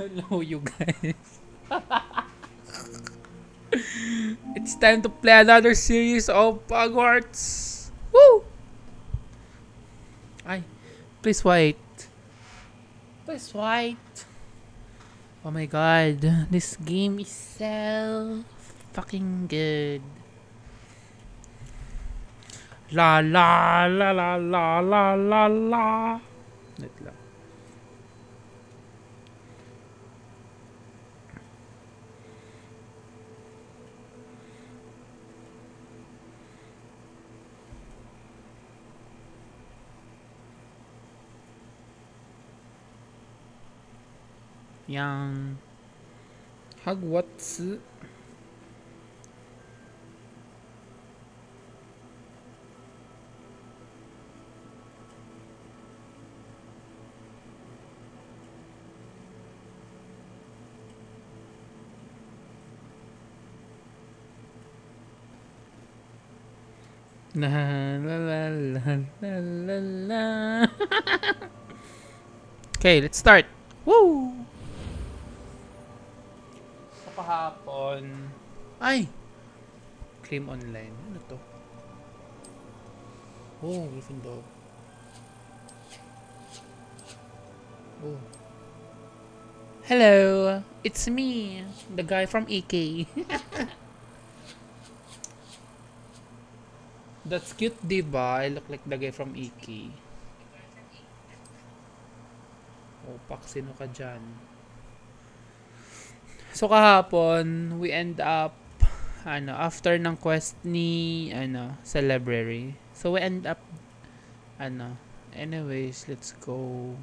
Hello, you guys. it's time to play another series of Hogwarts. Woo! Ay, please wait. Please wait. Oh my god, this game is so fucking good. La la la la la la la la. Yang Hogwarts La la la la la la la. okay, let's start. Woo! Kahapon. Ay! Claim online. Ano to? Oh, Gryffindor. Oh. Hello! It's me, the guy from EK. That's cute, diba? I look like the guy from EK. Oh, pak, sino ka dyan? So, kahapon, we end up, ano, after ng quest ni, ano, sa library. So, we end up, ano, anyways, let's go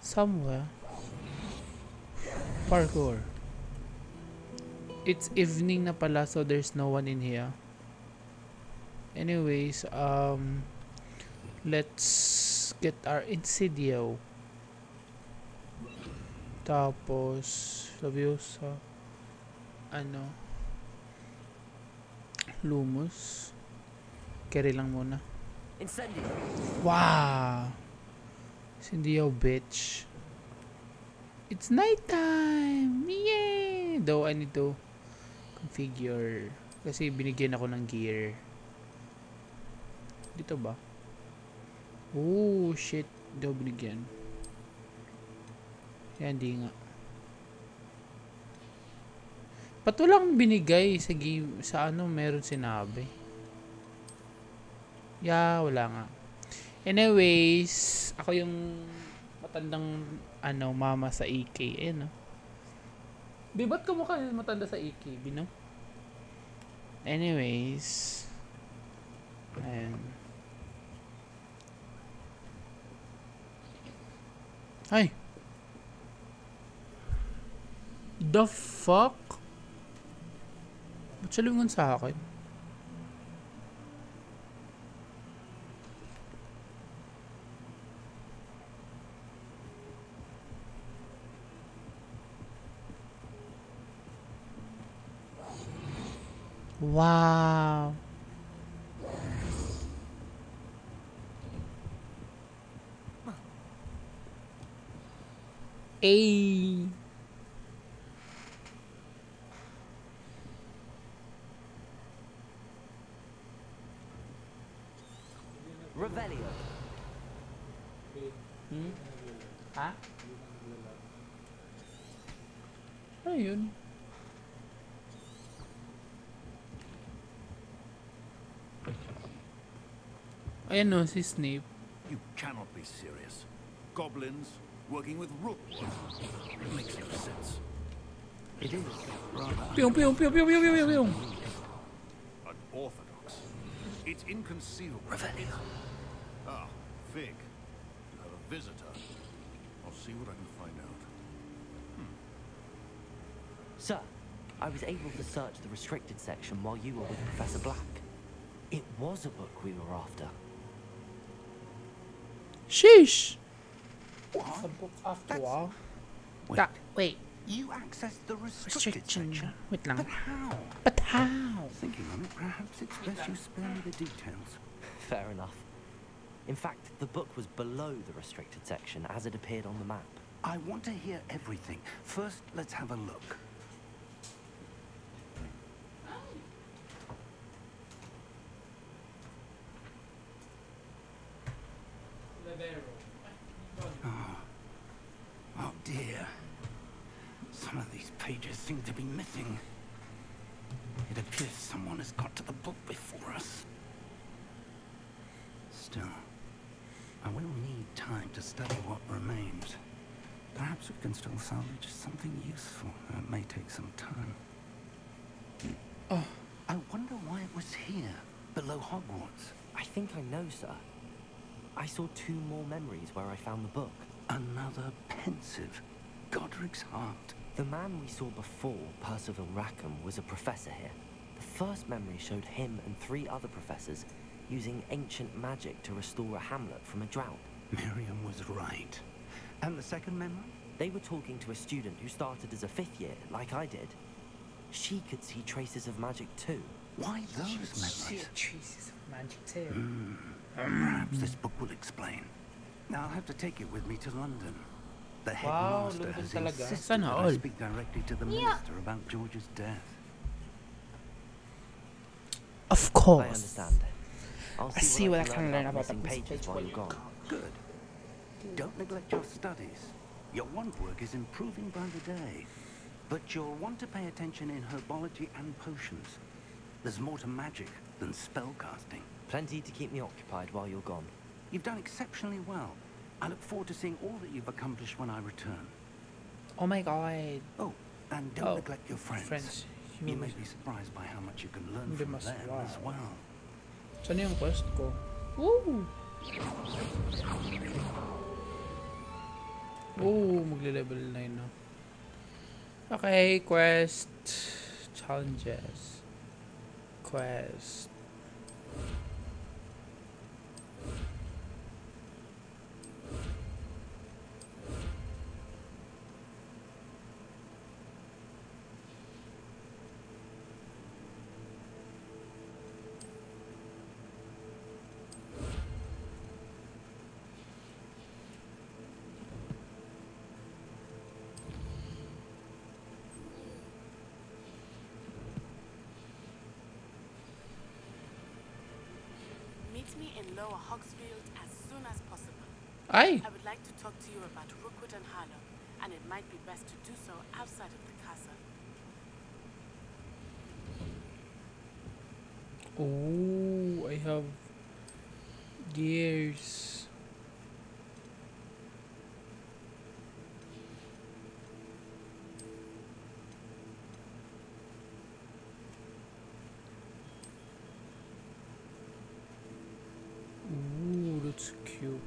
somewhere. Parkour. It's evening na pala, so there's no one in here. Anyways, um, let's get our Insidio. Tapos, Leviosa. Ano? Lumos. Carry lang muna. Incendio. Wow! Insidio, bitch. It's nighttime! Yay! Though I need to configure. Kasi binigyan ako ng gear. Dito ba? Oh, shit. Ako binigyan. Yan, di nga. Ba't walang binigay sa game, sa ano meron sinabi? Yeah, wala nga. Anyways, ako yung matandang ano, mama sa EK. Eh, no? Di ba't kumukha matanda sa EK, bino? Anyways, ayan. Ay! The fuck? Ba't siya lumingon sa akin? Wow! Ay! Revelio. Hmm? Ha? Ano yun? Ayan o, si Snape. You cannot be serious. Goblins working with Rookwood. It makes no sense. It is rather piyong, piyong. Unorthodox. It's inconceivable. Revelio. Fig. You have a visitor. I'll see what I can find out. Hmm. Sir, I was able to search the restricted section while you were with Professor Black. It was a book we were after. Sheesh! Sa book after all. Wait. Ta wait. You accessed the restricted Restriction. section. Wait lang. But how? But how? Thinking on it, perhaps it's best you spare me the details. Fair enough. In fact, the book was below the restricted section as it appeared on the map. I want to hear everything. First, let's have a look. Ah. Oh dear. Some of these pages seem to be missing. It appears someone has got to the book before us. Still, I will need time to study what remains. Perhaps we can still salvage something useful. It may take some time. Hmm. Oh. I wonder why it was here, below Hogwarts. I think I know, sir. I saw two more memories where I found the book. Another Pensieve. Godric's heart. The man we saw before, Percival Rackham, was a professor here. The first memory showed him and three other professors using ancient magic to restore a hamlet from a drought. Miriam was right. And the second memory? They were talking to a student who started as a fifth year, like I did. She could see traces of magic too. Why those Shit, memories? traces of magic too. Hmm. Perhaps this book will explain. Now I'll have to take it with me to London. The headmaster London has talaga. insisted Sana that I all. speak directly to the minister about George's death. Of I course. understand. I'll I see what what I can can learn about missing the pages pages while you're gone. Good. Don't neglect your studies. Your wand work is improving by the day. But you'll want to pay attention in herbology and potions. There's more to magic than spellcasting. Plenty to keep me occupied while you're gone. You've done exceptionally well. I look forward to seeing all that you've accomplished when I return. Oh my god. Oh, and don't Oh, neglect your friends. Friends. You You may be surprised by how much you can learn Hindi from them wow. as well. Saan yung quest ko? Woo! Ooh, magle-level 9 na. Okay, quest. Challenges. Quest. Lower Hogsfield as soon as possible. Ay! I would like to talk to you about Rookwood and Harlow, and it might be best to do so outside of the castle. Oh, I have gears. Ooh, that's cute.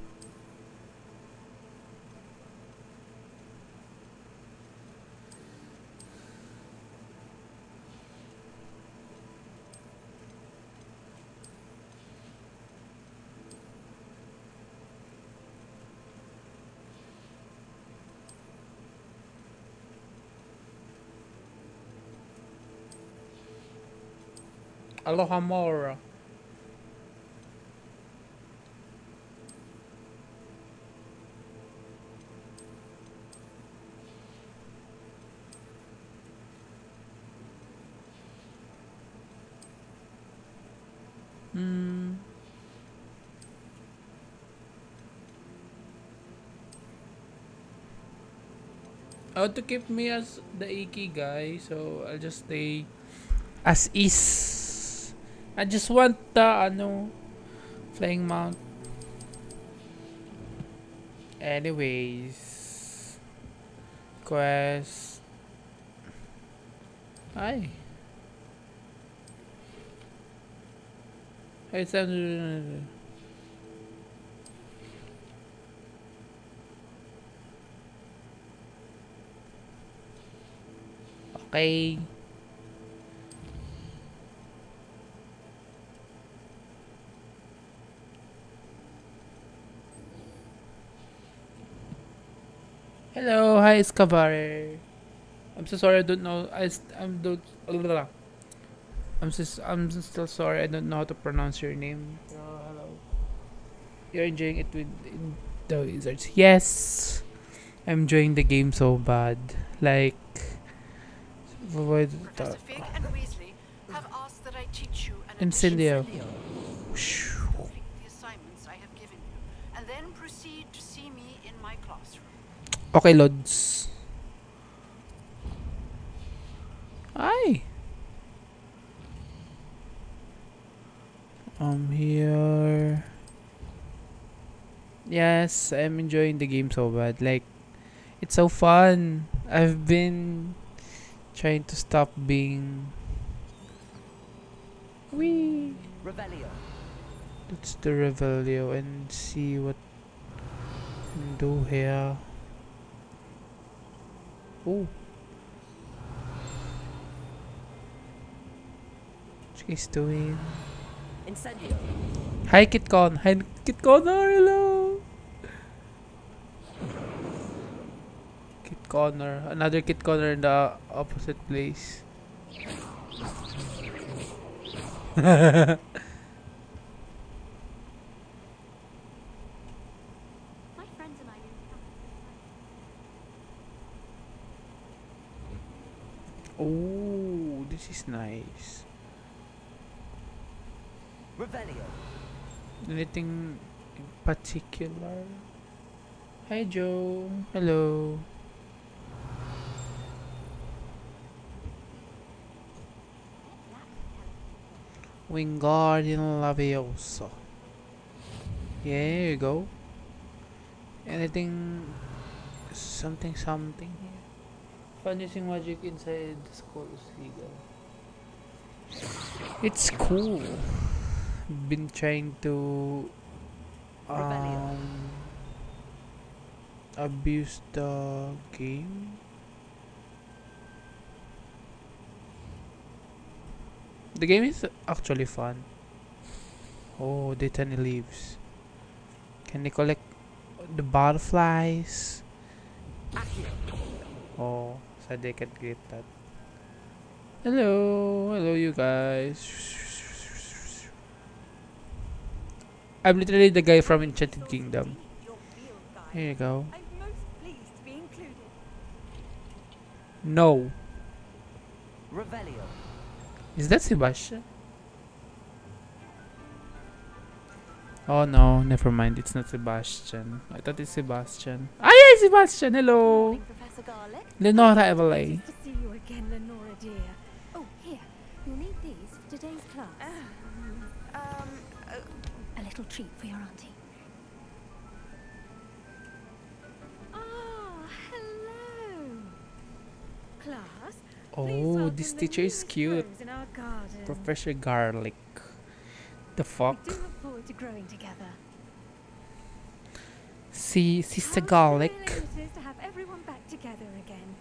Alohomora. Hmm. I want to keep me as the Iki guy, so I'll just stay as is. I just want the ano flying mount. Anyways, quest. Ay. Ay, saan- Okay. Hello, hi Escavare. I'm so sorry I don't know. I I'm don't. I'm just I'm still sorry I don't know how to pronounce your name. Oh, hello. You're enjoying it with in the wizards. Yes. I'm enjoying the game so bad. Like, Professor Fig and Weasley have asked that I teach you an Incendio. additional Okay, Lods. Ay! I'm here. Yes, I'm enjoying the game so bad. Like, it's so fun. I've been trying to stop being. Wee! Revelio. Let's do Revelio and see what we can do here. Oh. You guys doing? Incendio. Hi KitCon! Hi KitCon! Oh, hello! Kit Connor. Another Kit Connor in the opposite place. My friends and I Oh, this is nice. Revelio. Anything in particular? Hi Joe. Hello. Wingardium Leviosa. Yeah, here you go. Anything, something, something. Fun using magic inside the school seagull. It's cool. Been trying to um, abuse the game. The game is actually fun. Oh, the tiny leaves. Can they collect the butterflies? Oh, so they can get that. Hello, hello, you guys. I'm literally the guy from Enchanted Kingdom. Here you go. I'm most pleased to be included. No, Revelio. is that Sebastian? Oh no, never mind. It's not Sebastian. I thought it's Sebastian. Ah, yeah, Sebastian. Hello, Morning, Professor Garlick. Lenora Evelay. To see you again, Lenora dear. Oh, here. You'll need these for today's class. Um, A little treat for your auntie. Ah, hello. Class, Oh, this teacher is cute. in our. Professor Garlick. The We fuck? do look forward to growing together. See, Sister Garlick. thrilling it is to have everyone back together again.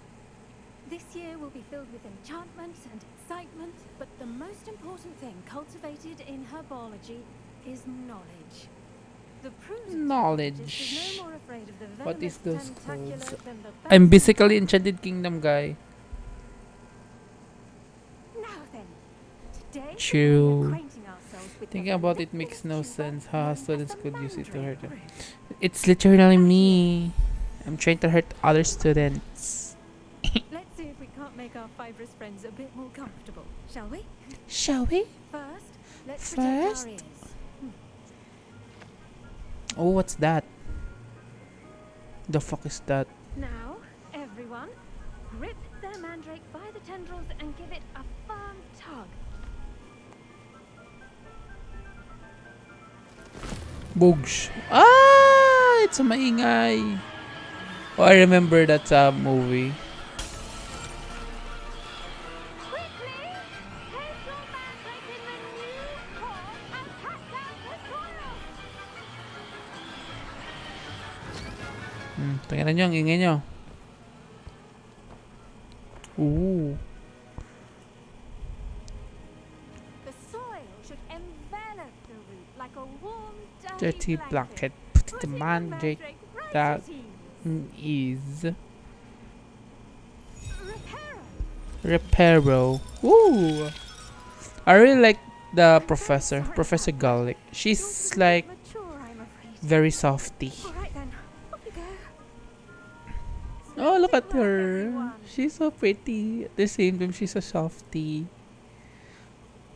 This year will be filled with enchantment and excitement, but the most important thing cultivated in herbology is knowledge. The Knowledge. is no more afraid of the What is those tentacular called? than the I'm basically Enchanted Kingdom guy. Now then, today True. Thinking about it makes no sense how students could use it to hurt them. It's literally me. I'm trying to hurt other students. Let's see if we can't make our fibrous friends a bit more comfortable, shall we? Shall we? First, let's First? our. Hmm. Oh, what's that? The fuck is that? Now, everyone, grip their mandrake by the tendrils and give it a Bugs. Ah! It's a maingay. Oh, I remember that uh, movie. Hmm, tingnan nyo, ang ingay nyo. Ooh. Dirty blanket. Put the putting that is. Reparo. Ooh. I really like the professor, Professor Garlick. She's like very softy. Oh, look at her. She's so pretty. At the same time, she's a.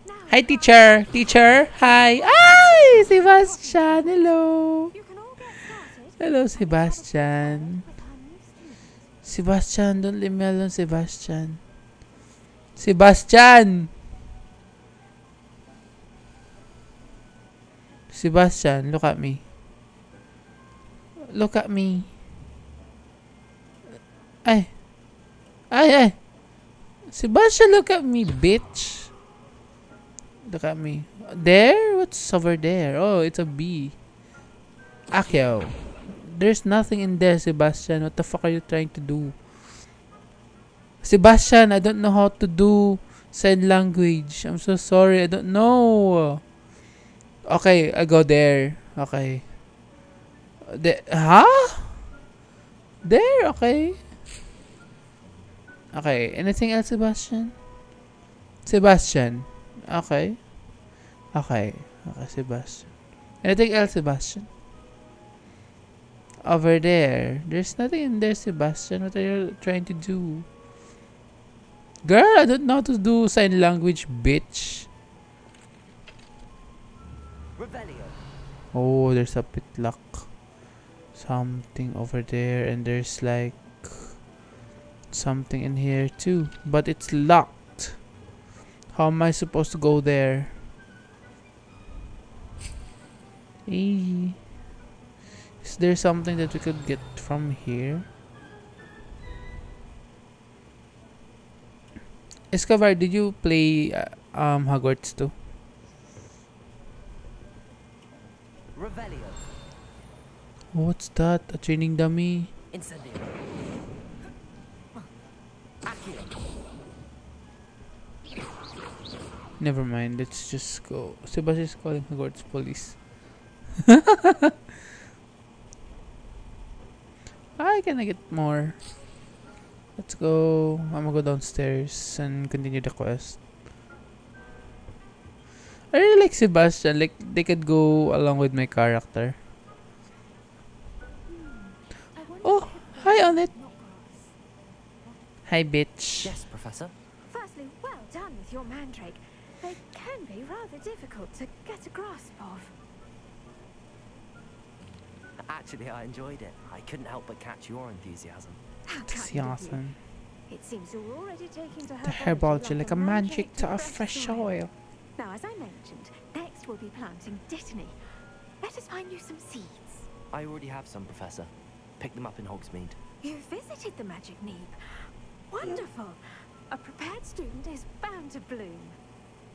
Now, Hi, teacher. Teacher. Hi. Ah! Ay, Sebastian. Hello. Hello, Sebastian. Sebastian, don't leave me alone, Sebastian. Sebastian! Sebastian, look at me. Look at me. Ay. Ay, ay. Sebastian, look at me, bitch. Look at me. There? What's over there? Oh, it's a bee. Accio. There's nothing in there, Sebastian. What the fuck are you trying to do? Sebastian, I don't know how to do sign language. I'm so sorry. I don't know. Okay, I go there. Okay. The huh? There, okay. Okay, anything else, Sebastian? Sebastian. Okay. Okay. Okay, Sebastian. Anything else, Sebastian? Over there. There's nothing in there, Sebastian. What are you trying to do? Girl, I don't know how to do sign language, bitch. Oh, there's a pitlock. Something over there, and there's like something in here too, but it's locked. How am I supposed to go there? Eh. Is there something that we could get from here? Escobar, did you play uh, um Hogwarts too? Revelio. What's that? A training dummy? Incendio. Never mind. Let's just go. Sebastian's calling Hogwarts police. I can I get more? Let's go. I'm gonna go downstairs and continue the quest. I really like Sebastian. Like they could go along with my character. Oh, hi, on it. Hi, bitch. Yes, Professor. Firstly, well done with your mandrake. They can be rather difficult to get a grasp of. Actually, I enjoyed it. I couldn't help but catch your enthusiasm. How That's kind of you. awesome. It seems you're already taking to The herbology like a magic to a fresh fresh soil. Now, as I mentioned, next we'll be planting Dittany. Let us find you some seeds. I already have some, Professor. Pick them up in Hogsmeade. You visited the Magic Neep. Wonderful. A prepared student is bound to bloom.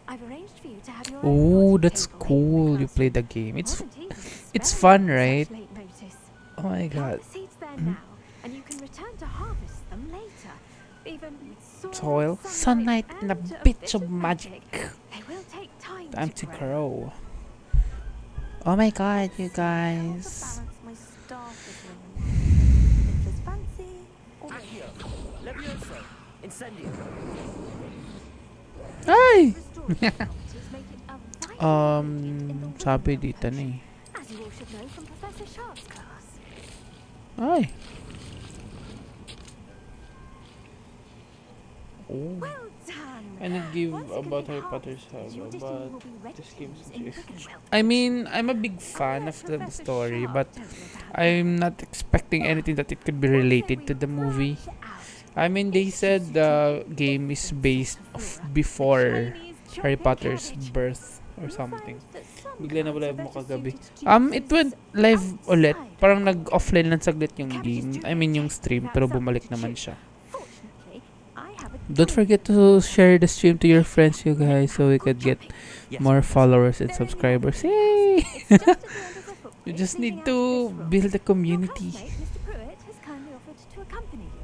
I've arranged for you to have your Oh, that's table made in the cool. You classroom. play the game. It's Wasn't easy to it's fun, right? such late notice. oh my god. the seeds there mm-hmm. now, and you can return to harvest them later. Even with soil, Soil, sunlight, and a bit of magic. They will take time, Time to grow. grow. Oh my god, you guys. balance my staff with women. If it's fancy or Accio. Levioso. Incendio. Ay! restorative properties make it a vital Um, ingredient in the sabi Windmill dito na Potion, eh. As you all should know from Professor Sharp's class. Ay. Oh. Well done. I give Once it can about Harry Potter's harvested, saga, but this to game's use in interesting. Wiggenweld. I mean, I'm a big fan of the story, but tell you about it. I'm not expecting anything that it could be related to the movie. I mean, they said the game is based of before Chinese Harry Potter's birth or something. find that some Bigla na plants wala are mo kagabi. Um, it went live ulit. Parang nag-offline lang saglit yung game. do I mean, yung taste stream. without Pero something bumalik to naman chew. siya. Fortunately, I have a Don't forget to share the stream to your friends, you guys, so we could get more followers and They're in the subscribers. office. Yay! It's just at the end of the footway You just need to build a community. classmate, Mr. Prewett, has kindly offered to accompany you.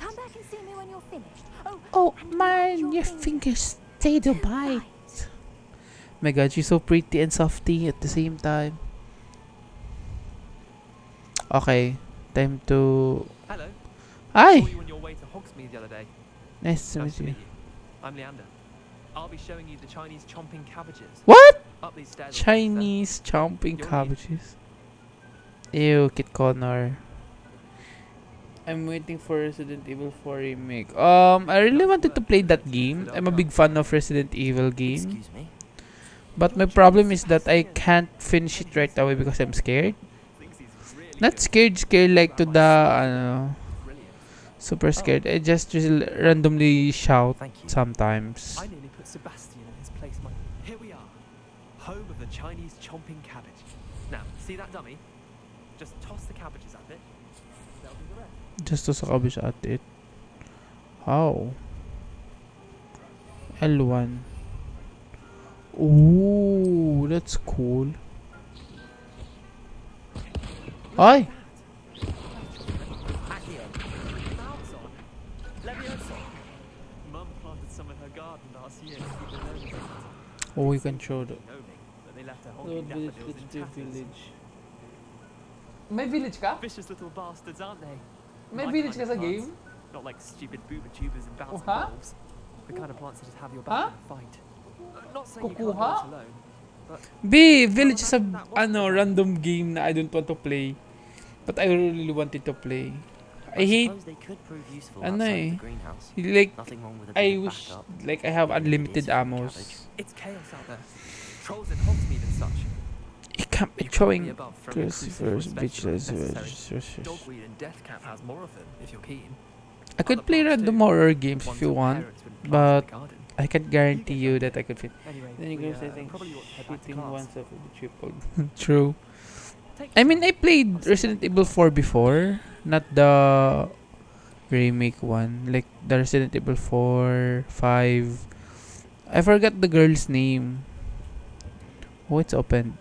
Come back and see me when you're finished. Oh, Oh man, your fingers stay to bite. Right. My god, she's so pretty and softy at the same time. Okay, time to. Hello. Hi! Saw you on your way to Hogsmeade the other day. Nice to Nice meet to you. meet you. I'm Leander. I'll be showing you the Chinese chomping cabbages. What? Up these stairs. Chinese chomping cabbages. Ew, Kit Connor. I'm waiting for Resident Evil 4 remake. Um, I really wanted to play that game. I'm a big fan of Resident Evil game. Excuse me. But my problem is that I can't finish it right away because I'm scared. Thinks he's really Not scared, scared like to the, brilliant. super scared. I just randomly shout sometimes. I nearly put Sebastian in his place. Here we are, home of the Chinese chomping cabbage. Now, see that dummy? Just toss the cabbages at it. They'll do the rest. Just to sa kabish at it. How? L1. Ooh, that's cool. Hi! Accio. Mouths on. Leviosa. Mum planted some in her garden last year to keep the gnomes out. Oh, we can show the... Gnoming, but they left her Road honking village, daffodils village, tatters. village. May village ka? Vicious little bastards, aren't they? May My village kind ka of sa plants. game? Not like stupid bubotubers and bouncing huh? balls. The kind of plants that just have your Huh? back in a fight. Uh, not saying you can't do Kukuha? it alone. B, village is a ano, random game na I don't want to play. But I really wanted to play. I hate, suppose they could prove useful Ano outside eh. the greenhouse. like, Nothing wrong with a I bit of wish, backup. like, I have unlimited It's from ammos. cabbage. It's chaos out there. Trolls and hogsmeade and such. You can't be You can't be showing above throwing crucifers, crucifers, bitches. Dogweed and Deathcap has more of them, if you're keen. I could play random horror games if you want. parents wouldn't plant in but- I can guarantee you that I could fit. Anyway, Then you we, guys, I uh, think, probably ought to head back to shooting class. once of the triple. True. I mean. I played Resident Evil 4 before, not the remake one. Like the Resident Evil 4, 5. I forgot the girl's name. Oh, it's open.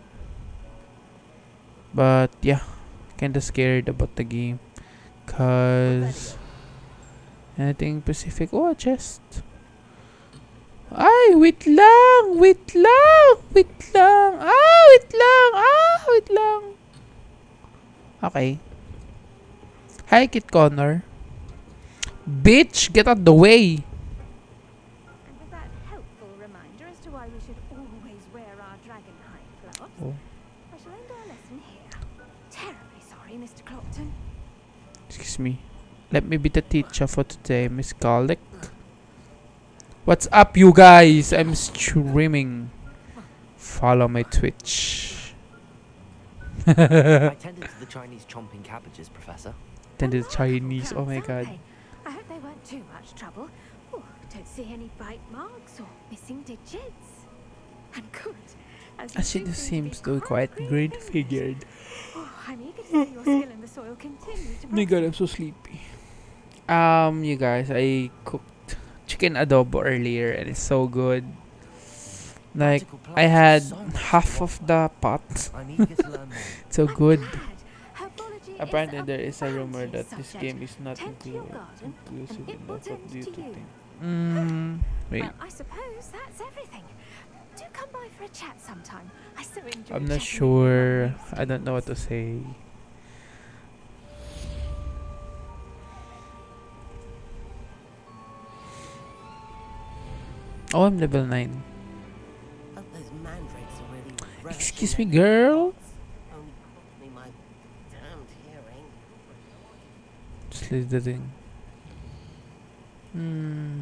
But yeah, kinda scared about the game. Cause anything Pacific. Oh, a chest. Ay, wait lang! Wait lang! Wait lang! Ah, wait lang! Ah, wait lang! Okay. Hi, Kit Connor. Bitch, get out the way! And with that helpful reminder as to why we should always wear our dragonhide gloves, Oh. I shall end our lesson here. Terribly sorry, Mr. Clopton. Excuse me. Let me be the teacher for today, Miss Garlick. What's up, you guys? I'm streaming. Follow my Twitch. I tended to the Chinese chomping cabbages, Professor. then the Chinese. Oh my god. I hope they weren't too much trouble. Oh, don't see any bite marks or missing digits. And good. As you As she just seems to be quite green great anyway. figured. I'm to see your skill in the soil continue to my god, I'm so sleepy. Um, you guys, I cooked chicken adobo earlier and it's so good. Like, I had have so much to half of the pot. I'm eager to learn more. So good. glad. Herbology is Apparently, there is a rumor that this game is not Tend to your inclusive and it will enough. What tend do you to two Mm, wait, Well, I suppose that's everything. Do come by for a chat sometime. I so enjoy I'm not chatting with you sure. I don't know what to say. Oh, I'm level 9. Hope those mandrakes are really relishing Excuse me, girl? thoughts. Only cost me my damned hearing. Just leave the thing. Hmm.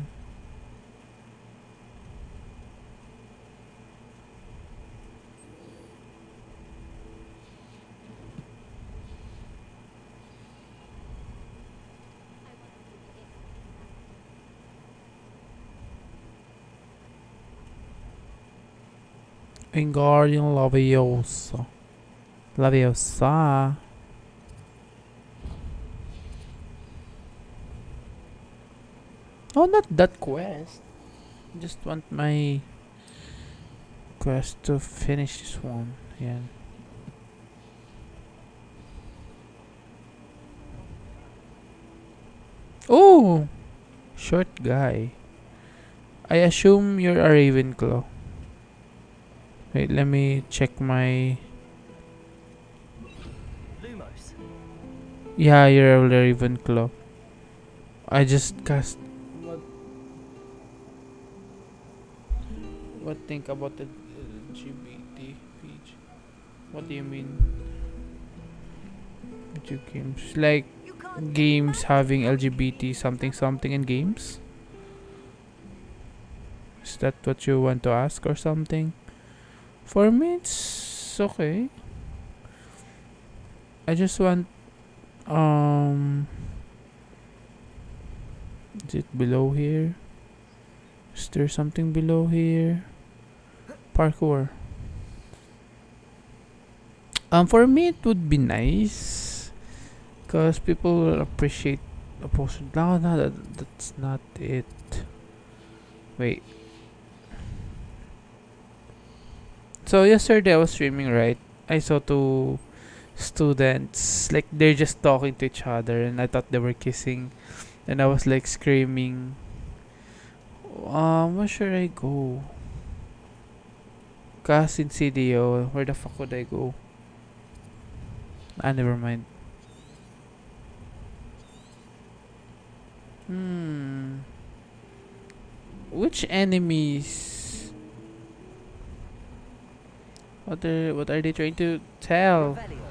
Wingardium Leviosa. Leviosa. Ah. Oh, not that quest. Just want my quest to finish this one. Yeah. Oh, short guy. I assume you're a Ravenclaw. Wait, let me check my. Lumos. Yeah, you're a Ravenclaw. I just cast. What? What think about the LGBT page? What do you mean? Video games like games having LGBT something something in games? Is that what you want to ask or something? For me, it's okay. I just want um. Is it below here? Is there something below here? Parkour. Um, for me, it would be nice because people will appreciate a post. No, no, that, that's not it. Wait. So yesterday I was streaming, right? I saw two students like they're just talking to each other, and I thought they were kissing, and I was like screaming. Um, where should I go? Cause in CDO, where the fuck would I go? Ah, never mind. Hmm. Which enemies? What are what are they trying to tell? Revelio.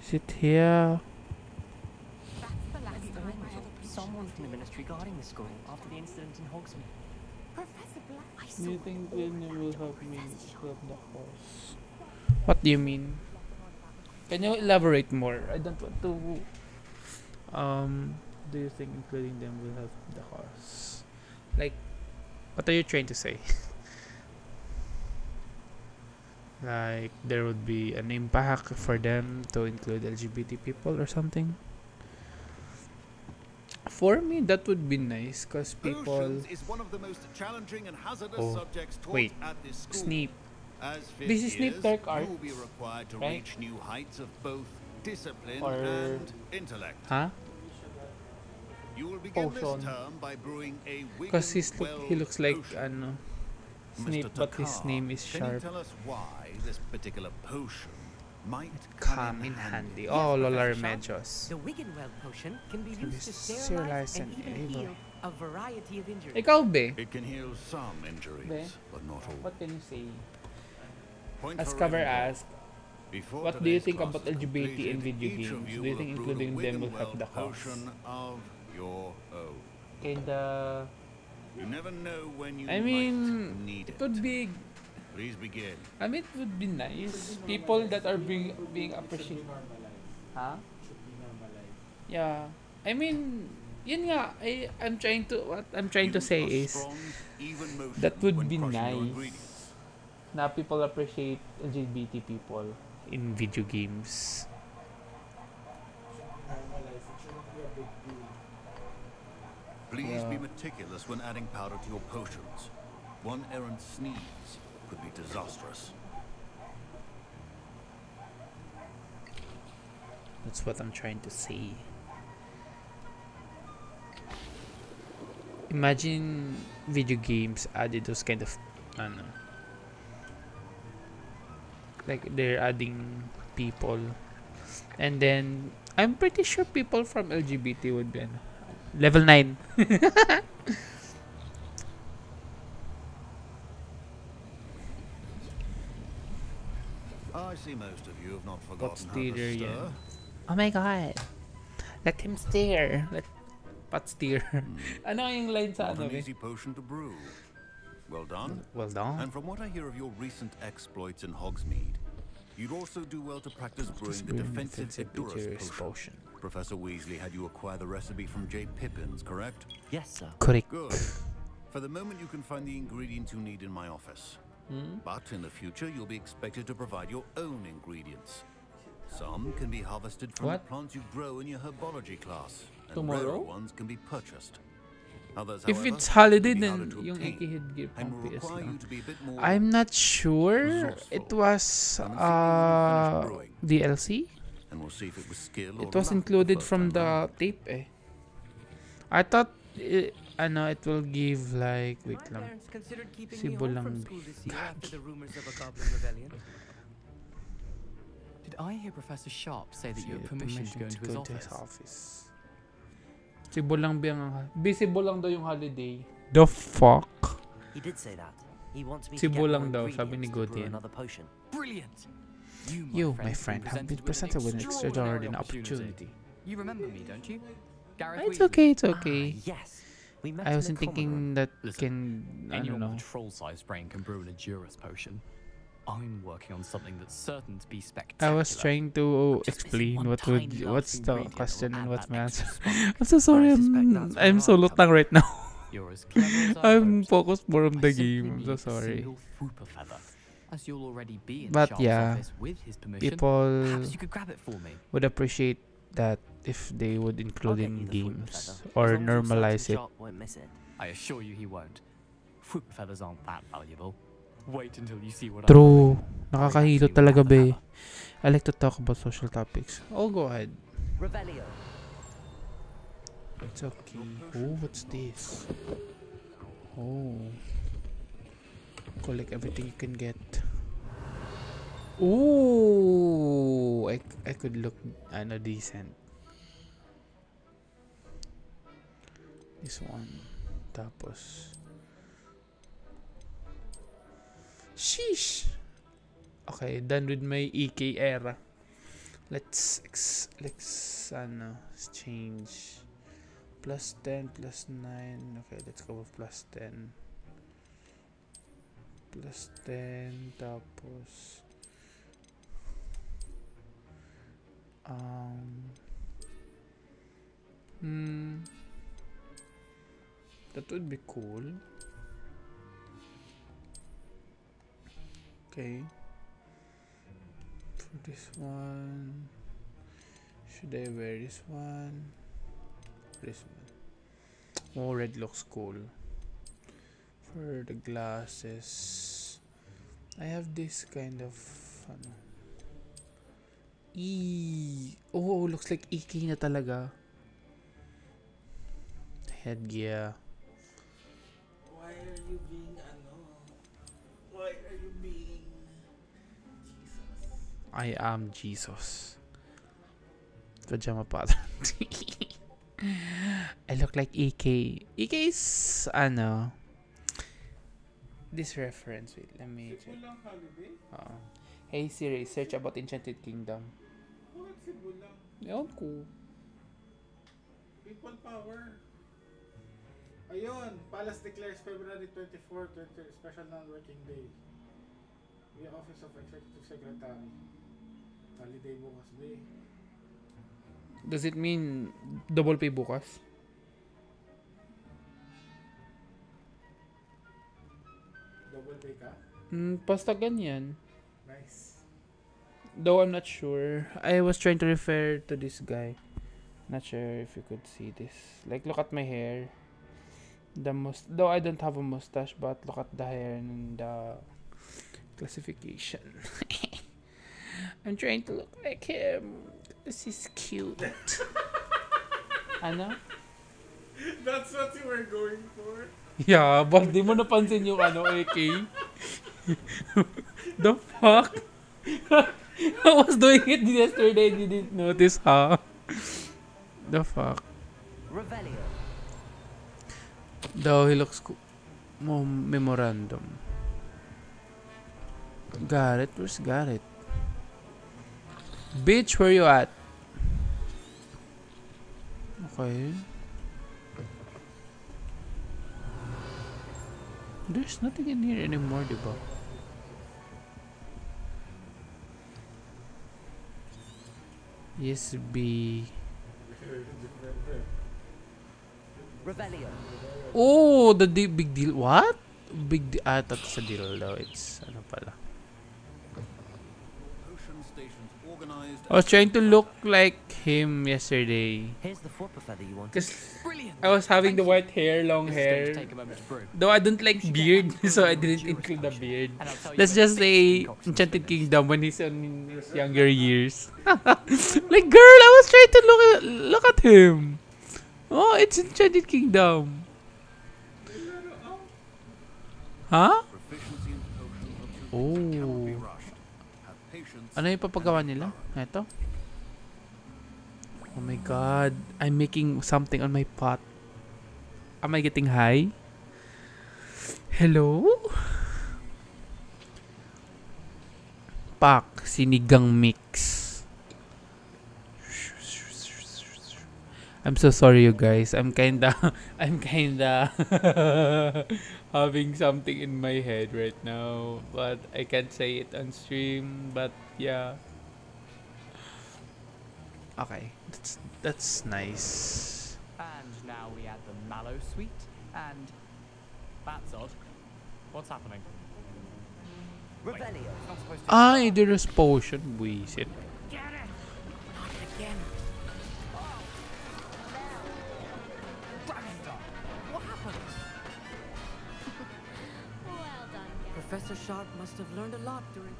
Is it here? That's the last time I had Someone from the ministry guarding the school after the incident in Hogsmeade. Professor Black. Do you think all will help me professor's shop. grab the horse? What do you mean? Can you elaborate more? I don't want to. Um, do you think including them will help the horse? Like, what are you trying to say? like, there would be an impact for them to include LGBT people or something? For me, that would be nice because people. Potions is one of the most challenging and hazardous Oh, subjects taught wait. at this school. Snape. As This is Snape years, Dark You will be required to right? reach new heights of both discipline Or- and intellect. Huh? You will begin Potion. this term by brewing a Because he's look, he looks like potion. ano, Mr. Snape, but his name is Can you Sharp. Tell us why this particular potion might Come in handy. Oh, Lola Remedios. The Wiggenweld potion can be Can be used to sterilize sterilize and and even heal a variety of injuries. Ikaw, be. It can heal some injuries, Be. but not all. What can you say? Point As cover Ravenclaw. asked, Before What do you think about is LGBT in completed, video games? Do you think including them will help the cause? potion of your own. kinda. You never know when you I might mean, need it it. would be. Please begin. I mean, it would be nice. People that are being being appreciated. Huh? Yeah. I mean, yun nga. I I'm trying to what I'm trying to say is strong, even motion that would be nice. Na people appreciate LGBT people in video games. Please be meticulous when adding powder to your potions. One errant sneeze could be disastrous. That's what I'm trying to see. Imagine video games added those kind of I know, like they're adding people and then I'm pretty sure people from LGBT would be level 9 I see most of you have not What's forgotten how to stir. yan? oh my god let him stare let Pat steer hmm. ano yung line sa Not ano an easy potion to brew. Well done. Mm, well done And from what I hear of your recent exploits in Hogsmeade, you'd also do well to practice brewing the defensive defensive Edurus Edurus potion. potion. Professor Weasley had you acquire the recipe from J. Pippins, correct? Yes, sir. correct Good. For the moment, you can find the ingredients you need in my office. Hmm? But in the future, you'll be expected to provide your own ingredients. Some can be harvested from What? the plants you grow in your herbology class, and Tomorrow? ones can be purchased. Others, If however, it's holiday, can be harder then yung Ikihid gear pang PS lang. to be a bit more I'm not sure. It was Come and see me when you uh DLC. and we'll see if it was skill or It was included from the tape eh. I thought it, ano, it will give like wait My lang. parents considered keeping Si me home from Bulang school this year Gagi. after the rumors of a goblin rebellion. Did I hear Professor Sharp say that Si you had permission to go into his office? office. Si Bulang Biang ang visible lang daw yung holiday. The fuck? He did say that. He wants me Si to get Bulang more daw, sabi ni ingredients to brew Godin. another potion. Brilliant! You, my friend, have been presented with an extraordinary opportunity. You remember me, don't you? Garreth It's okay, it's Ah, okay. yes. We met I wasn't common room. thinking that Listen, can I don't Anyone with troll-sized brain can brew an Edurus potion. I'm working on something that's certain to be spectacular. I was trying to I'm just missing explain what would what's the ingredient that will question and what's that my answer. I'm so sorry. I suspect I'm I'm so I'm lutang right now. You're as as I I'm focused more on the simply game. I'm so sorry. single Fwooper feather. As you'll already be in But yeah, with his permission, People you could grab it for me. would appreciate that if they would include in you the Fwooper games or long as you're certain normalize it. Miss it. I assure you he won't. Fwooper feathers aren't that valuable. Wait until you see what True. I'm Nakakahilo talaga without be. I like to talk about social topics. Oh, go ahead. Revelio. It's okay. Oh, what's this? Oh. Collect everything you can get. Ooh, I, I could look ano decent. This one. Tapos. Sheesh. Okay, done with my EK era. Let's ex let's ano, change. Plus 10, plus 9. Okay, let's go with plus 10. Plus 10, tapos... Um... Hmm... That would be cool. Okay. For this one... Should I wear this one? This one. Oh, red looks cool. For the glasses, I have this kind of ano. E Oh, looks like EK na talaga. Headgear. I am Jesus. Pajama pattern. I look like EK. EK is ano. This reference. Wait, let me check. Cebu lang holiday? Uh, hey Siri, search about Enchanted Kingdom. Bakit Cebu lang? Ewan ko. People power. Ayun, Palace declares February 24, 20, special non-working day. The Office of Executive Secretary. Holiday bukas. Does it mean double pay bukas? Double pay ka? Hmm, basta ganyan. Nice. Though I'm not sure. I was trying to refer to this guy. Not sure if you could see this. Like, look at my hair. The must though I don't have a mustache, but look at the hair and the classification. I'm trying to look like him. This is cute. I know. That's what you were going for? Yeah, but di mo napansin yung ano, AK. the fuck? I was doing it yesterday and you didn't notice, huh? The fuck? Revelio. Though he looks cool. Mo memorandum. Got it. Where's got it? Bitch, where you at? Okay. There's nothing in here anymore, diba? Yes, B. Revelio. Oh, the big deal. What? Big deal. Ah, that's a deal daw. It's ano pala. I was trying to look like him yesterday. Here's the Fwooper feather you wanted. Because Brilliant. I was having Thank the white hair, long This is going to hair. take a moment to brew. Though I don't like You should get beard, so I didn't include the beard. And I'll tell you Let's just say Enchanted. Kingdom when he's in his younger years. like, girl, I was trying to look at, look at him. Oh, it's Enchanted Kingdom. Huh? Proficiency in potion of Oh. Ano yung papagawa nila? Ito? Oh my god. I'm making something on my pot. Am I getting high? Hello? Pak. sinigang mix. I'm so sorry you guys. I'm kinda I'm kinda having something in my head right now, but I can't say it on stream, but yeah. Okay. That's that's nice. And now we add the mallow sweet, and that's odd. What's happening? Revelio. It's not supposed to. Ay, there's potion. Buisit. Get it! Not again. Dragon's Dog, What happened? Well done, Professor Sharp must have learned a lot during.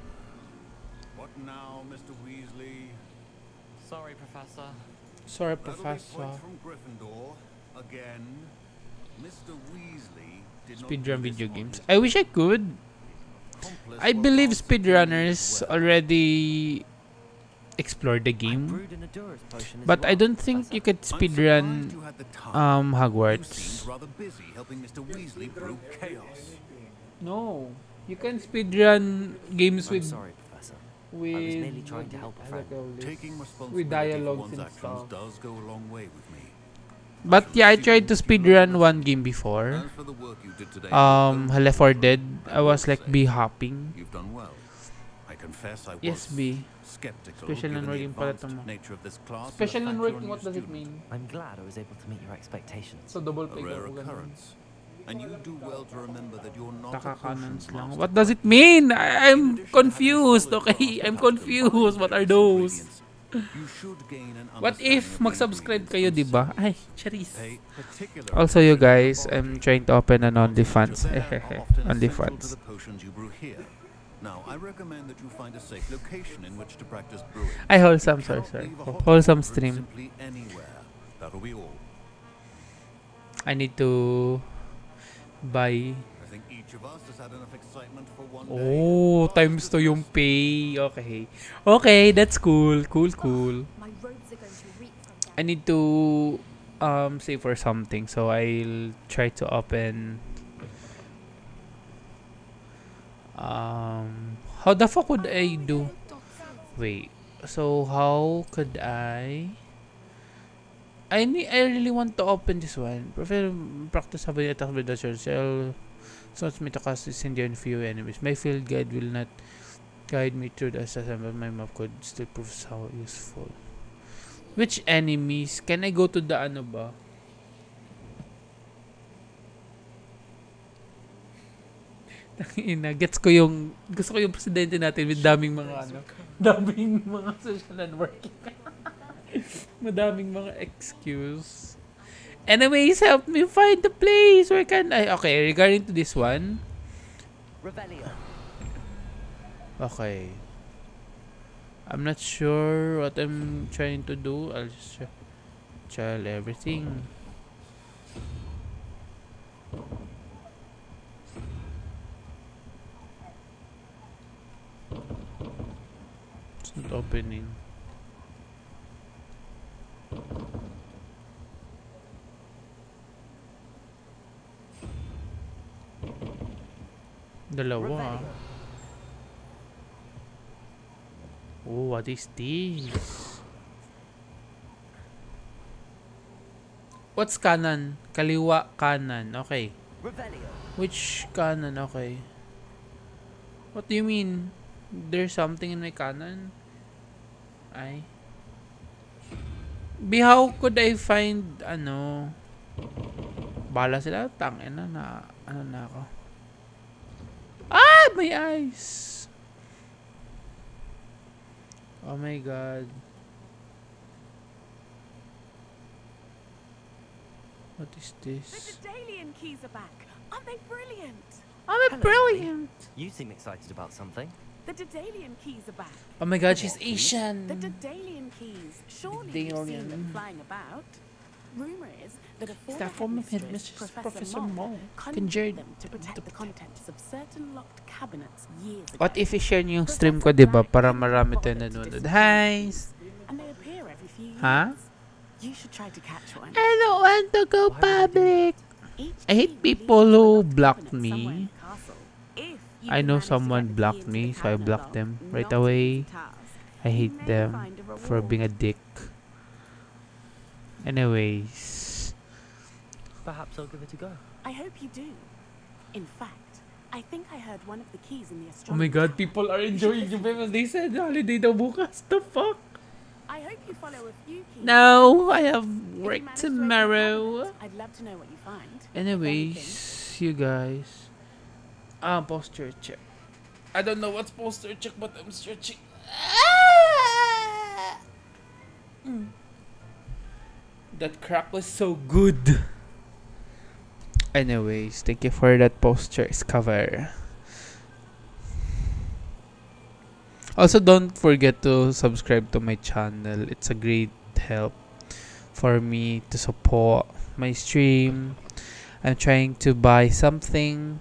What now, Mr. Weasley? Sorry, Professor. Sorry, Professor. from Gryffindor. Again. Mr. Weasley did Speedrun do video games. I wish I could. I believe answer to you speedrunners well. already explored the game, brewed an Edurus potion as but I don't think Professor. you could I'm surprised you speedrun had the time. um Hogwarts. rather busy helping Mr. Weasley brew chaos. No, you can speedrun games I'm with sorry, Professor. with merely trying to help a how friend. Taking responsibility for dialogues one's and actions stuff. does go a long way with me. But yeah, I tried to speedrun one game before. As for the work you did today, Um, Malfoy, Left 4 Dead. I I was like say b hopping. You've done well. I confess I was Yes, B. skeptical Special given the non-working pala advanced to mo. nature of this class. Special fact and you're working, what does it mean? I'm glad I was able to meet your expectations. So double A peg rare ako ganun. occurrence. And you do well to remember that you're not a Taka-cannons potions lang. master. What does it mean? I- In I'm addition to having confused, solid okay? grasp I'm of how to confused. combine What are various those? ingredients, you should gain an What understanding if of the mag-subscribe kayo, ingredients di ba? themselves. Ay, charis. Pay particular Also, you attention to guys, laboratory. I'm trying to open an Concepts OnlyFans. which are there are often essential to OnlyFans. the potions you brew here. Now, I recommend that you find a safe location in which to practice brewing. Ay, wholesome, You sorry, cannot sorry. leave a hot Wholesome brew stream. Simply anywhere. That'll be all. I need to buy. I think each of us has had enough excitement for one day. Oh, times to yung pay. Okay. Okay, that's cool. Cool, cool. I need to um save for something, so I'll try to open um how the fuck would I do wait so how could I I need, I really want to open this one. Prefer practice having attack with the shell. So it's me to cast this Indian few enemies. My field guide will not guide me through the assassin, but my map could still prove how useful. Which enemies? Can I go to the ano ba? Ina, gets ko yung gusto ko yung presidente natin with daming mga ano, daming mga social and working. Madaming mga excuse. Anyways, help me find the place where can I Okay, regarding to this one. Revelio. Okay. I'm not sure what I'm trying to do. I'll just try, everything. It's not opening. Dalawa. Oh, what is this? What's kanan? Kaliwa kanan. Okay. Which kanan? Okay. What do you mean? There's something in my kanan? Ay. Be how could I find ano? Bala sila tangin na na ano na ako. Ah, my eyes. Oh my god. What is this? The this? Daedalian keys are back. Aren't they brilliant? I'm Hello, brilliant. You seem excited about something. The Daedalian keys are back. Oh my god, she's? Asian. The Daedalian keys. Surely you've seen them flying about. Rumor is that a former that former headmistress, Professor, Professor Moll, conjured them to protect the contents of certain locked cabinets years ago. What if i-share niyo yung stream ko, di ba? Para marami tayo nanonood. Hi! And they appear every few years. Huh? You should try to catch one. I don't want to go public. I hate people who block me. I know manage to get someone blocked me, so I blocked them right away. I hate them for being a dick. Anyways, Perhaps I'll give it a go. I hope you do. In fact, I think I heard one of the keys in the oh my god, people are enjoying the because they said holiday daw bukas. The fuck? I hope you follow a few keys. No, I have work manage to open the tomorrow. cabinet, I'd love to know what you find. Anyways, you guys. Ah, posture check. I don't know what's posture check, but I'm stretching. Mm. That crap was so good. Anyways, thank you for that posture cover. Also, don't forget to subscribe to my channel. It's a great help for me to support my stream. I'm trying to buy something.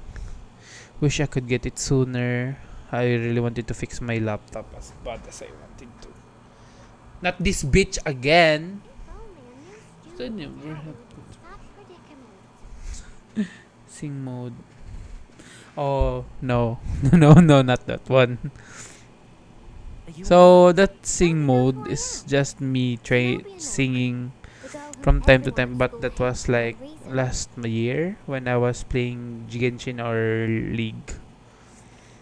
Wish I could get it sooner. I really wanted to fix my laptop as bad as I wanted to. Not this bitch again. Sing mode. Oh no. no no not that one. So that sing mode is just me try singing from time to time but that was like last year when I was playing Genshin or League.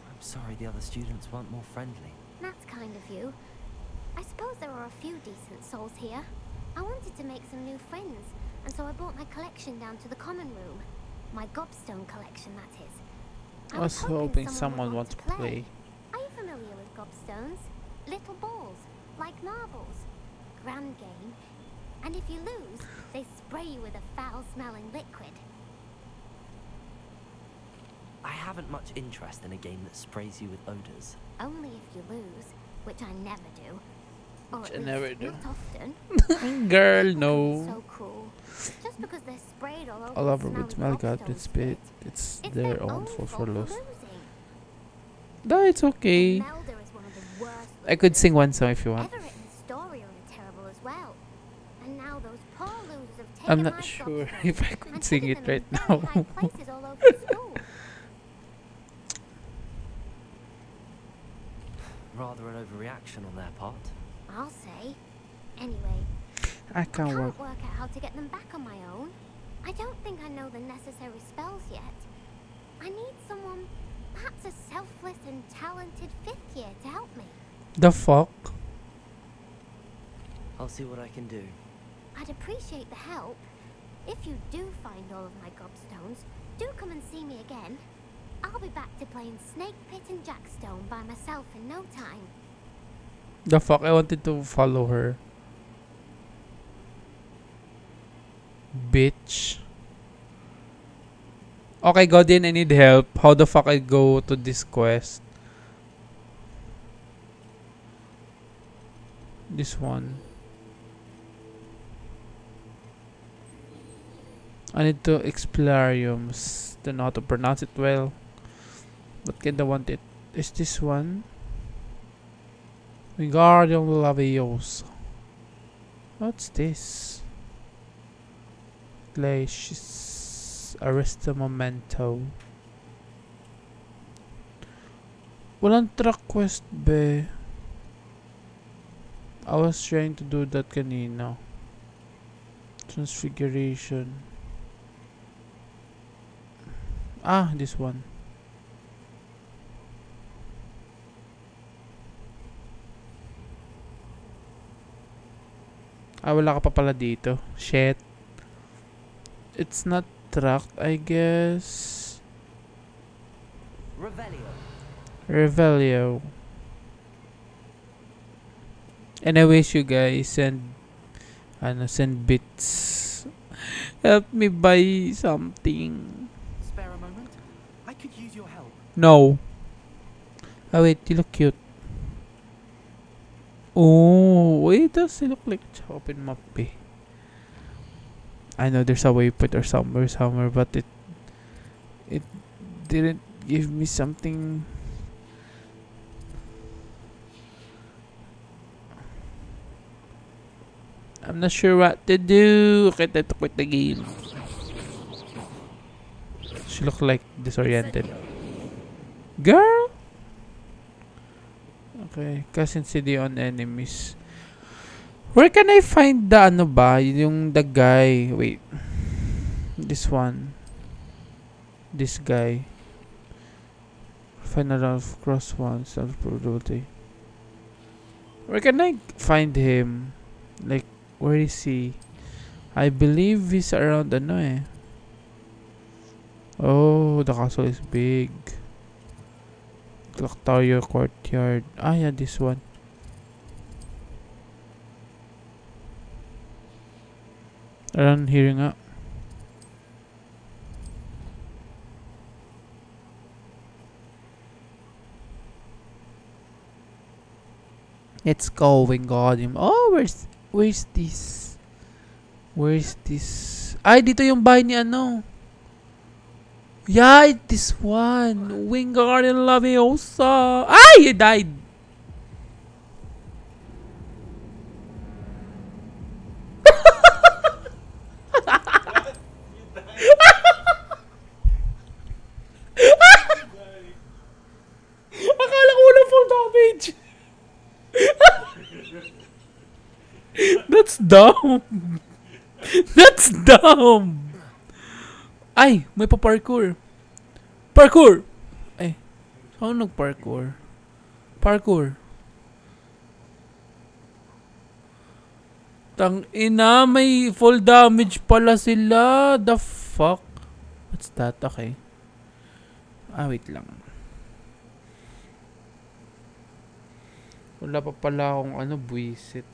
I'm sorry the other students weren't more friendly. That's kind of you. I suppose there are a few decent souls here. I wanted to make some new friends, and so I brought my collection down to the common room. My gobstone collection, that is. I was hoping someone wants to play. Are you familiar with gobstones? Little balls, like marbles. Grand game. And if you lose, they spray you with a foul-smelling liquid. I haven't much interest in a game that sprays you with odors. Only if you lose, which I never do. Or Which I never do. Not often. Girl, People can be no. So cruel. Just because they're sprayed all over All over the with smell God, gobstone it's bit. spit. It's It's their their own own fault for loss. losing. No, it's okay. Melder is one of the worst I could sing one song if you want. Ever written story are terrible as well. And now those poor losers have taken I'm not sure if I could sing it right now. high places all over the school. Rather an overreaction on their part. I'll say. Anyway, I I can't can't work. work out how to get them back on my own. I don't think I know the necessary spells yet. I need someone, perhaps a selfless and talented fifth year to help me. The fuck? I'll see what I can do. I'd appreciate the help. If you do find all of my gobstones, do come and see me again. I'll be back to playing Snake Pit and Jackstone by myself in no time. The fuck? I wanted to follow her. Bitch. Okay, Godin, I need help. How the fuck I go to this quest? This one. I need to Explariums. Don't know how to pronounce it well. But kinda want it. Is this one? Wingardium Leviosa. What's this? Glacius Arresto Momentum. Walang track quest be. I was trying to do that kanina. Transfiguration. Ah, this one. Ah, wala ka pa pala dito. Shit. It's not tracked, I guess. Revelio. Revelio. Anyways, you guys send ano send bits. Help me buy something. No. Oh wait, you look cute. Oh, wait, does he look like open map eh? I know there's a waypoint or somewhere somewhere, but it it didn't give me something. I'm not sure what to do. Okay, to quit the game. She looked like disoriented. Girl! Okay, cousin city on enemies. Where can I find the ano ba? Yung the guy. Wait. This one. This guy. Out of cross one self probability. Where can I find him? Like, where is he? I believe he's around ano eh. Oh, the castle is big. Clock Tower Courtyard. Ah, yeah, this one. Around here nga. Let's go, Wingardium. Oh, where's where's this? Where's this? Ay, dito yung bahay ni ano. Yeah, this one. Wingardium Leviosa. Ay, he died. Akala. That's dumb. That's dumb. Ay, may pa-parkour. Parkour! Ay, saan nag-parkour? Parkour. Tang ina, may full damage pala sila. The fuck? What's that? Okay. Ah, wait lang. Wala pa pala akong ano, buwisit.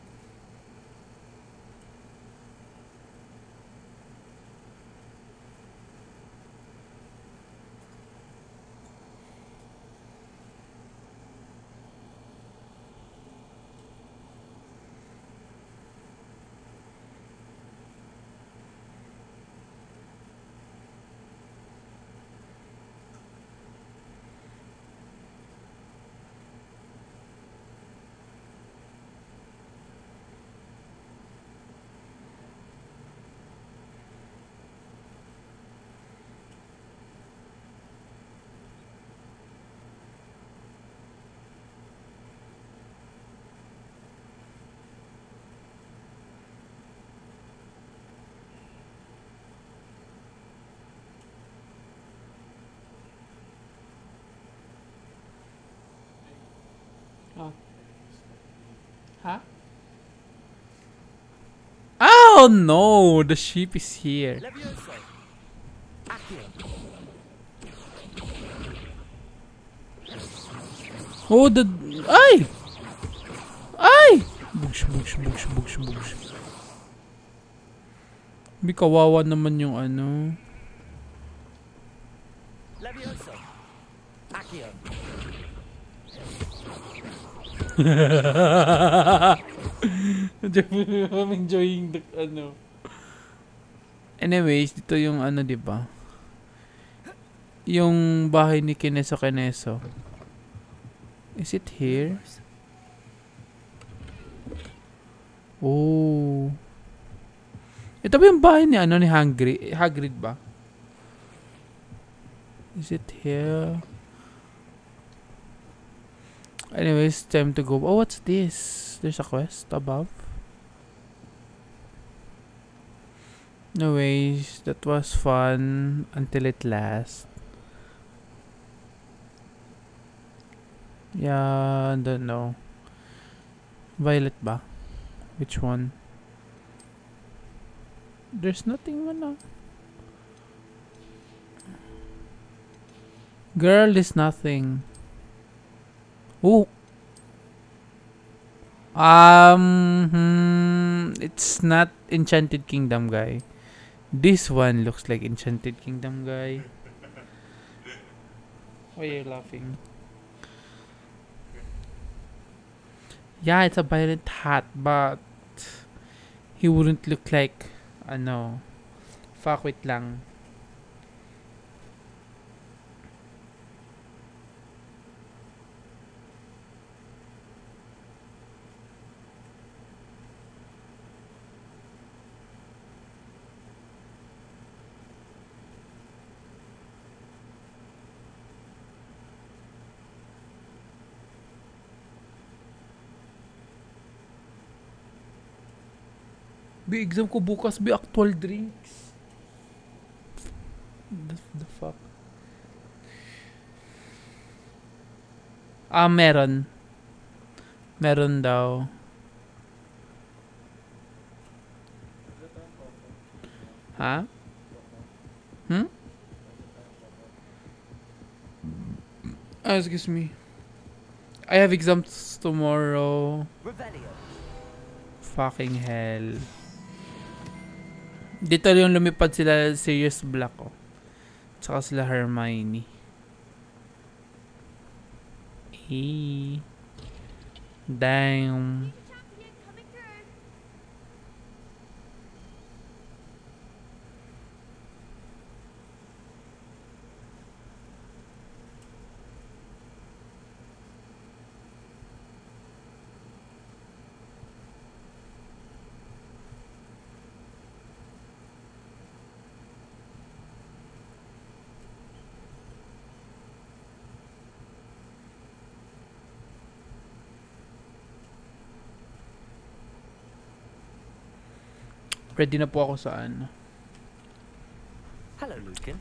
Oh no! The sheep is here. Oh, the... Ay! Ay! Bugs, bugs, bugs, bugs, bugs. May kawawa naman yung ano. Levioso. I'm enjoying the ano. Anyways, dito yung ano, 'di ba? Yung bahay ni Kineso Kineso. Is it here? Oh. Ito ba yung bahay ni ano ni Hagrid? Hagrid ba? Is it here? Anyways, time to go. Oh, what's this? There's a quest above. Anyways, that was fun until it lasts. Yeah, I don't know. Violet ba? Which one? There's nothing man ah. Girl is nothing. Oh. Um, hmm, it's not Enchanted Kingdom, guy. This one looks like Enchanted Kingdom, guy. Why are you laughing? Yeah, it's a violet hat, but he wouldn't look like, uh, ano, fuck wait lang. Be exam ko bukas, be actual drinks. The, the fuck? Ah, meron. Meron daw. Ha? Hmm? Ah, excuse me. I have exams tomorrow. Fucking hell. Dito yung lumipad sila Sirius Black oh. Tsaka sila Hermione. Hey. Damn. Ready na po ako sa ano. Hello, Lucan.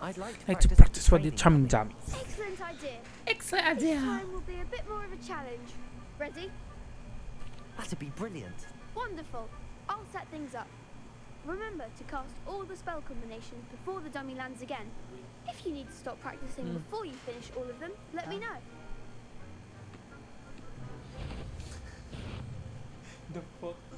I'd like to Like to practice, practice what the charming dummy. Excellent idea. Excellent idea. This idea. time will be a bit more of a challenge. Ready? That'd be brilliant. Wonderful. I'll set things up. Remember to cast all the spell combinations before the dummy lands again. If you need to stop practicing Hmm. before you finish all of them, let me know. The fuck?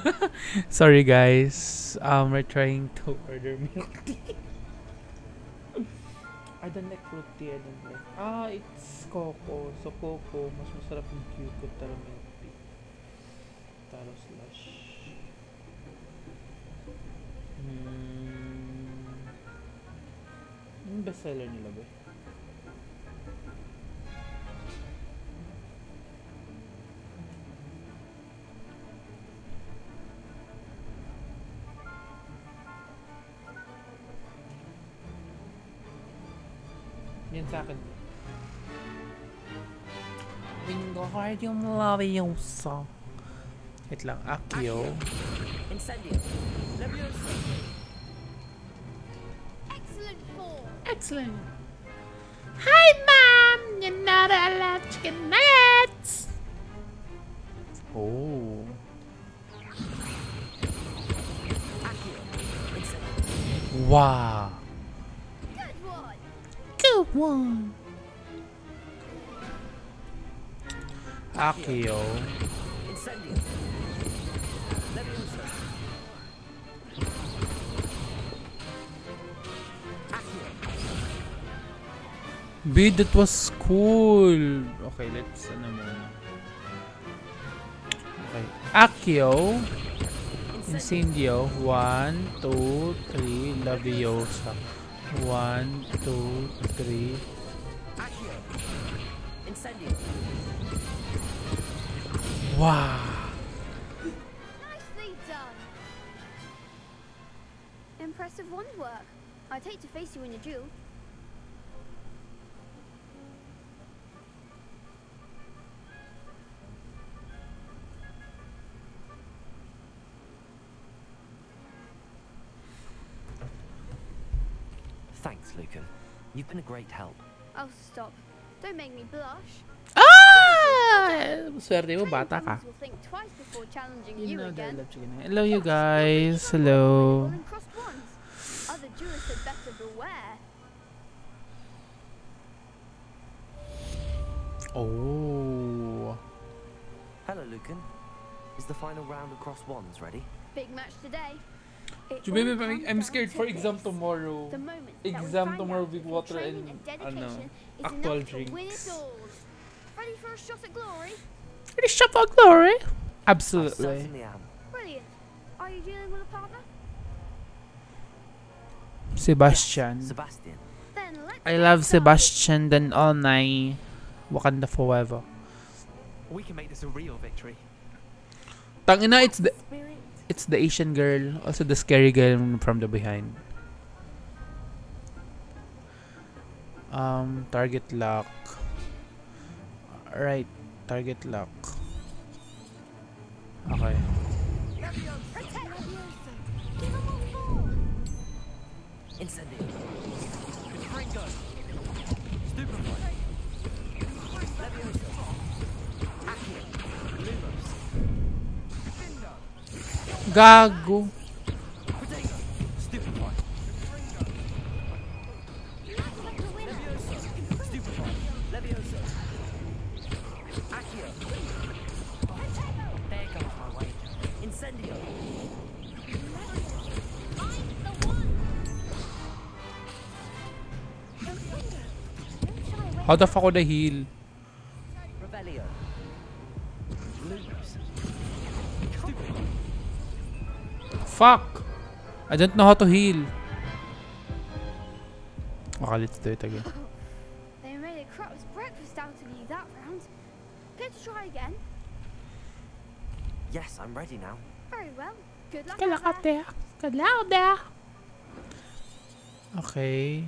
Sorry guys. Um, we're trying to order milk tea. I don't like fruit tea. I don't like. Ah, it's coco. So coco, mas masarap yung Q taro milk tea. Taro slash. Hmm. Yung bestseller nila ba? Yan sa akin. Wingardium Leviosa. Wait lang. Accio. Incendio. Leviosa. Excellent form. Excellent. Hi, Mom! You're not allowed chicken nuggets! Oh. Wow. One. Good one. Accio. Incendio. Leviosa. Accio. B, that was cool. Okay, let's ano muna. Okay. Accio. Incendio. One, two, three. Leviosa. One, two, three. Accio. Incendio. Wow. Nicely done. Impressive wand work. I'd hate to face you in a duel. Thanks, Lucan. You've been a great help. Oh, stop. Don't make me blush. Ah! Swerte mo, bata ka. Opponents will think twice before challenging You you know that I love chicken. Hello, you guys. Hello. Rolling crossed wands. Other jurists had better beware. Oh. Hello, Lucan. Is the final round of cross wands ready? Big match today. It Baby, all baby, comes I'm scared for exam this. tomorrow. The moment Exam tomorrow with water training and, dedication ano, actual enough to win drinks. Ready for a shot at glory? Pretty shot for glory. Absolutely. certainly am. Brilliant. Are you dealing with a partner? Sebastian. Sebastian. Then let's I love. Sebastian than all night. Wakanda forever. We can make this a real victory. Tangina, it's the Spirit. It's the Asian girl, also the scary girl from the behind. Um, target lock. Right, target lock. Okay. Ringo. Incendio. How the fuck would I heal? Fuck! I don't know how to heal. Okay, let's do it again. They made a crap's breakfast out of you that round. Care to try again? Yes, I'm ready now. Very well. Good luck. Good luck out there. Good luck out there. Okay.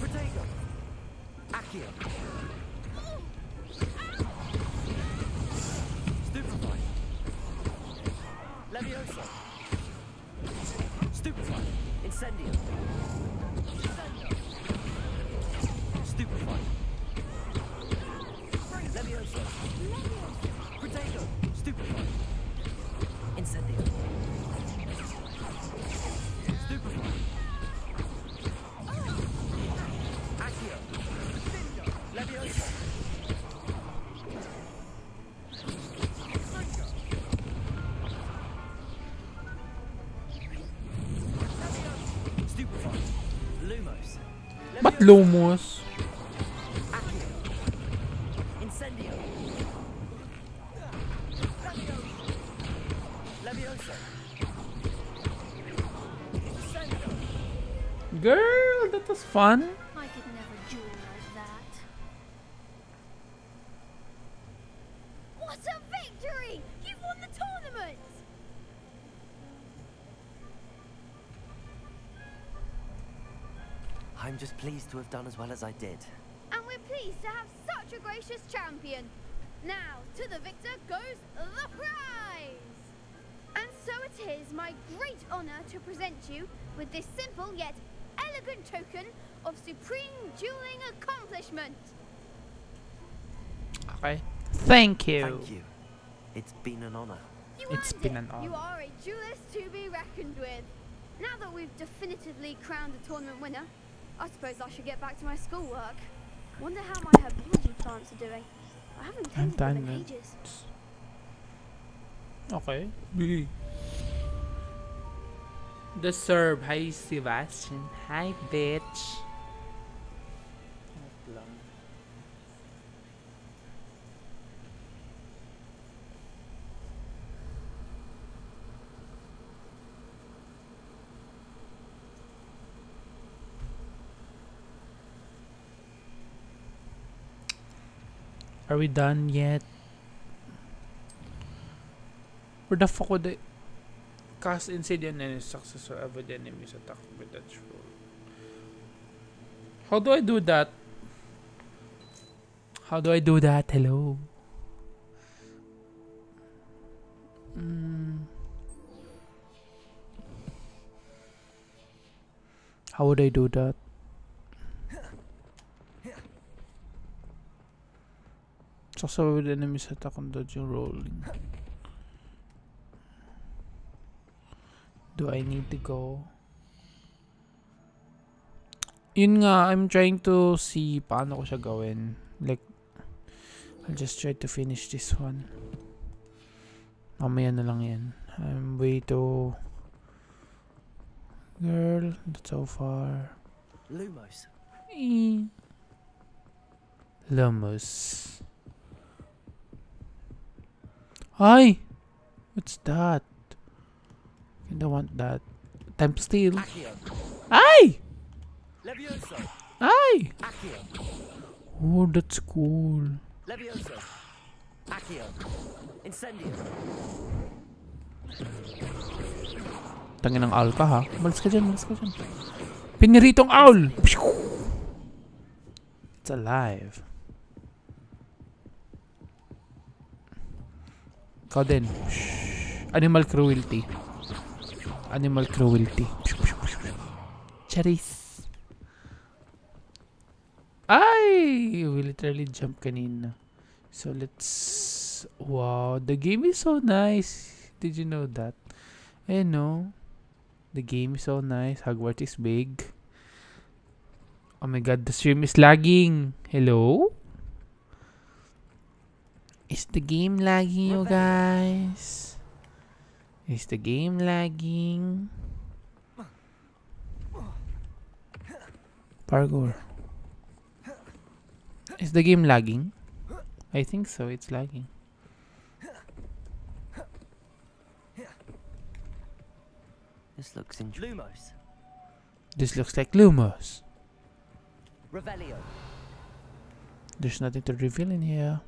Protego. Accio. Levioso. Stupefy. Incendio. Stupefy. Levioso. Protego. Stupefy. Incendio. Incendio. Girl, that was fun. To have done as well as I did. And we're pleased to have such a gracious champion. Now, to the victor goes the prize! And so it is my great honor to present you with this simple yet elegant token of supreme dueling accomplishment. Okay. Thank you. Thank you. It's been an honor. You It's earned been it. an honor. You are a duelist to be reckoned with. Now that we've definitively crowned a tournament winner, I suppose I should get back to my schoolwork. Wonder how my herbology plants are doing. I haven't tended them in done uh, ages. Okay. B. The serve. Hi, Sebastian. Hi, bitch. Wait lang. Are we done yet? Where the fuck would I cast insidious and success or avoid enemies attack with that roll? How do I do that? How do I do that? Hello. Mm. How would I do that? Success with enemies attack on dodging rolling. Do I need to go? Yun nga, I'm trying to see paano ko siya gawin. Like, I'll just try to finish this one. Mamaya na lang yan. I'm way too... Girl, that's so far. Lumos. Eh. Lumos. Ay! What's that? I don't want that. Temp steal. Hi! Ay! Oh, that's cool. Tangin ng owl ka ha. Malis ka dyan, malis ka dyan. Piniritong owl! It's alive. Ikaw din. Animal cruelty. Animal cruelty. Charis. Ay! We literally jump kanina. So let's... Wow, the game is so nice. Did you know that? Eh, I know. The game is so nice. Hogwarts is big. Oh my god, the stream is lagging. Hello? Is the game lagging, you guys? Is the game lagging? Parkour. Is the game lagging? I think so, it's lagging. This looks interesting. Lumos. This looks like Lumos. Revelio. There's nothing to reveal in here.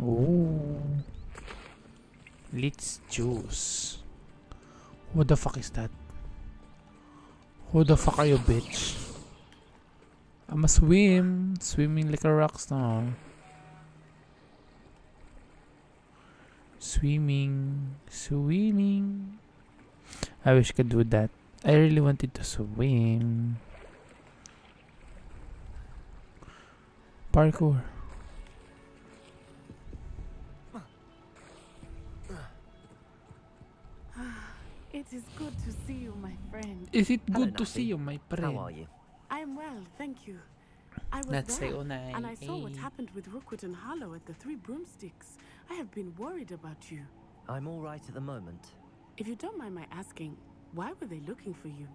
Oh. Let's juice. What the fuck is that? Who the fuck are you, bitch? I'm a swim. Swimming like a rock star. Swimming. Swimming. I wish I could do that. I really wanted to swim. Parkour. Good to see you, my friend. Is it Hello, good to see you, my friend? How are you? I am well, thank you. I was Let's say there, unay, and I saw what happened with Rookwood and Harlow at the Three Broomsticks. I have been worried about you. I'm all right at the moment. If you don't mind my asking, why were they looking for you?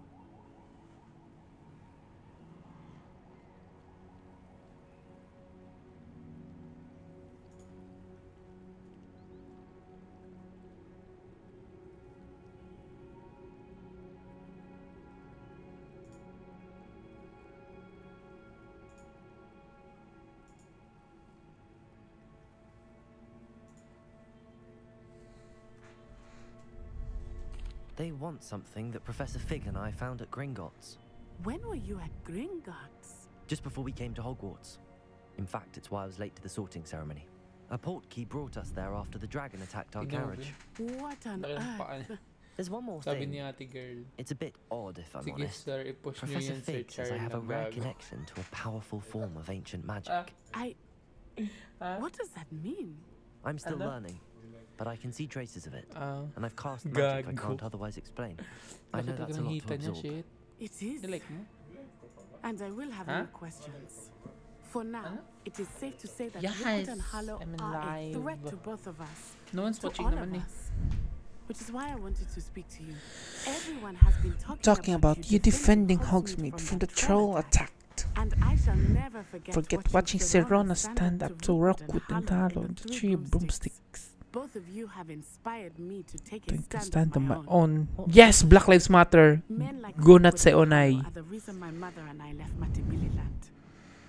They want something that Professor Fig and I found at Gringotts. When were you at Gringotts? Just before we came to Hogwarts. In fact, it's why I was late to the sorting ceremony. A portkey brought us there after the dragon attacked our Tignan carriage. What on Laki ng paa earth? There's one more Sabi thing. ni ate girl. It's a bit odd if I'm Sige honest. sir, Professor Fig says I have a rare connection to a powerful form of ancient magic. Ah. I. Ah? What does that mean? I'm still learning, but I can see traces of it. Ah. and I've cast magic I can't otherwise explain. I know Nakita that's ko a ng lot to niya, absorb. It is. You like? And I will have Huh? more questions. For now, Ano? it is safe to say that Yes, Rookwood and Harlow I'm are a threat to both of us. No one's to watching all naman of us. Which is why I wanted to speak to you. Everyone has been talking, Talking about you defending Hogsmeade from the troll attack. And I shall never forget, Forget watching Sirona stand up to Rookwood and Harlow and the three broomsticks. Both of you have inspired me to take a stand, stand on my my own. own. Yes, Black Lives Matter. Men like Go Rookwood not say and Harlow onay. Are the reason my mother and I left Matabeleland.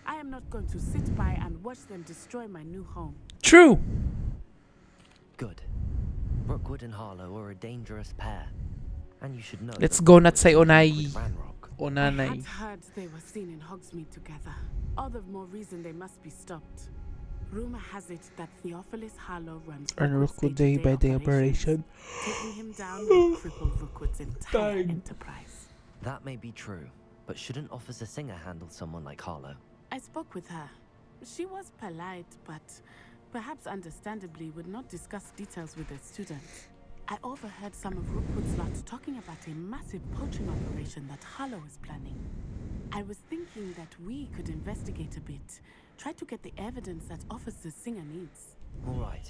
I am not going to sit by and watch them destroy my new home. True. Good. Rookwood and Harlow are a dangerous pair. And you should know Let's that go not say Rookwood onay. with Ranrock. O I nanay. had heard they were seen in Hogsmeade together. All the more reason they must be stopped. Rumor has it that Theophilus Harlow runs And Rookwood's Rookwood day by day operation. Taking him down will cripple Rookwood's entire Dying. enterprise. That may be true, but shouldn't Officer Singer handle someone like Harlow? I spoke with her. She was polite, but perhaps understandably would not discuss details with a student. I overheard some of Rookwood's lot talking about a massive poaching operation that Harlow is planning. I was thinking that we could investigate a bit, try to get the evidence that Officer Singer needs. All right.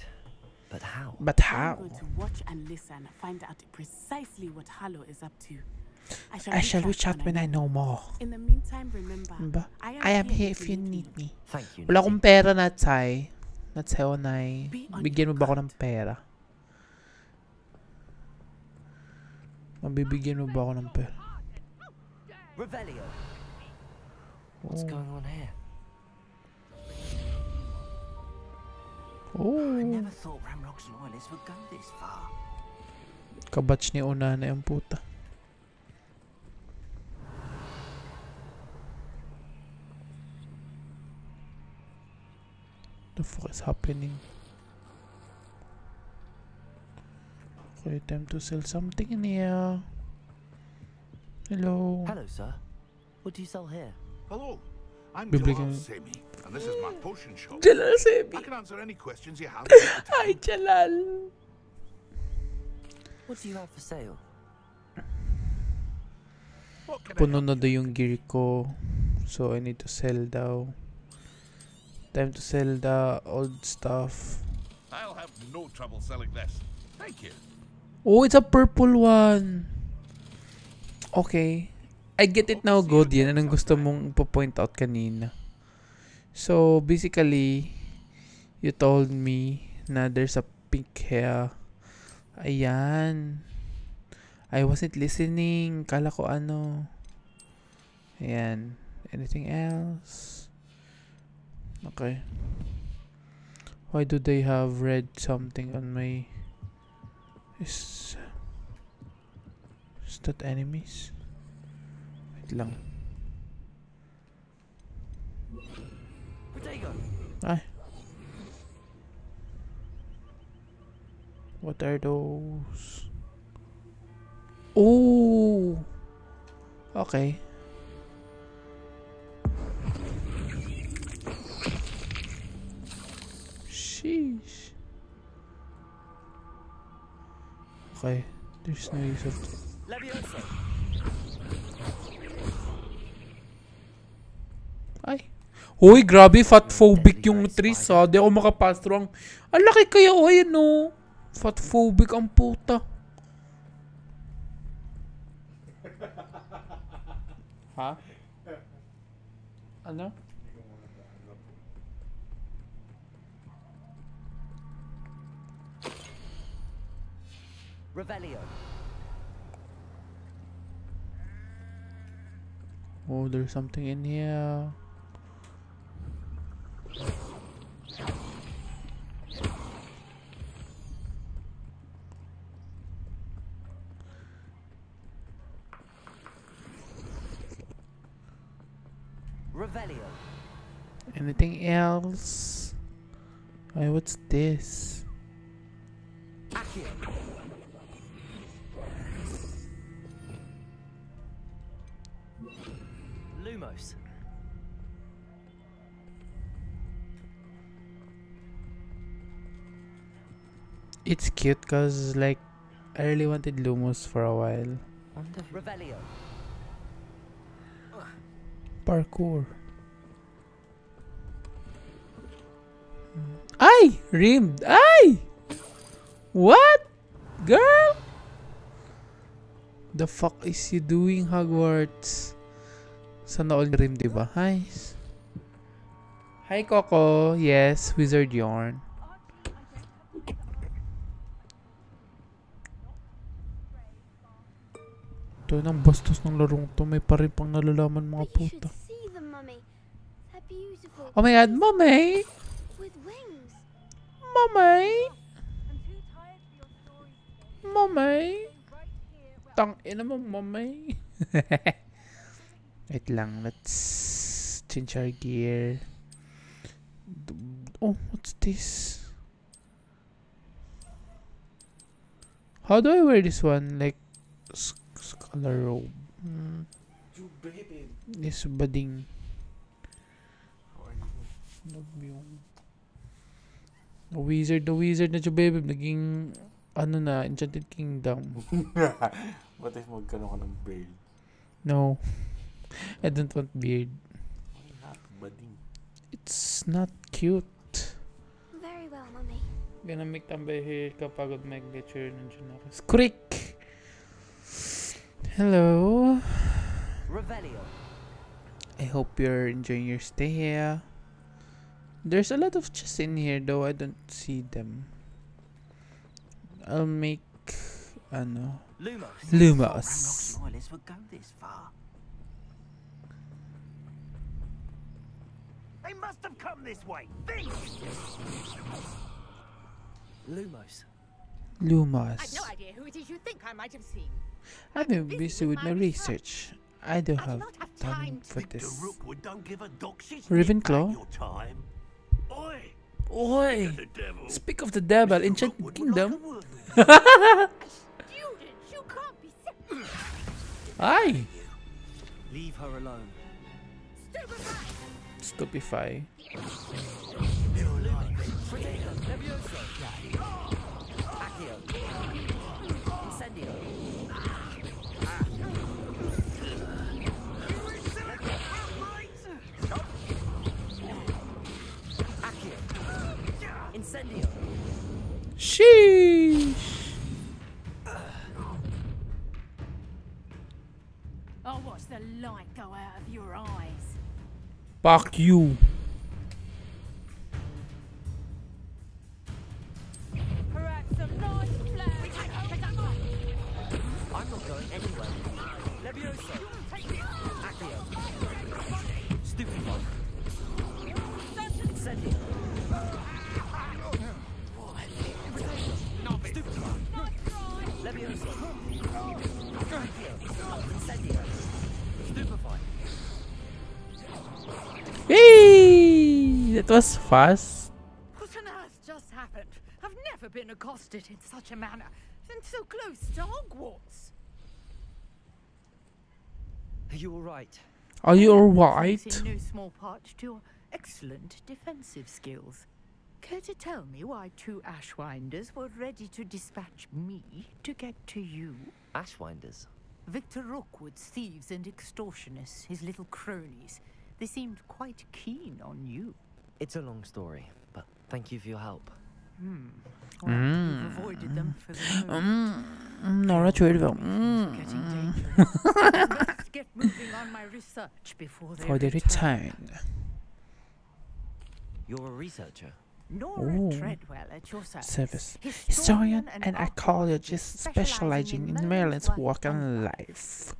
But how? But how? I'm going to watch and listen, find out precisely what Harlow is up to. I shall reach out when I know more. In the meantime, remember, Ba? I am, I am here if you need me. Thank you. Wala Natty. akong pera na, Tsai. Natsai Onai. Be on Bigyan mo ba ako ng pera? Mabibigyan mo ba ako ng pera? Revelio. What's Oh. going on here? Oh. I never thought Ranrock's loyalists would go this far. Kabatch ni una na yung puta. The fuck is happening? Okay, time to sell something in here. Hello. Hello, sir. What do you sell here? Hello, I'm Biblically- Jalal Semi, and this is my potion shop. Jalal Semi. Eh, I can answer any questions you have. Hi, Jalal. What do you have for sale? Puno na daw yung gear ko. So, I need to sell daw. Time to sell the old stuff. I'll have no trouble selling this. Thank you. Oh, it's a purple one. Okay. I get it now, God. Yan ang gusto mong po-point out kanina. So, basically, you told me na there's a pink hair. Ayan. I wasn't listening. Kala ko ano. Ayan. Anything else? Okay. Why do they have red something on my... Is... Is that enemies? Wait lang. Protego! What are those? Oh! Okay. Sheesh. Okay. There's no use of... Uy, grabe, fatphobic yung trees ha. Di ako makapass through ang... Ang laki kaya, o ayan o. Fatphobic ang puta. ha? Ano? Revelio. Oh, there's something in here. Revelio. Anything else? Ay, what's this? Accio. Lumos. It's cute cause like I really wanted Lumos for a while. Revelio. Parkour. Ay! Rimmed! Ay! What? Girl? The fuck is you doing, Hogwarts? Sana all rim, di ba? Hi. Hi, Coco. Yes, Wizard Yarn. Ito ng bastos ng larong to. May pa rin pang nalalaman mga puta. Oh my god, mommy! With wings. Mommy! Mommy! Tang ina mo, mommy. Wait lang, let's change our gear. Oh, what's this? How do I wear this one? Like, s- scholar robe. Hmm. Yes, bading. Love yung... The wizard, the wizard na Jubebe, naging ano na, Enchanted Kingdom. What if magkaroon ka ng beard? No. I don't want beard. Why not, buddy? It's not cute. Very well, Mummy. Gonna make tambay here kapag mag lecture nandiyan ako. Skrik! Hello. Revelio. I hope you're enjoying your stay here. There's a lot of chests in here though I don't see them. I'll make ano Lumos. Lumos. Ranrock's loyalists would go this far. They must have come this way. Think! Lumos. I've no idea who it is you think I might have seen. I've been busy with my research. I don't have time for this. Rookwood don't give a Ravenclaw? your. Oi! Oi! Speak of the devil, Enchanted Kingdom. Students, you can't be serious. Ay! Leave her alone. Stupefy. Sheesh! Oh, watch the light go out of your eyes. Fuck you. Hey! That was fast. What on earth just happened? I've never been accosted in such a manner, and so close to Hogwarts. Are you alright? Are you Thanks alright? in no small part to your excellent defensive skills. Care to tell me why two Ashwinders were ready to dispatch me to get to you? Ashwinders. Victor Rookwood's thieves and extortionists, his little cronies. They seemed quite keen on you. It's a long story, but thank you for your help. Hmm. Well, Mm. you've avoided them for the moment. Mm, Nora Churville. Things are Mm. must get moving on my research before they For the return. You're a researcher. Nora Ooh. Treadwell at your service. Service. Historian Historian and and archaeologist specializing in Merlin's work and life.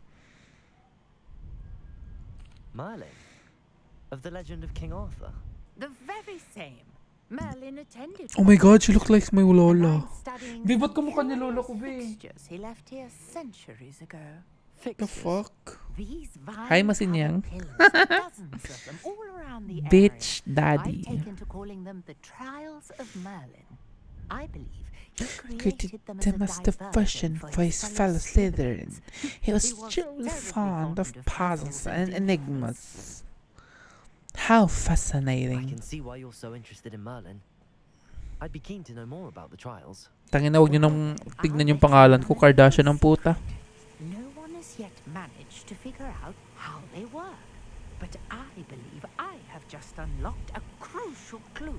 Merlin? Of the legend of King Arthur? The very same. Merlin attended. Oh my god, she looks like my lola. Studying Be, some ba't kamukha ni lola ko, be? he left here centuries ago. The fuck? These Hi, Masinyang. pillars, dozens of them all around the Bitch daddy. I've taken to calling them the Trials of Merlin. I believe he created created them as, them a as the diversion for his fellow Slytherin. He was truly fond of puzzles and enigmas. How fascinating. I fascinating. can see why you're so interested in Merlin. I'd be keen to know more about the trials. Tangina, huwag nyo nang tignan yung pangalan ko, Kardashian ng puta. No one has yet managed to figure out how they work. But I believe I have just unlocked a crucial clue.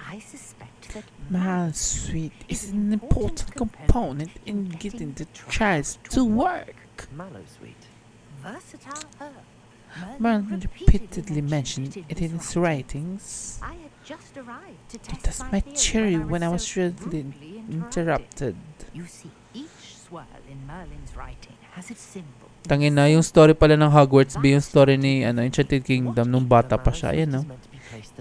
I suspect that Mallowsweet is an important component in getting the trials to work. Mallowsweet. versatile herb. Merlin repeatedly mentioned it in his writings. I had just arrived to test my my cherry when I when I was was so rudely rudely interrupted. You see, each swirl in Merlin's writing has its symbol. Tangin na, yung story pala ng Hogwarts ba yung story ni ano, Enchanted Kingdom nung bata pa siya. Ayan, no?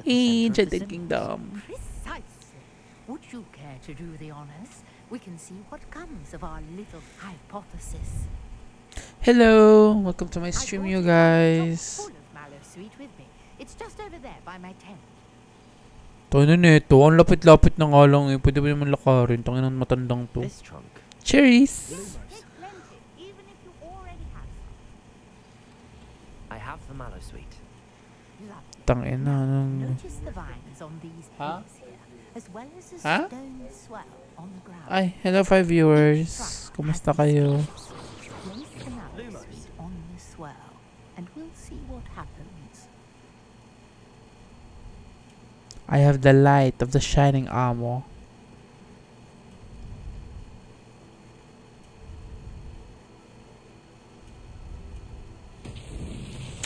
Eh, Enchanted Kingdom. Precisely. Would you care to do the honors? We can see what comes of our little hypothesis. Hello! Welcome to my stream, you guys. Full of mallowsweet with me. It's just over there by my tent. Tayo na neto. Ang lapit-lapit na nga lang eh. Pwede ba naman lakarin? Tangin ng matandang to. This trunk. Cherries! I have the Mallowsweet. Tangin na. Nang... Notice the vines on these Huh? hills here, as well as the Huh? stone swell on the ground. Ay, hello five viewers. Kumusta kayo? Place the mallow sweet on the swell, and we'll see what happens. I have the light of the shining armor.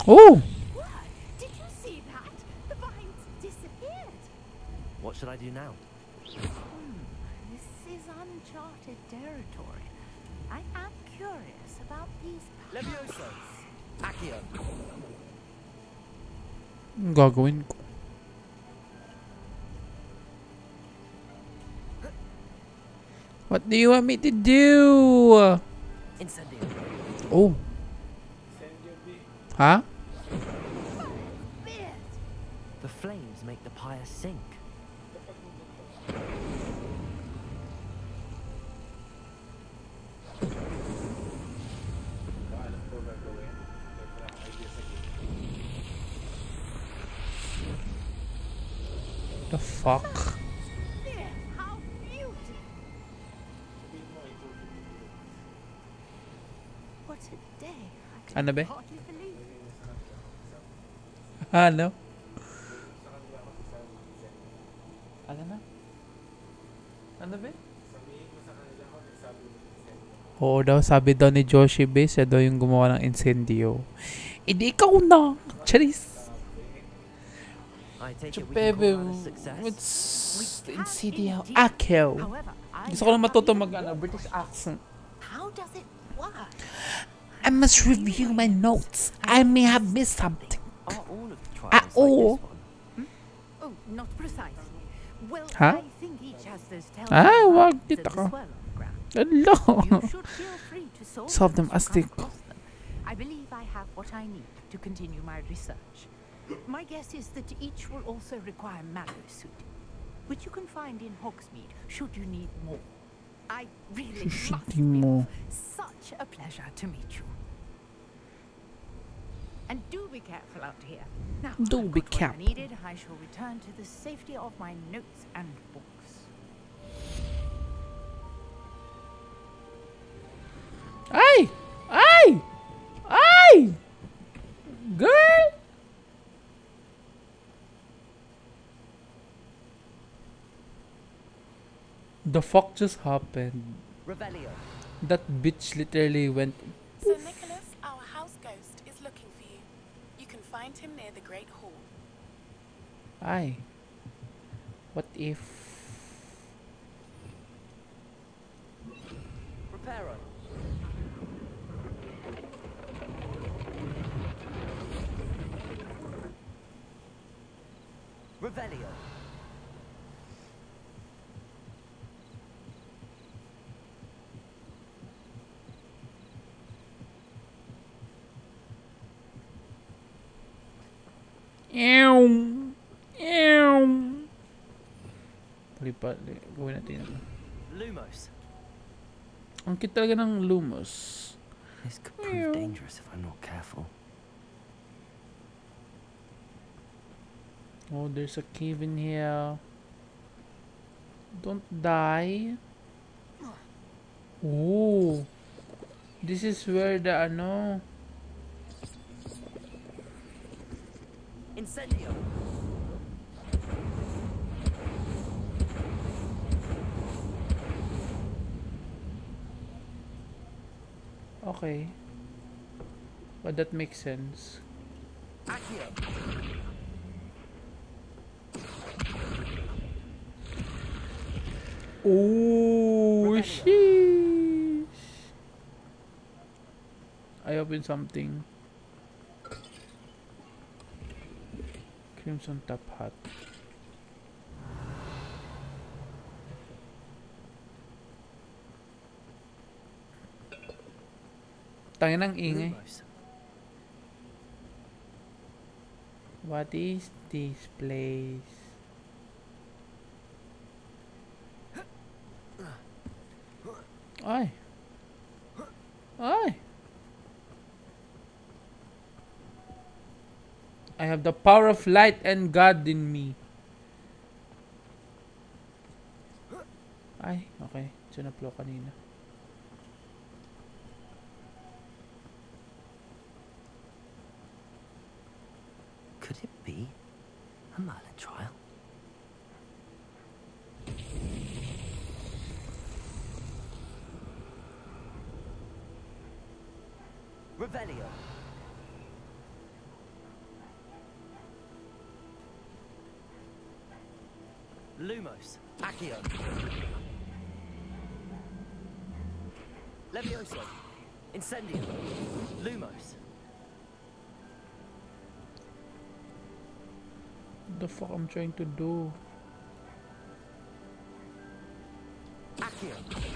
Oh! What? Did you see that? The vines disappeared. What should I do now? Hmm, this is uncharted territory. I am curious about these Levioso. Accio. Ang What do you want me to do? Incendio. Oh. Huh? The flames make the pyre sink. The fuck? Ano ba? Ano? Ano na? Ano ba? Oo daw, sabi daw ni Joshi Bay, siya daw yung gumawa ng incendio. Hindi ikaw na! Charis! Success. it's incendio. Akio. Gusto ko lang matuto mag ano, British accent. How does it? I must review my notes. I may have missed something. Are all of the trials At all. this one? Hmm? Oh, not precisely. Well, Huh? I think each has those Ay, telltale ah, wag marks dito of the ka. on the ground. Hello. You should feel free to solve, Solve them as as they come. I believe I have what I need to continue my research. My guess is that each will also require mallowsweet, which you can find in Hogsmeade should you need more. I really must such a pleasure to meet you. And do be careful out here. Now, Do I've be got what I careful. needed. I shall return to the safety of my notes and books. Ay! Ay! Ay! Girl! The fuck just happened? Revelio. That bitch literally went. Sir Nicholas, our house ghost, is looking for you. You can find him near the Great Hall. Ay. What if. Reparo. Revelio. Ew! Ew! Lipat. Gawin natin ano. Lumos. Ang cute talaga ng Lumos. This could prove dangerous if I'm not careful. Oh, there's a cave in here. Don't die. Oh. This is where the ano. Incendio. Okay. But that makes sense. Accio. Oh, sheesh. I opened something. Crimson Top Hat. Tangin ng ingay. What is this place? Ay. Ay. I have the power of light and God in me. Ay, okay. Sinaplo kanina. Could it be a Merlin trial? Revelio. Lumos. Accio. Levioso. Incendio. Lumos. the fuck I'm trying to do? Accio.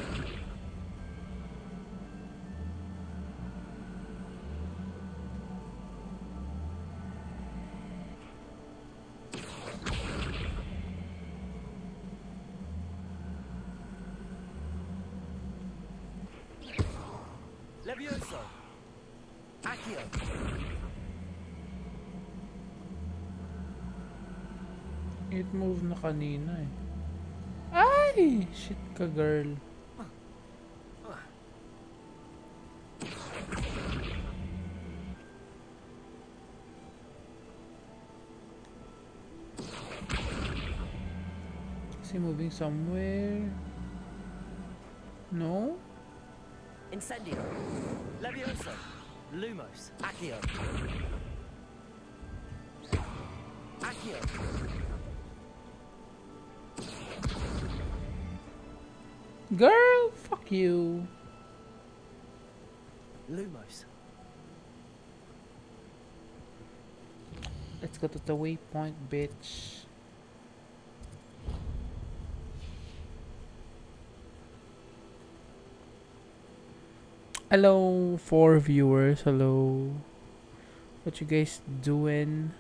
Kanina eh. Ay! Shit ka, girl. Is he moving somewhere? No? Incendio. Levioso. Lumos. Accio. Accio. Girl, fuck you. Lumos. Let's go to the waypoint, bitch. Hello, four viewers. Hello. What you guys doing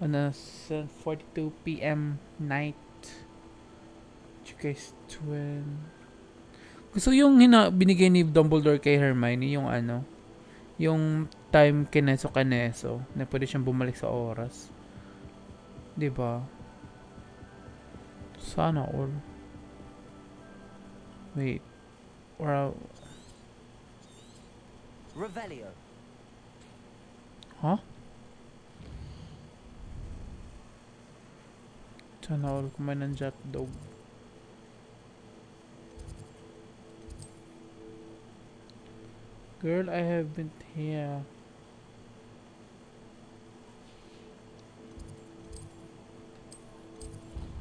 on a 42 p.m. night? Guys doing? Gusto yung hina binigay ni Dumbledore kay Hermione yung ano, yung time kineso kineso na pwede siyang bumalik sa oras. 'Di ba? Sana all. Wait. Or Revelio. Huh? Sana all kumain ng jot Girl, I have been here.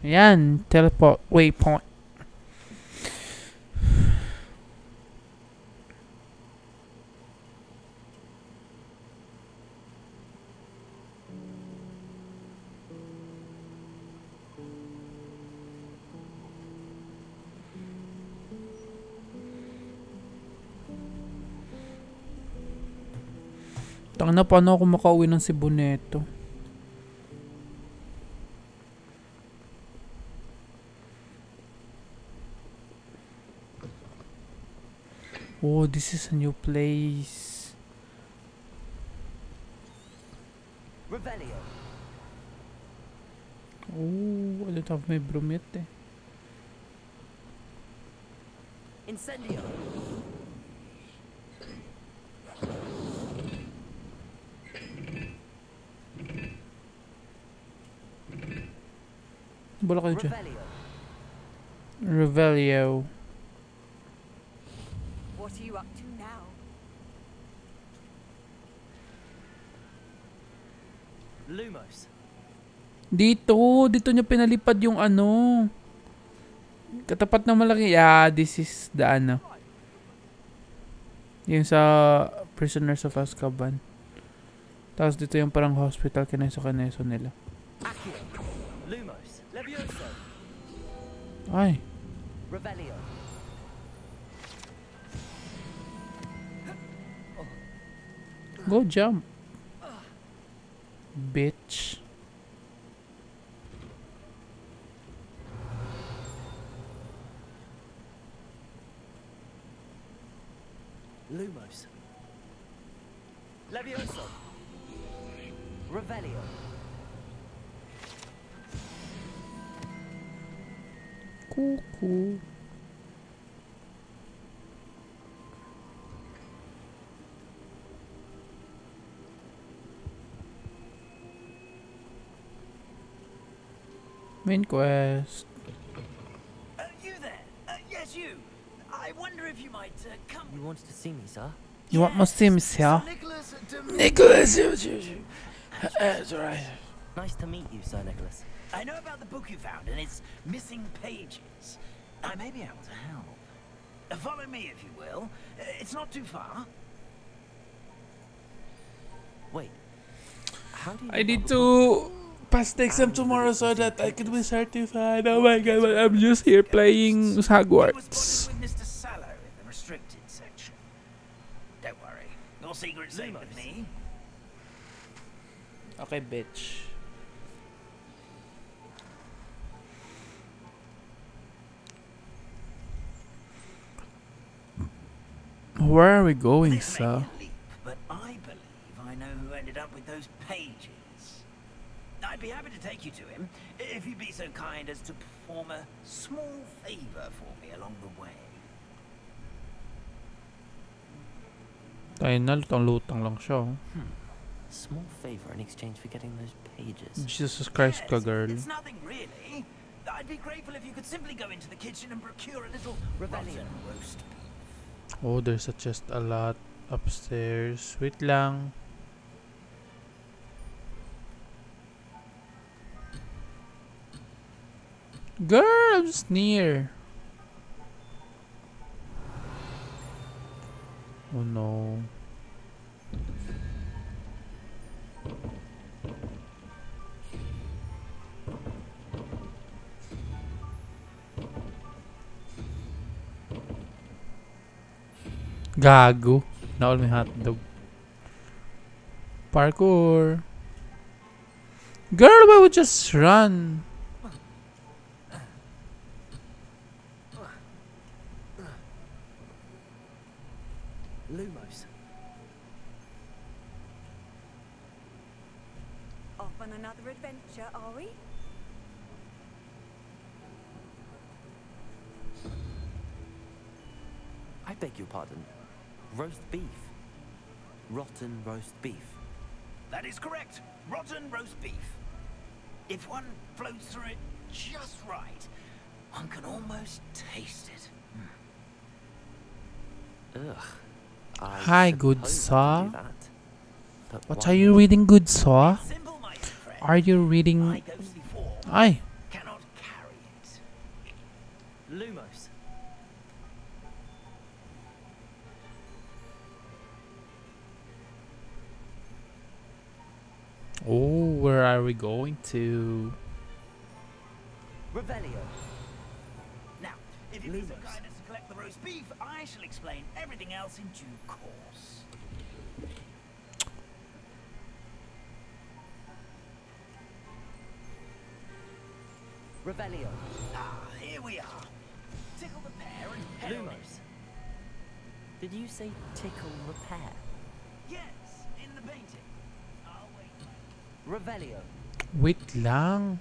Yan, teleport waypoint. Tang na paano ako makauwi ng Cebu neto? Oh, this is a new place. Revelio. Oh, I don't have my bromette eh. Incendio. Bola kayo dyan. Revelio. What are you up to now? Lumos. Dito, dito niya pinalipad yung ano. Katapat ng malaki. Yeah, this is the ano. Yung sa Prisoners of Azkaban. Tapos dito yung parang hospital kineso-kineso nila. Accio. Ay. Revelio. Go jump. Bitch. Lumos. Levioso. Revelio. Cuckoo. Main quest. Uh, you there? Uh, yes, you. I wonder if you might uh, come. You wanted to see me, sir? You want more Sims here? Nicholas de Nicholas, you- you- you- That's right. Nice to meet you, Sir Nicholas. I know about the book you found and its missing pages. I may be able to help. Uh, follow me, if you will. Uh, it's not too far. Wait. How do you I need to pass the exam tomorrow so that I can be certified. Oh my god, but I'm just here playing Hogwarts. With Mr. Sallow in the restricted section. Don't worry. Your secret's safe with me. Okay, bitch. Where are we going, This may be sir? a leap, but I believe I know who ended up with those pages. I'd be happy to take you to him if you'd be so kind as to perform a small favor for me along the way. Tayo na, lutang-lutang lang siya. Small favor in exchange for getting those pages. Jesus Christ ka, girl. It's nothing really. I'd be grateful if you could simply go into the kitchen and procure a little Rebellion. rotten roast Oh, there's a just a lot upstairs. Wait lang. Girl, I'm just near. Oh no. Gago. Naol may hotdog. Parkour. Girl, why would just run? Lumos. Off on another adventure, are we? I beg your pardon. Roast beef. Rotten roast beef. That is correct. Rotten roast beef. If one floats through it just right, one can almost taste it. Hmm. Ugh. I Hi, good suppose I saw. could do that. But What are you reading, good sir? Simple, my dear friend. Are you reading? My ghostly oh, where are we going to? Revelio. Now, if you be so kind to collect the roast beef, I shall explain everything else in due course. Revelio. Ah, here we are. Tickle the pear and head on it. Lumos. Did you say tickle the pear? Yes, in the painting. I'll wait. Revelio. Wait lang.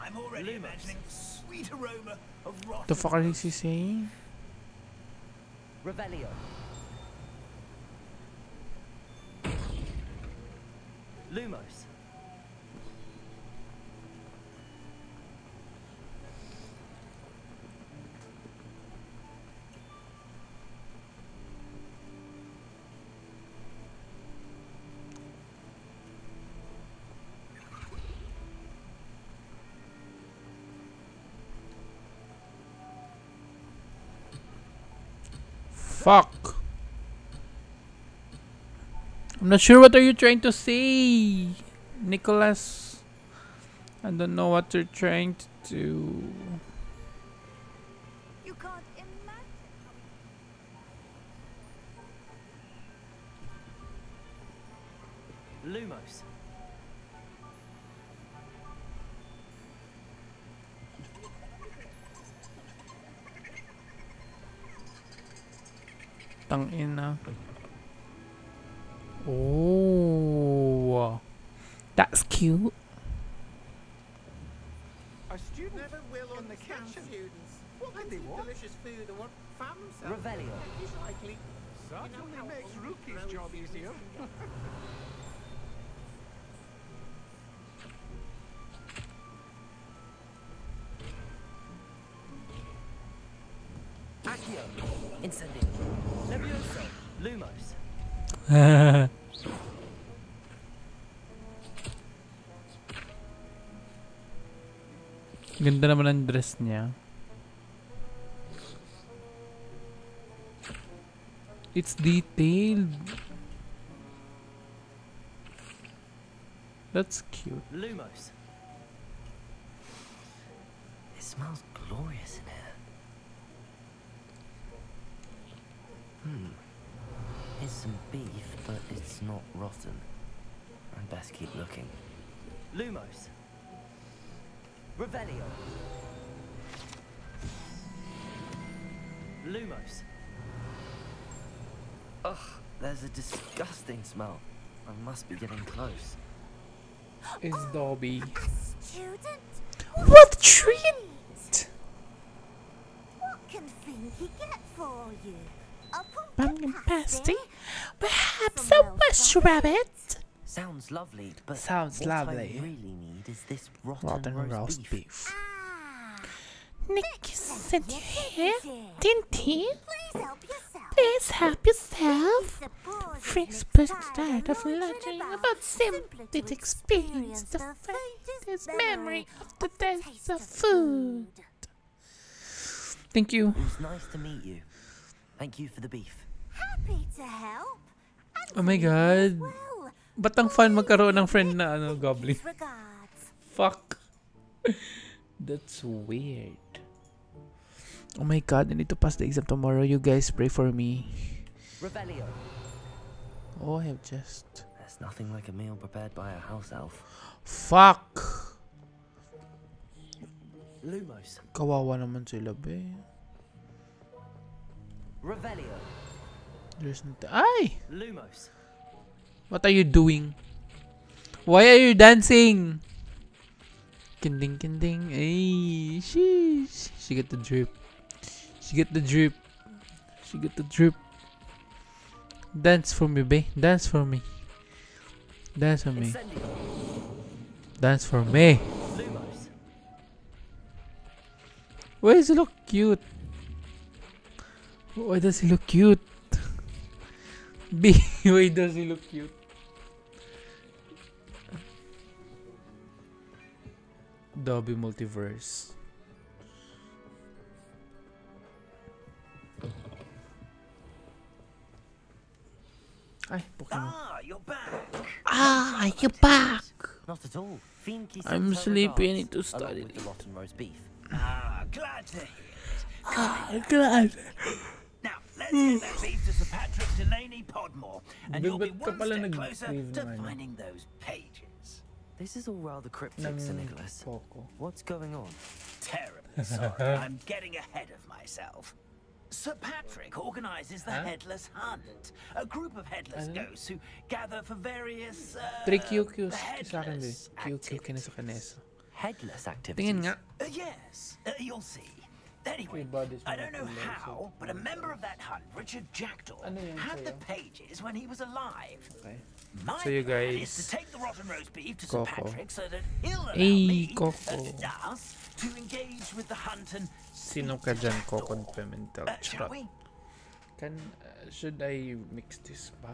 I'm already imagining the sweet aroma of rotten the fuck are roast he saying? Revelio. Lumos. Fuck. I'm not sure what are you trying to say, Nicholas. I don't know what you're trying to do. You can't imagine Lumos. Tang ina. Oh. That's cute. A student never will in the kitchen. Students. What can they want? Delicious food and want fat themselves. Revelio. He's likely. Certainly makes Rookie's job easier. Accio. Incendio. Lumos. Ganda naman ang dress niya. It's detailed. That's cute. Lumos. It smells glorious in here. Hmm. Here's some beef, but it's not rotten. I'd best keep looking. Lumos. Revelio. Lumos. Ugh, there's a disgusting smell. I must be getting close. It's oh, Dobby. Student? What treat? What can Finky get for you? A Pumpkin pasty? Perhaps a Welsh rarebit? Sounds lovely, but Sounds what lovely. I really need is this rotten, Rotten roast, roast beef. beef. Nicky sent you here, didn't he? Please help yourself. Please help yourself. Freeze person tired of learning about simple experience the faintest memory of the taste of food. Thank you. It was nice to meet you. Thank you for the beef. Happy to help. Oh my god. Ba't ang fun magkaroon ng friend na ano, goblin? Fuck. That's weird. Oh my god, I need to pass the exam tomorrow. You guys pray for me. Revelio. Oh, I have just. There's nothing like a meal prepared by a house elf. Fuck! Lumos. Kawawa naman sila, be. Revelio. There's nothing. Ay! Lumos. What are you doing? Why are you dancing? Kinding, kinding. Ay, sheesh. She get the drip. She get the drip. She get the drip. Dance for me, babe. Dance for me. Dance for me. Dance for me. Lumos. Why does he look cute? Why does he look cute? B, why does he look cute? Dobby Multiverse. Ay, Pokemon. Ah, you're back. Ah, you're back. Not at all. Fienke I'm sends her sleepy, I regards, need to study. with the rotten roast beef. Ah, glad to hear it. Ah, glad. Now, let's get that beef to Sir Patrick Delaney Podmore, and you'll be one step closer to finding those pages. This is all rather cryptic, Sir Ng Nicholas. Poco. What's going on? Terribly sorry. I'm getting ahead of myself. Sir Patrick organizes the Huh? Headless Hunt, a group of headless Ano? ghosts who gather for various uh, 3 QQ sa akin, be. headless QQ kinesa kanesa. Headless activities. Uh, yes, uh, you'll see. Anyway, I don't know how, but a member of that hunt, Richard Jackdaw, had the pages when he was alive. Okay. My So you plan is guys- to take the rotten roast beef to Sir Coco. Patrick so that he'll allow Ay, me, Coco. uh, us, to engage with the hunt and Sino ka dyan, Coco Pimentel? Uh, shall we? Can, uh, should I mix this ba?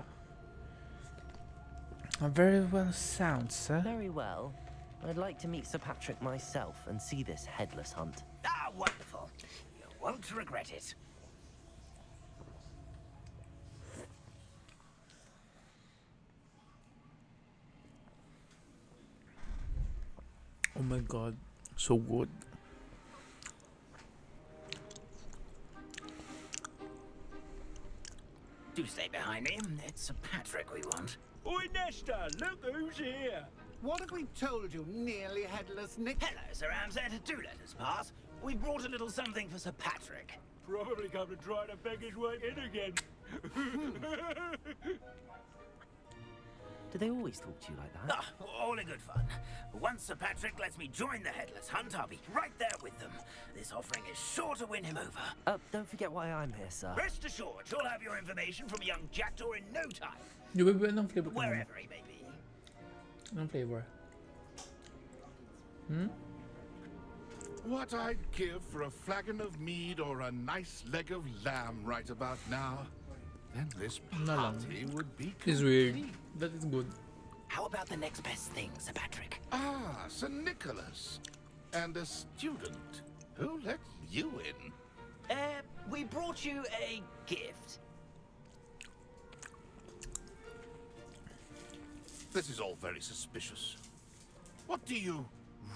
Uh, very well sounds, sir. Very well. I'd like to meet Sir Patrick myself and see this headless hunt. Ah, wonderful. You won't regret it. Oh my god, so good. Do stay behind me. It's Sir Patrick we want. Oi, Nesta, look who's here. What have we told you, nearly headless Nick? Hello, Sir Amset. Do let us pass. We brought a little something for Sir Patrick. Probably come to try to beg his way in again. Do they always talk to you like that? Ah, all in good fun. Once Sir Patrick lets me join the Headless Hunt, I'll be right there with them. This offering is sure to win him over. Uh, don't forget why I'm here, sir. Rest assured, you'll have your information from young Jackdaw in no time, Di ba ba anong flavor ka naman? wherever he may be. Anong flavor? Hmm? What I'd give for a flagon of mead or a nice leg of lamb right about now. Then this Na lang. party would be It's weird. complete. That is good. How about the next best thing, Sir Patrick? Ah, Sir Nicholas. And a student. Who let you in? Uh, we brought you a gift. This is all very suspicious. What do you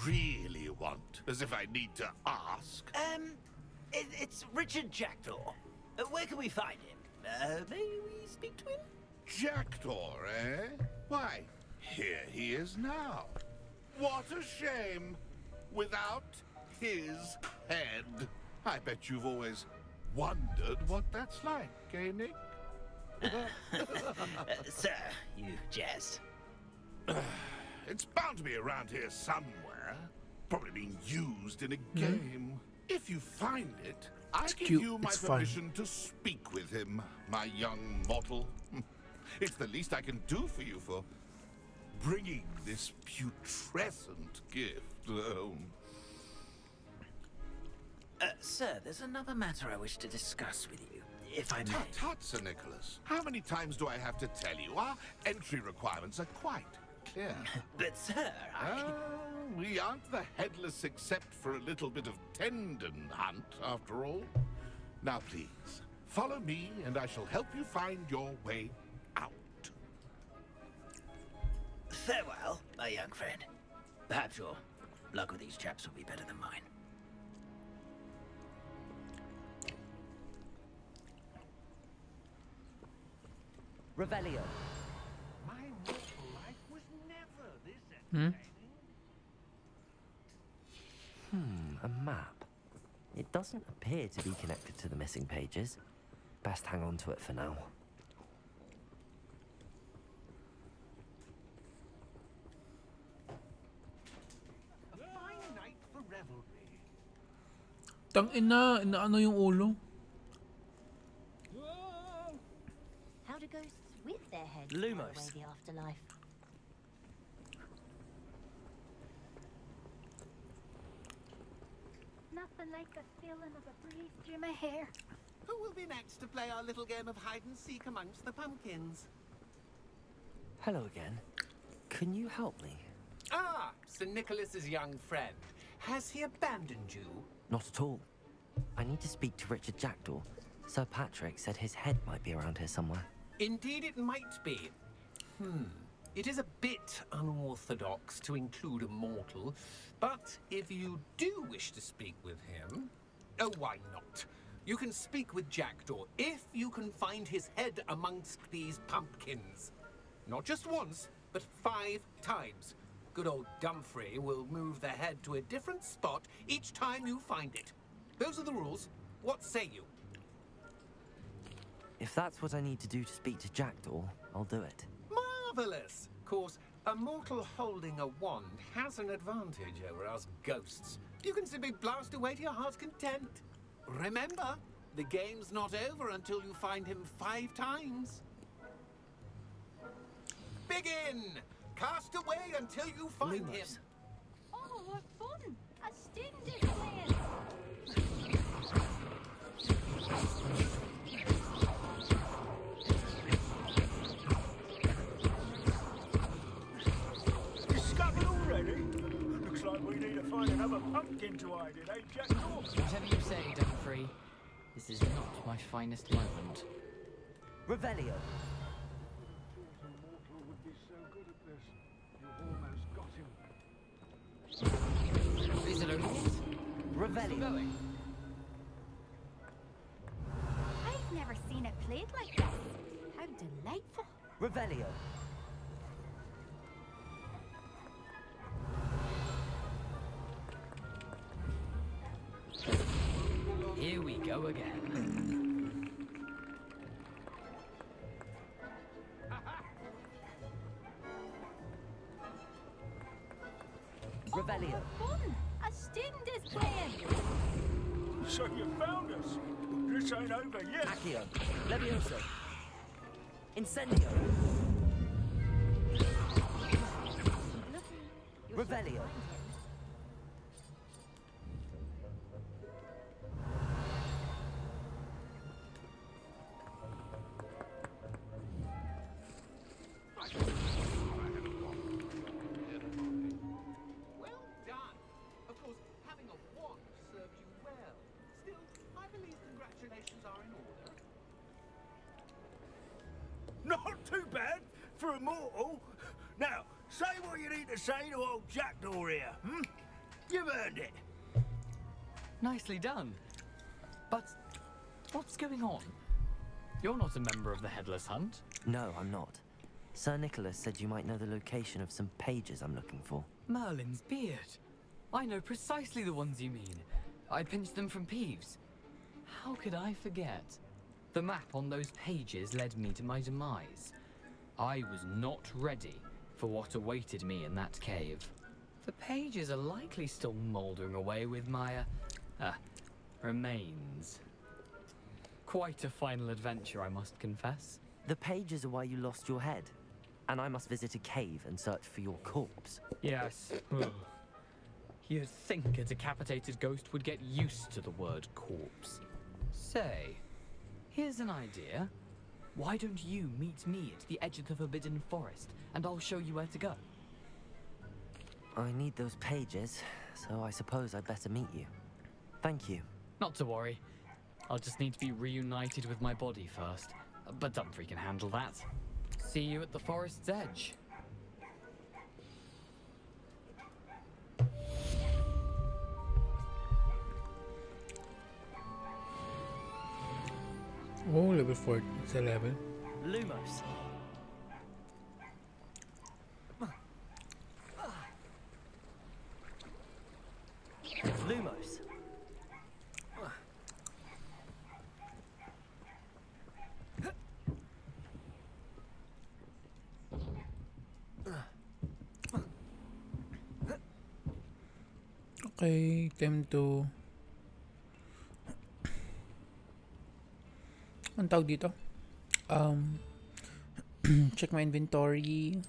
really want? As if I need to ask. Um, it, it's Richard Jackdaw. Uh, where can we find him? Uh, may we speak to him? Jackdaw, eh? Why, here he is now. What a shame. Without his head. I bet you've always wondered what that's like, eh, Nick? Uh, sir, you jest. it's bound to be around here somewhere. Probably being used in a Hmm. game. If you find it, I It's give cute, you my it's fun. permission to speak with him, my young mortal. It's the least I can do for you for bringing this putrescent gift home. Uh, sir, there's another matter I wish to discuss with you, if I may. Tut, tut, Sir Nicholas. How many times do I have to tell you? Our entry requirements are quite clear. But, sir, I... Ah, we aren't the headless except for a little bit of tendon hunt, after all. Now, please, follow me, and I shall help you find your way out. Farewell, my young friend. Perhaps your luck with these chaps will be better than mine. Revelio. My mortal life was never this Hmm? Hmm, a map. It doesn't appear to be connected to the missing pages. Best hang on to it for now. A fine night for revelry. Tang ina, inaano yung ulo. How do ghosts with their heads Lumos. the afterlife? Nothing like the feeling of a breeze through my hair. Who will be next to play our little game of hide and seek amongst the pumpkins? Hello again. Can you help me? Ah, Sir Nicholas's young friend. Has he abandoned you? Not at all. I need to speak to Richard Jackdaw. Sir Patrick said his head might be around here somewhere. Indeed, it might be. Hmm. It is a bit unorthodox to include a mortal, but if you do wish to speak with him, oh, why not? You can speak with Jackdaw if you can find his head amongst these pumpkins. Not just once, but five times. Good old Dumfrey will move the head to a different spot each time you find it. Those are the rules. What say you? If that's what I need to do to speak to Jackdaw, I'll do it. Marvelous! Of course, a mortal holding a wand has an advantage over us ghosts. You can simply blast away to your heart's content. Remember, the game's not over until you find him five times. Begin! Cast away until you find him. Oh, what fun! A stindy we need to find another pumpkin to hide in, eh, Jackdaw? Whatever you say, Dumfrey. This is not my finest moment. Revelio. would be so good at this. You've almost got him. Is it over yet? Revelio. I've never seen it played like this. How delightful. Revelio. Here we go again. Revelio. Fun! A stindy's playing. So you found us. This ain't over yet. Accio. Levioso. Incendio. Revelio. For a mortal. Now, say what you need to say to old Jackdaw here, hmm? You've earned it. Nicely done. But what's going on? You're not a member of the Headless Hunt. No, I'm not. Sir Nicholas said you might know the location of some pages I'm looking for. Merlin's beard. I know precisely the ones you mean. I pinched them from Peeves. How could I forget? The map on those pages led me to my demise. I was not ready for what awaited me in that cave. The pages are likely still mouldering away with my, uh, uh, remains. Quite a final adventure, I must confess. The pages are why you lost your head. And I must visit a cave and search for your corpse. Yes. You'd think a decapitated ghost would get used to the word corpse. Say, here's an idea. Why don't you meet me at the edge of the Forbidden Forest, and I'll show you where to go? I need those pages, so I suppose I'd better meet you. Thank you. Not to worry. I'll just need to be reunited with my body first. But Dumfrey can handle that. See you at the forest's edge. Oh, level 4. It's 11. Lumos. Lumos. Okay, time to... Ang tawag dito? Um, check my inventory.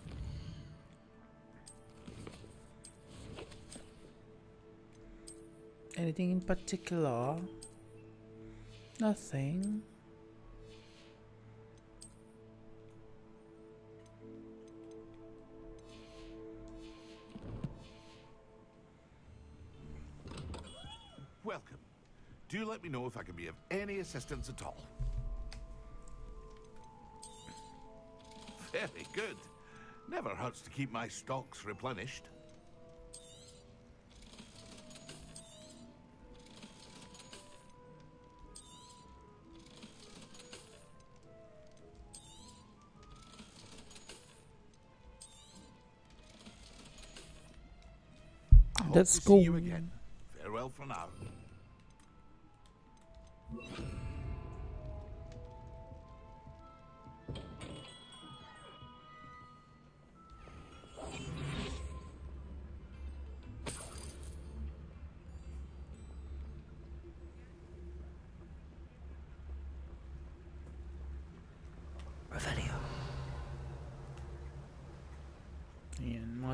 Anything in particular? Nothing. Welcome. Do let me know if I can be of any assistance at all. Very good. Never hurts to keep my stocks replenished. Let's go. See you again. Farewell for now.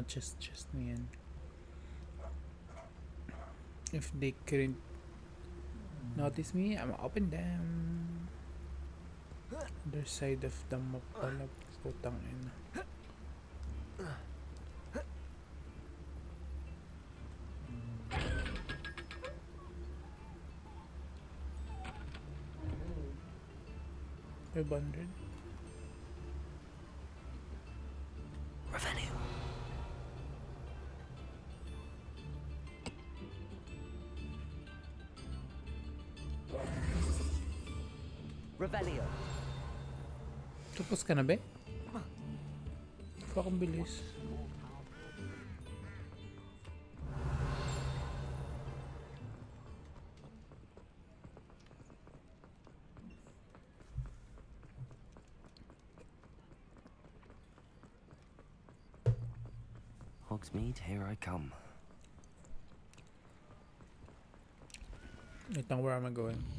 Just na yan. If they couldn't notice me, I'm open them. Other side of the map pala. Putang ina. Five hundred. Ka na ba? Fuck, ang bilis. Hogsmeade, here I come. Wait where am I going?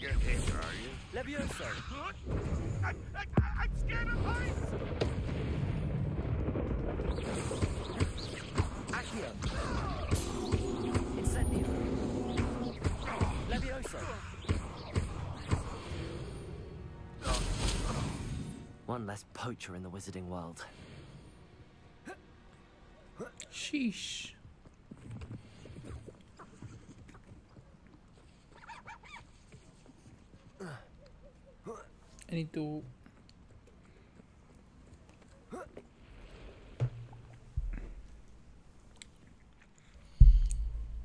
Get hit, are you? Levioso! I, I, I'm scared of heights! Accio! Incendio! Levioso! One less poacher in the wizarding world. Sheesh. I need to.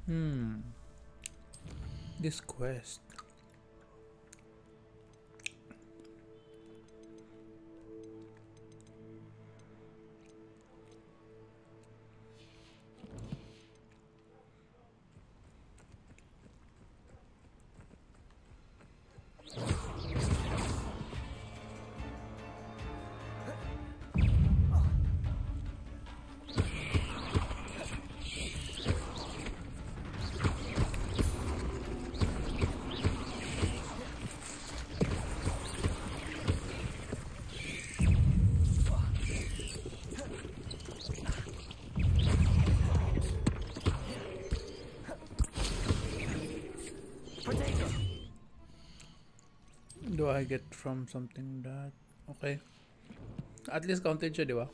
Hmm. This quest. From something that... Okay. At least counted siya, di ba?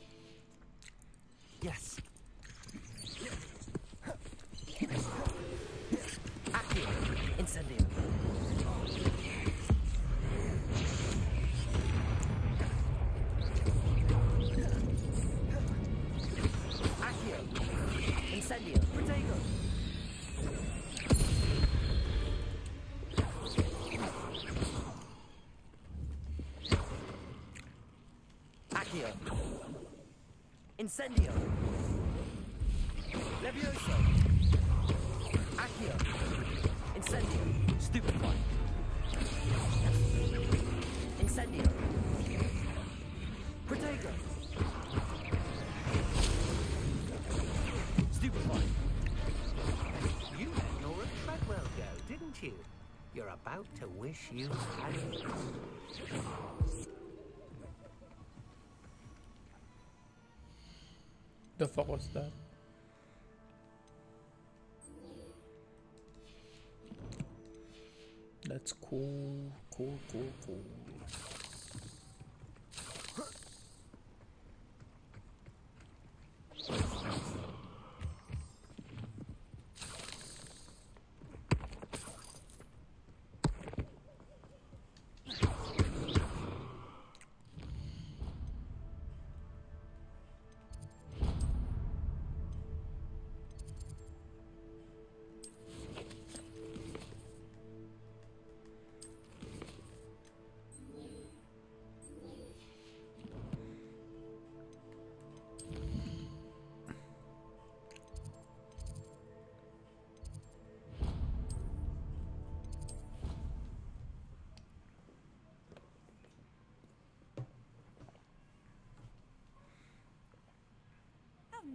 Fuck was that? That's cool, cool, cool, cool.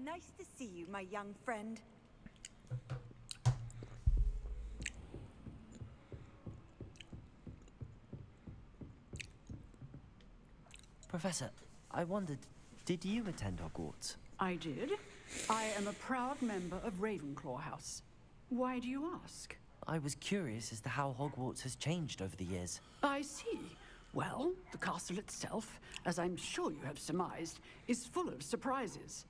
Nice to see you, my young friend. Professor, I wondered, did you attend Hogwarts? I did. I am a proud member of Ravenclaw House. Why do you ask? I was curious as to how Hogwarts has changed over the years. I see. Well, the castle itself, as I'm sure you have surmised, is full of surprises.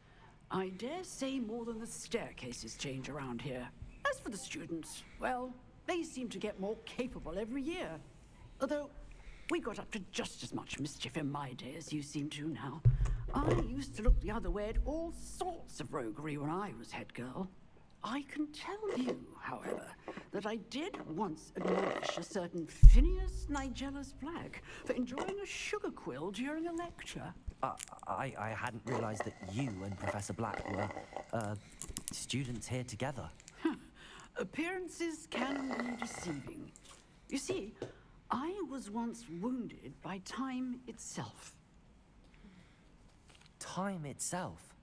I dare say more than the staircases change around here. As for the students, well, they seem to get more capable every year. Although, we got up to just as much mischief in my day as you seem to now. I used to look the other way at all sorts of roguery when I was head girl. I can tell you, however, that I did once admonish a certain Phineas Nigellus Black for enjoying a sugar quill during a lecture. Uh, I, I hadn't realized that you and Professor Black were, uh, students here together. Appearances can be deceiving. You see, I was once wounded by time itself. Time itself?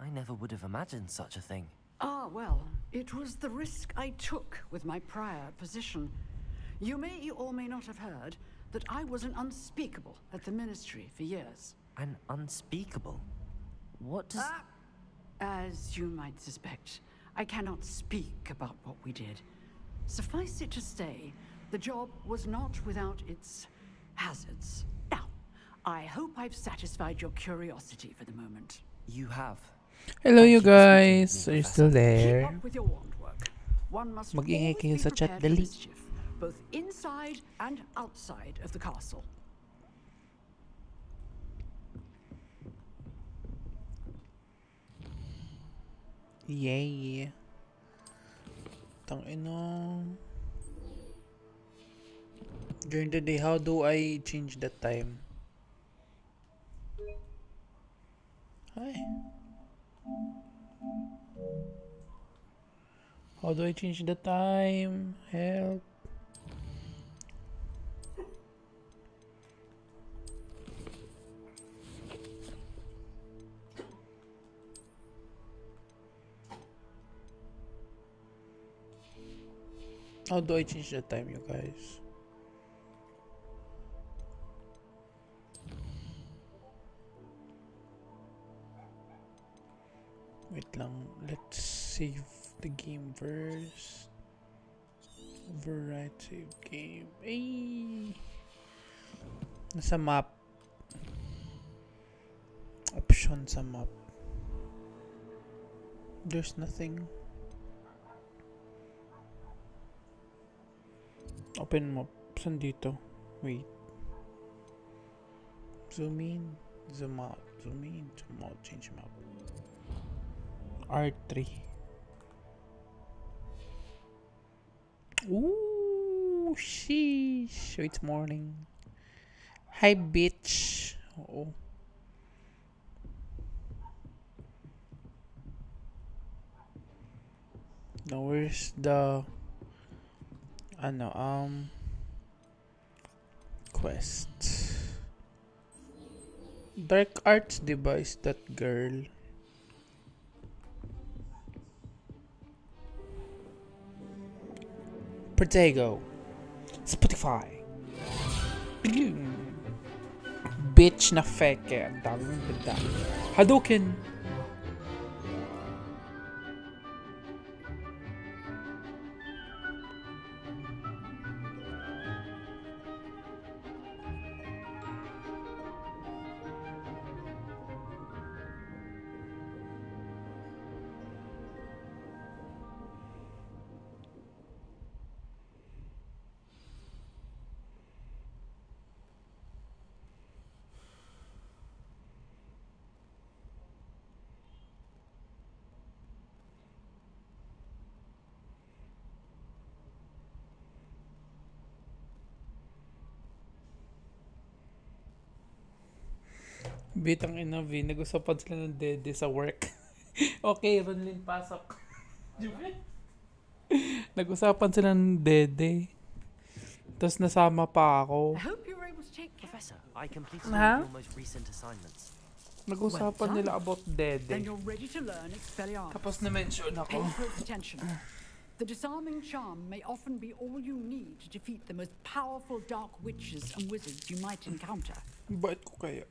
I never would have imagined such a thing. Ah, well, it was the risk I took with my prior position. You may or may not have heard that I was an unspeakable at the Ministry for years. An unspeakable? What does... Ah, as you might suspect, I cannot speak about what we did. Suffice it to say, the job was not without its hazards. Now, I hope I've satisfied your curiosity for the moment. You have. Hello you guys. Are you still Keep there? up with your wand work. One must Mag-ingay kayo be sa chat, prepared for dali. Both inside and outside of the castle. Yay. Tang ino. During the day, how do I change the time? Hi. How do I change the time? Help. Do I change the time, you guys? Wait lang. Let's save the game first. Override save game. Ay! Nasa map. Option sa map. There's nothing. Open map. Saan dito? Wait. Zoom in. Zoom out. Zoom in. Zoom out. Change map. R3. Ooh, sheesh. It's morning. Hi, bitch. Oh. Now, where's the... Ano, um... Quest. Dark Arts device, that girl. Protego. Spotify. Bitch na feke. Ang dami mong banda. Hadouken. Bitang ina, V. Nag-usapan sila ng dede sa work. okay, Ronlin, pasok. Nag-usapan sila ng dede. Tapos nasama pa ako. I hope you were able to take Professor, I completed Huh? your most recent assignments. Nag-usapan nila about Then dede. you're ready to learn Expelliarmus. Tapos na-mention ako. The disarming charm may often be all you need to defeat the most powerful dark witches and wizards you might encounter. Ba't ko kaya?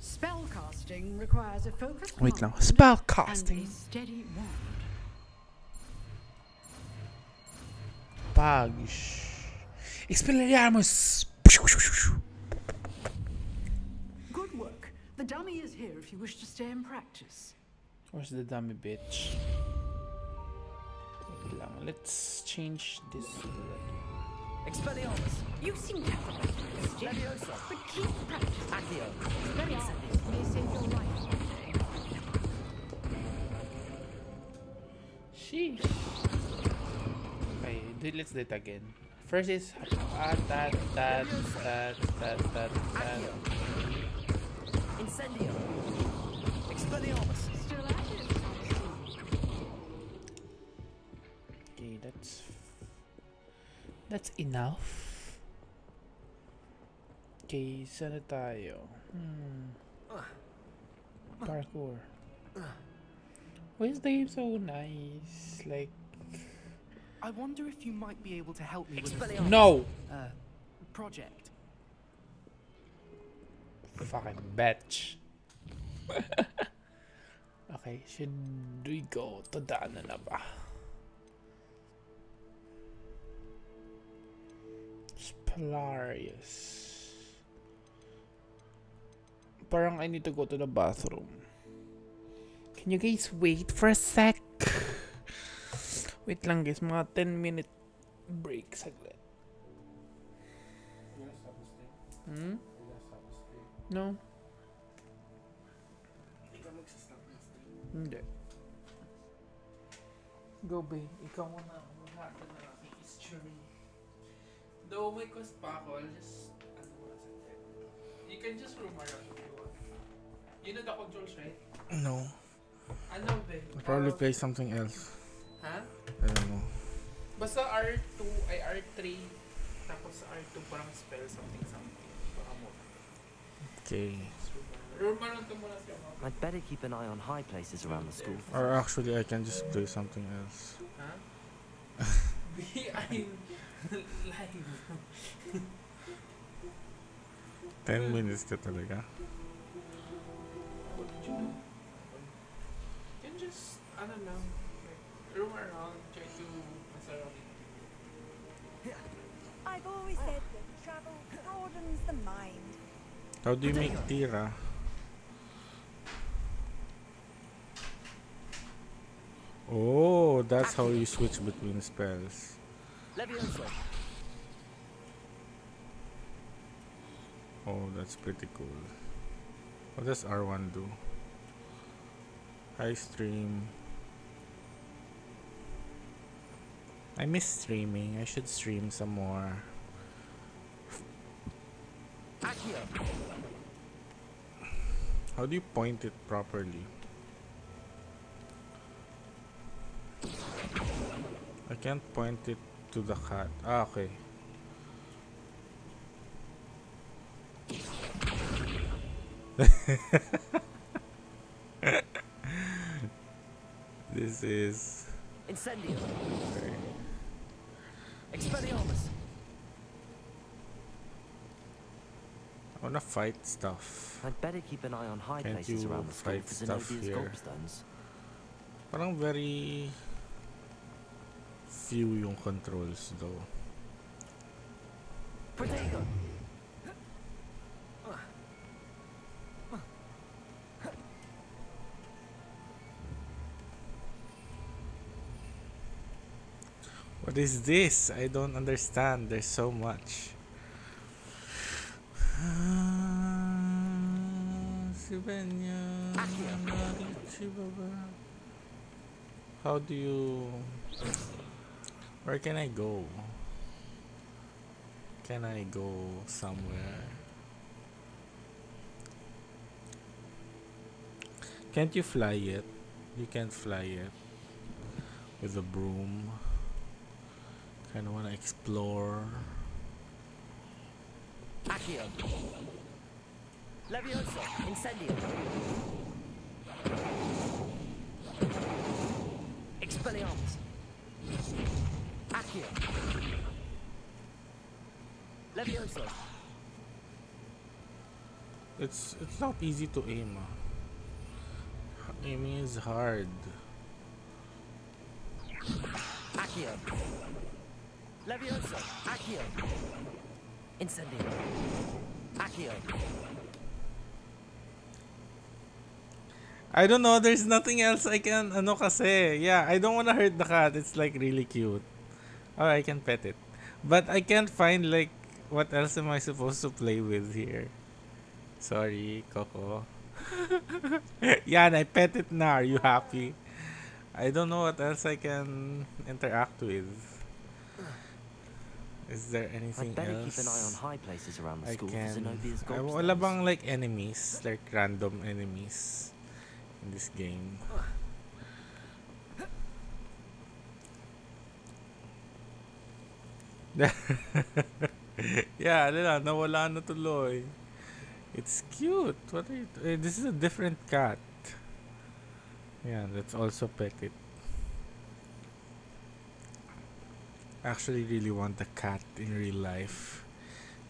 Spellcasting requires a focused Wait mind Spellcasting. and a steady wand. Expelliarmus. Good work. The dummy is here if you wish to stay and practice. Where's the dummy bitch? Let's change this. Expelliarmus! You seem to have a better list, Leviosa! but keep practicing. Accio! Expelliarmus may save your life someday. Sheesh. Okay, do, let's do it again. First is that, that, that, that, that, that. Incendio! Expelliarmus! That's enough. Okay, saan tayo? Hmm. Parkour. Why is the game so nice? Like, I wonder if you might be able to help me with this No. uh, project. Fucking bitch. okay, should we go to daanan na ba? Spalarius. Parang I need to go to the bathroom. Can you guys wait for a sec? Wait lang guys, mga 10 minute break saglit. Hmm? No. Hindi. Go, be. Ikaw muna. Though may quest pa ako, I'll just, ano muna sa You can just roam around if you want. You know the controls, right? No. Ano, be? I'll probably play something else. Ha? I don't know. Basta R2 ay R3 tapos R2 parang spell something something. Baka mo. Okay. Roam around ka muna siya. no? I'd better keep an eye on high places around the school. Or actually, I can just play something else. Ha? Be I'm live. 10 minutes ka talaga. What did you do? You can just, ano lang, like, roam around, try to mess around. I've always said that travel broadens the mind. How do you make tira? Oh, that's how you switch between spells. Levioso. Oh, that's pretty cool. What does R1 do? High stream. I miss streaming. I should stream some more. How do you point it properly? I can't point it to the cat. Ah, okay. this is Incendio. very Expelliarmus. I wanna fight stuff. I'd better keep an eye on high Can't places you around the fight stuff here? Parang very few yung controls though. Protego. What is this? I don't understand. There's so much. How do you... Where can I go? Can I go somewhere? Can't you fly yet? You can't fly yet. With a broom. Kinda wanna explore. Accio. Levioso. Incendio. Expelliarmus. Accio. Levioso. It's it's not easy to aim. ah. Aiming is hard. Accio. Levioso. Accio. Incendio. Accio. I don't know, there's nothing else I can ano kasi. Yeah, I don't wanna hurt the cat. It's like really cute. Or I can pet it. But I can't find like what else am I supposed to play with here? Sorry, Coco. Yan, I pet it now. Are you happy? I don't know what else I can interact with. Is there anything better else? keep an eye on high places around the I school can. Zenobia's I, wala bang like enemies, like random enemies in this game? yeah, nawala na tuloy. It's cute. What are you, eh, this is a different cat. Yeah, let's also pet it. I actually really want a cat in real life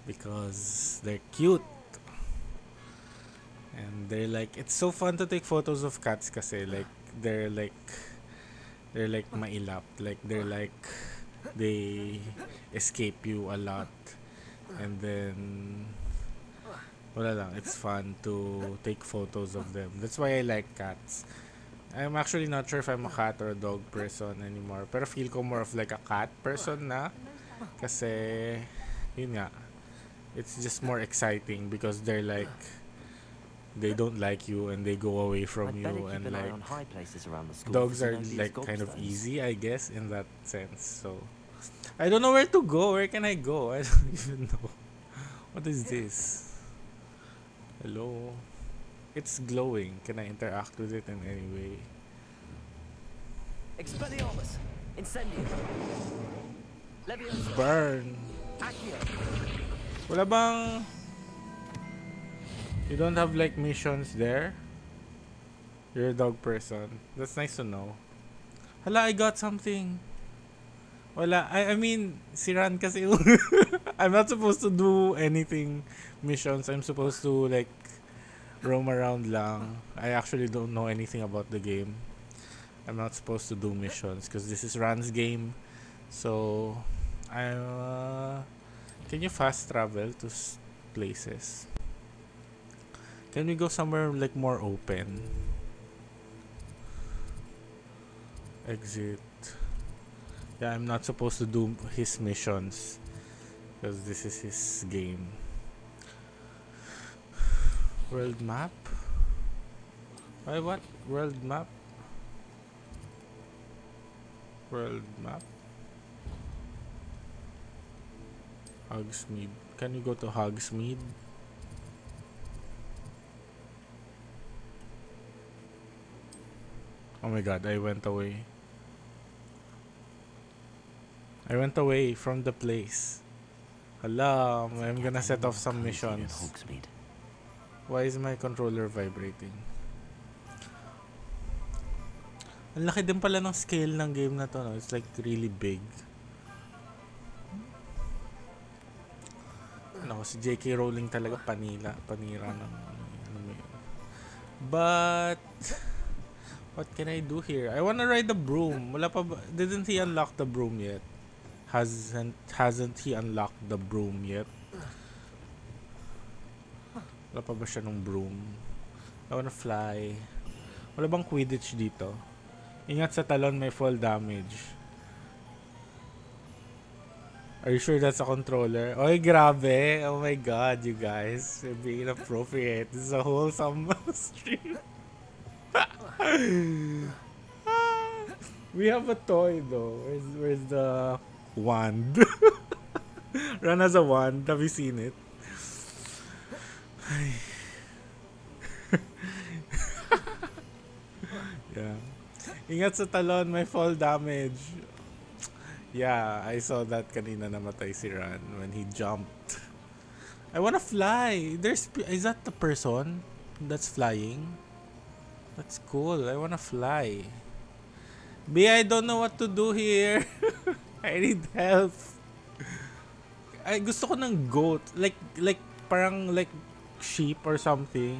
because they're cute. And they're like it's so fun to take photos of cats kasi like they're like they're like mailap like they're like they escape you a lot. And then wala lang it's fun to take photos of them. That's why I like cats. I'm actually not sure if I'm a cat or a dog person anymore pero feel ko more of like a cat person na. Kasi yun nga it's just more exciting because they're like they don't like you and they go away from you and like on high places around the school dogs are some of these like kind of easy I guess in that sense so. I don't know where to go where can I go? I don't even know. What is this? Hello? It's glowing. Can I interact with it in any way? Expelliarmus! Incendio! Burn. Wala bang you don't have like missions there? You're a dog person. That's nice to know. Hala I got something. Wala I, I mean si Ran kasi I'm not supposed to do anything missions. I'm supposed to like roam around lang. I actually don't know anything about the game. I'm not supposed to do missions because this is Ran's game. So I uh, can you fast travel to places can we go somewhere like more open? Exit. Yeah I'm not supposed to do his missions because this is his game. World map? Why what? World map? World map? Hogsmeade. Can you go to Hogsmeade Oh my god, I went away. I went away from the place. Hala, I'm gonna set off some missions. Why is my controller vibrating? Ang laki din pala ng scale ng game na to, no? It's like really big. Ano, si J.K. Rowling talaga panila, panira ng ano. But what can I do here? I wanna ride the broom. Wala pa ba? Didn't he unlock the broom yet? Hasn't hasn't he unlocked the broom yet? Wala pa ba siya nung broom? I wanna fly. Wala bang Quidditch dito? Ingat sa talon, may fall damage. Are you sure that's a controller? Oy, grabe! Oh my god, you guys. You're being inappropriate. This is a wholesome stream. we have a toy though. Where's, where's the wand? Run has a wand. Have you seen it? Yeah. Ingat sa talon, may fall damage. Yeah, I saw that kanina namatay si Ran when he jumped. I wanna fly. There's is that the person that's flying? That's cool. I wanna fly. B, I don't know what to do here. I need help. I gusto ko ng goat. Like like parang like sheep or something.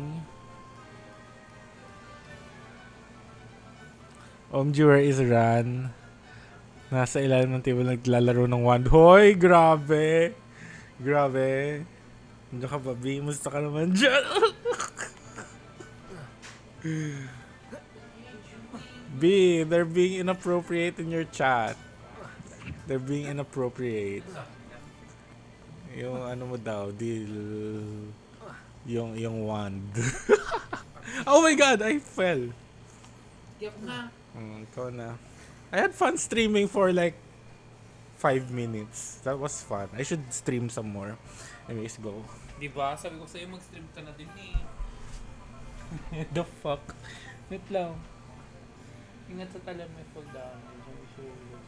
Omji, where is Ran? Nasa ilalim ng table naglalaro ng wand. Hoy, grabe! Grabe. Nandiyan ka ba, B? Musta ka naman dyan? B, they're being inappropriate in your chat. They're being inappropriate. Yung ano mo daw, deal. Yung, yung wand. oh my god, I fell. Tiyak na. Mm, ikaw na. I had fun streaming for like five minutes. That was fun. I should stream some more. Anyways, go. Di ba? Sabi ko sa'yo mag-stream ka na din eh. The fuck? Wait lang. Ingat sa talan may fall damage. I'm sure you.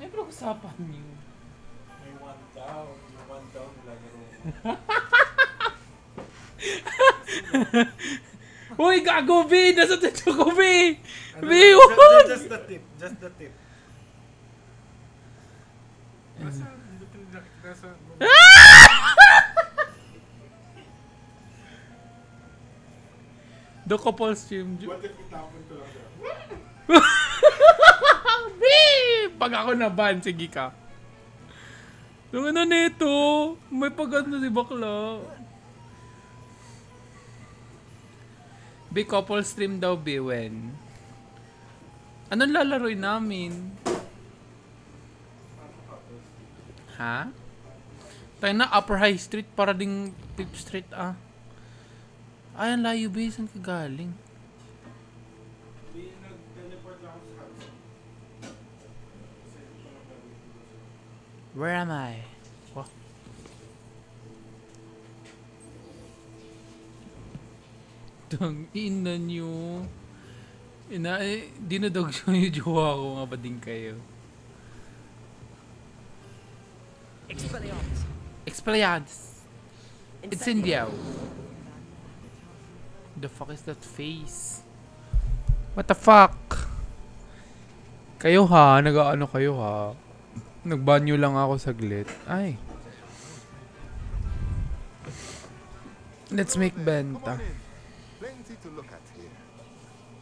May pag-usapan niyo. May one down. Yung one down lalaro. Uy, gago, B! Nasa techo ko, B! B, Ano, wag! just, just the tip. Just the tip. The couple stream. What if itapon ko lang siya? Babe! Pag ako naban, sige ka. Yung ano nito, may pag ano si bakla. Be couple stream daw, be when? Anong lalaroin namin? Ha? Tayo na Upper High Street para ding Fifth Street ah. Ay, ang layo ba? Saan ka galing? Where am I? What? Tang ina nyo. Ina, eh, dinadog siya yung jowa ko nga ba din kayo? Expelliarmus. Expelliarmus. Incendio. The fuck is that face? What the fuck? Kayo ha, nag-ano kayo ha? Nagbanyo lang ako saglit. Ay. Let's make benta.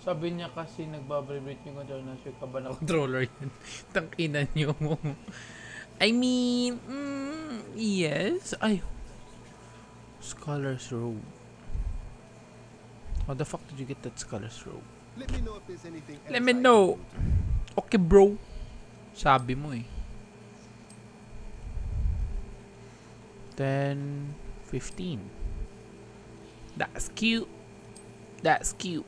Sabi niya kasi nagbabibrate yung controller na sure ka ba na controller yan. Tangina niyo mo. I mean, mm, yes. Ay. Scholar's robe. How the fuck did you get that scholar's robe? Let me know if there's anything else Let me know. do to- Okay, bro. Sabi mo eh. 10, 15. That's cute. That's cute.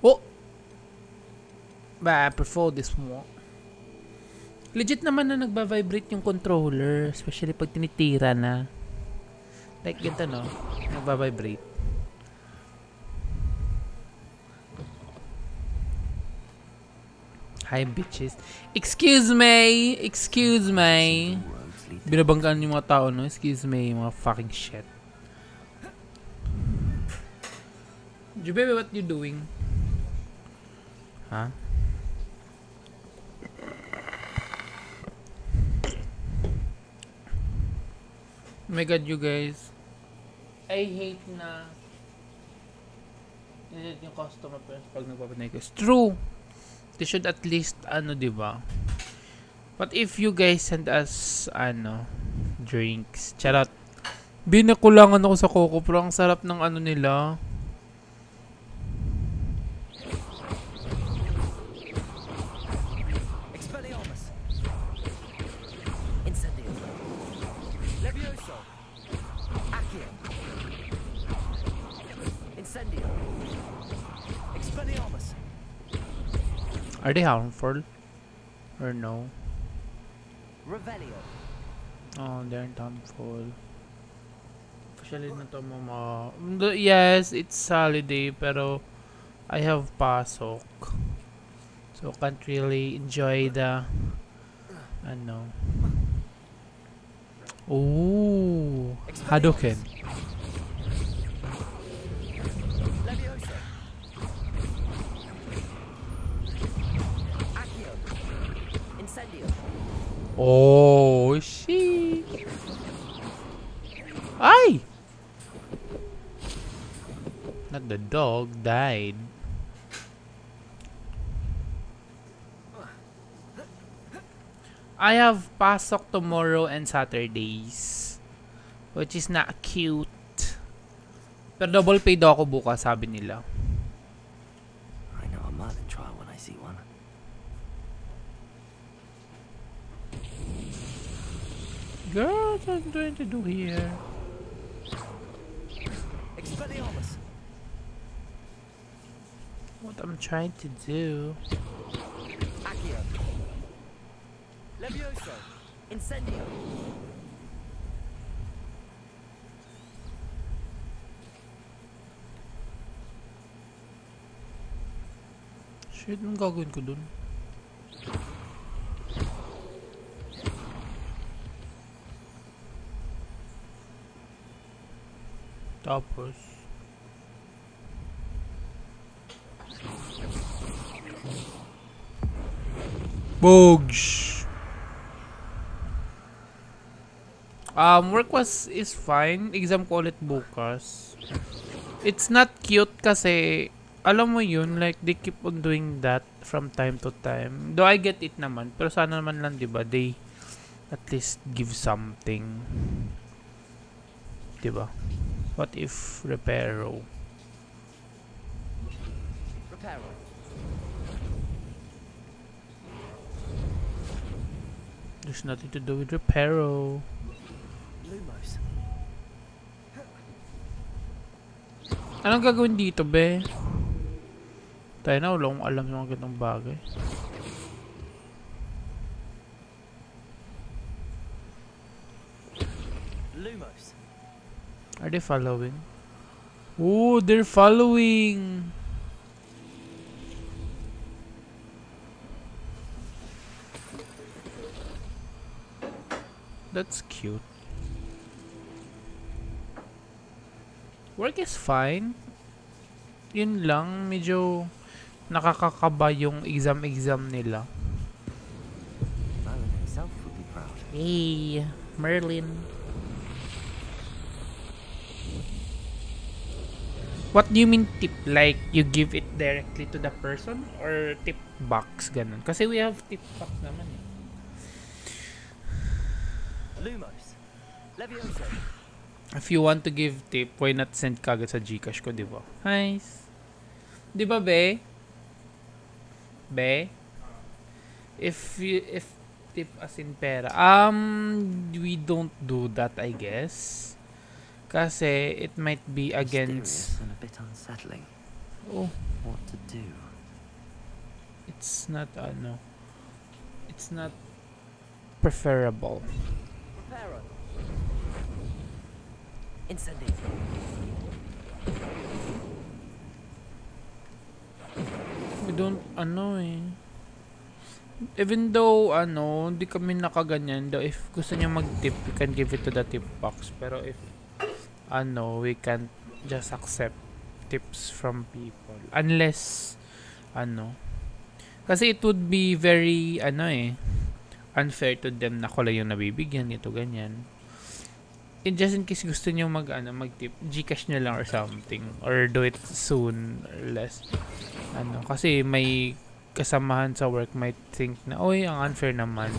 Oh! But I prefer this one. Legit naman na nagba-vibrate yung controller. Especially pag tinitira na. Like ganito no? Nagba-vibrate. Hi bitches. Excuse me! Excuse me! Binabanggaan yung mga tao, no? Excuse me, mga fucking shit. Jubebe, what you doing? Huh? Oh my god, you guys. I hate na Init yung customer pag nagpapanay ko. It's true. They should at least, ano, di ba? What if you guys send us, ano, drinks? Charot. Binakulangan ako sa Coco Pro. Ang sarap ng ano nila. Are they harmful? Or no? Revelio. Oh, they aren't harmful. Officially na to mama. Yes, it's holiday pero I have pasok. So can't really enjoy the ano. Ooh, Hadouken. Oh, shit. Ay! Not the dog died. I have pasok tomorrow and Saturdays. Which is not cute. Pero double pay daw ako bukas, sabi nila. Girl, what I'm trying to do here? What I'm trying to do? Accio. Levioso. Incendio. Shit, anong gagawin ko dun? Tapos... Bogs! Um, work was is fine. Exam ko ulit bukas. It's not cute kasi alam mo yun, like they keep on doing that from time to time. Though I get it naman, pero sana naman lang 'di ba they at least give something. 'Di ba? What if Reparo? Reparo. There's nothing to do with Reparo. Lumos. Anong gagawin dito, be? Tayo na, wala akong alam yung mga ganitong bagay. Lumos. Are they following? Oh, they're following! That's cute. Work is fine. Yun lang, medyo nakakakaba yung exam-exam nila. Merlin himself would be proud. Hey, Merlin. What do you mean tip? Like, you give it directly to the person? Or tip box, ganun? Kasi we have tip box naman eh. Lumos. Levioso. If you want to give tip, why not send kagad sa Gcash ko, di ba? Nice. Di ba, be? Be? If you, if tip as in pera, um, we don't do that, I guess. Kasi it might be against... And a bit unsettling. Oh. What to do? It's not, I ano, it's not preferable. Reparo. Incendio. We don't, ano eh. Even though, ano, hindi kami nakaganyan, though if gusto niya mag-tip, we can give it to the tip box. Pero if, ano, we can't just accept tips from people. Unless, ano, kasi it would be very, ano eh, unfair to them na ko lang yung nabibigyan, ito, ganyan. In just in case gusto niyo mag, ano, mag-tip, Gcash niya lang or something. Or do it soon or less. Ano, kasi may kasamahan sa work might think na, oy, ang unfair naman.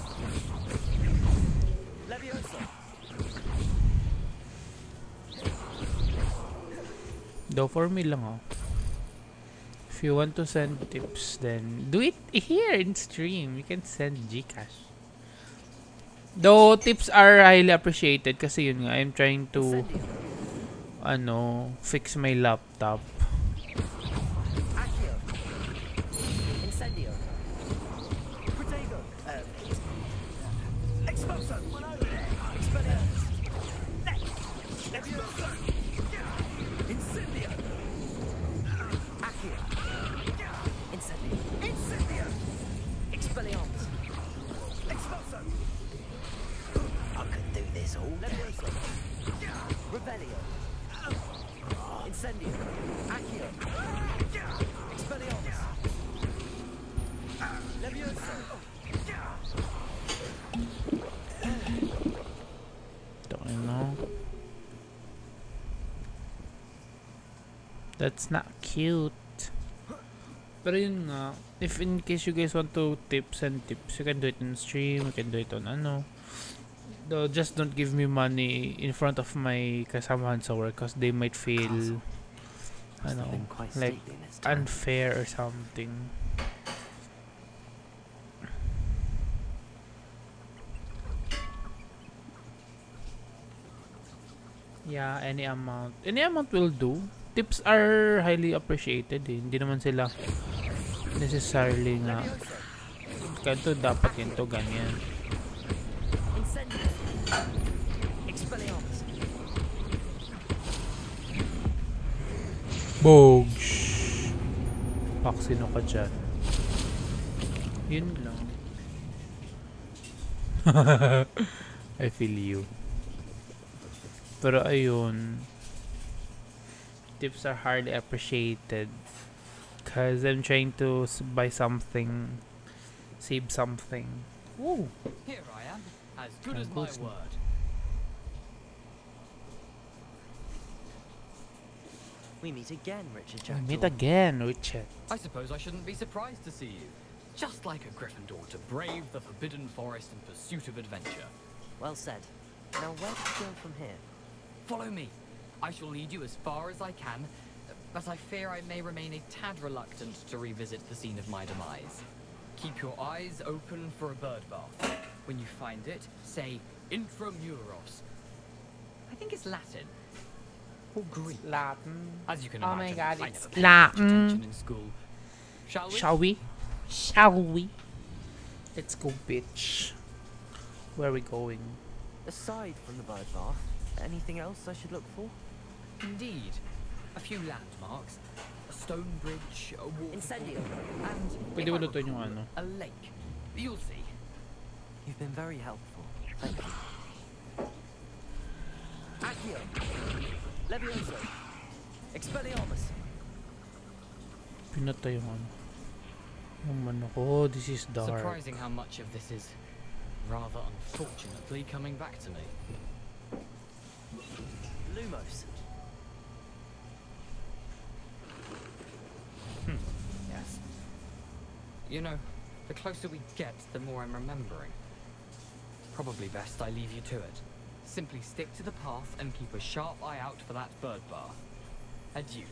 Do for me lang, oh. If you want to send tips, then do it here in stream. You can send Gcash. Though tips are highly appreciated kasi yun nga, I'm trying to ano, fix my laptop. Revelio. Incendio. Accio. Expelliarmus. Levioso. Don't know. That's not cute. Pero yun nga, if in case you guys want to tips and tips, you can do it in stream, you can do it on ano. Though just don't give me money in front of my kasamahan sa work because they might feel ano, been like stately in its time. unfair or something. Yeah, any amount. Any amount will do. Tips are highly appreciated eh. Hindi naman sila necessarily nga ganito dapat ganito ganyan. Bogs! Pak, sino ka dyan? Yun lang. I feel you. Pero ayun, tips are hardly appreciated because I'm trying to buy something, save something. Woo! Here I am, As good as my word. We meet again, Richard. Jackdaw. We meet again, Richard. I suppose I shouldn't be surprised to see you. Just like a Gryffindor to brave the forbidden forest in pursuit of adventure. Well said. Now where to go from here? Follow me. I shall lead you as far as I can, but I fear I may remain a tad reluctant to revisit the scene of my demise. Keep your eyes open for a bird bath. When you find it, say Intramuros. I think it's Latin. Or Greek. Latin. As you can Oh my God, I it's never paid much Latin. in school. Shall we? Shall we? Shall we? Let's go, bitch. Where are we going? Aside from the bird bath, anything else I should look for? Indeed. A few landmarks. A stone bridge, a wall. Incendio. And Pwede if I yung ano. A lake. You'll see. You've been very helpful. Thank you. Accio. Levioso. Expelliarmus. Pinatay yung ano. Yung manok. Oh, this is dark. Surprising how much of this is rather unfortunately coming back to me. Lumos. Hmm. Yes. You know, the closer we get, the more I'm remembering. Probably best I leave you to it. Simply stick to the path and keep a sharp eye out for that bird bar. Adieu.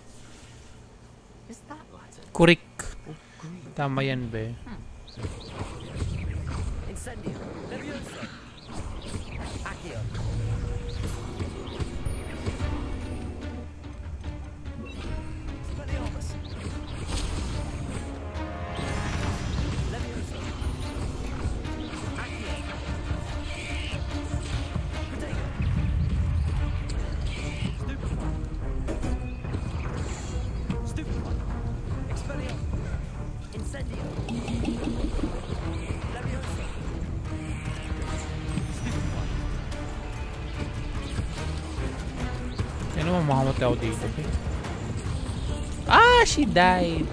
Is that Latin? Kurik. Or Greek? Tama be. Hmm. Incendio. Levioso. Accio. Ah, she died.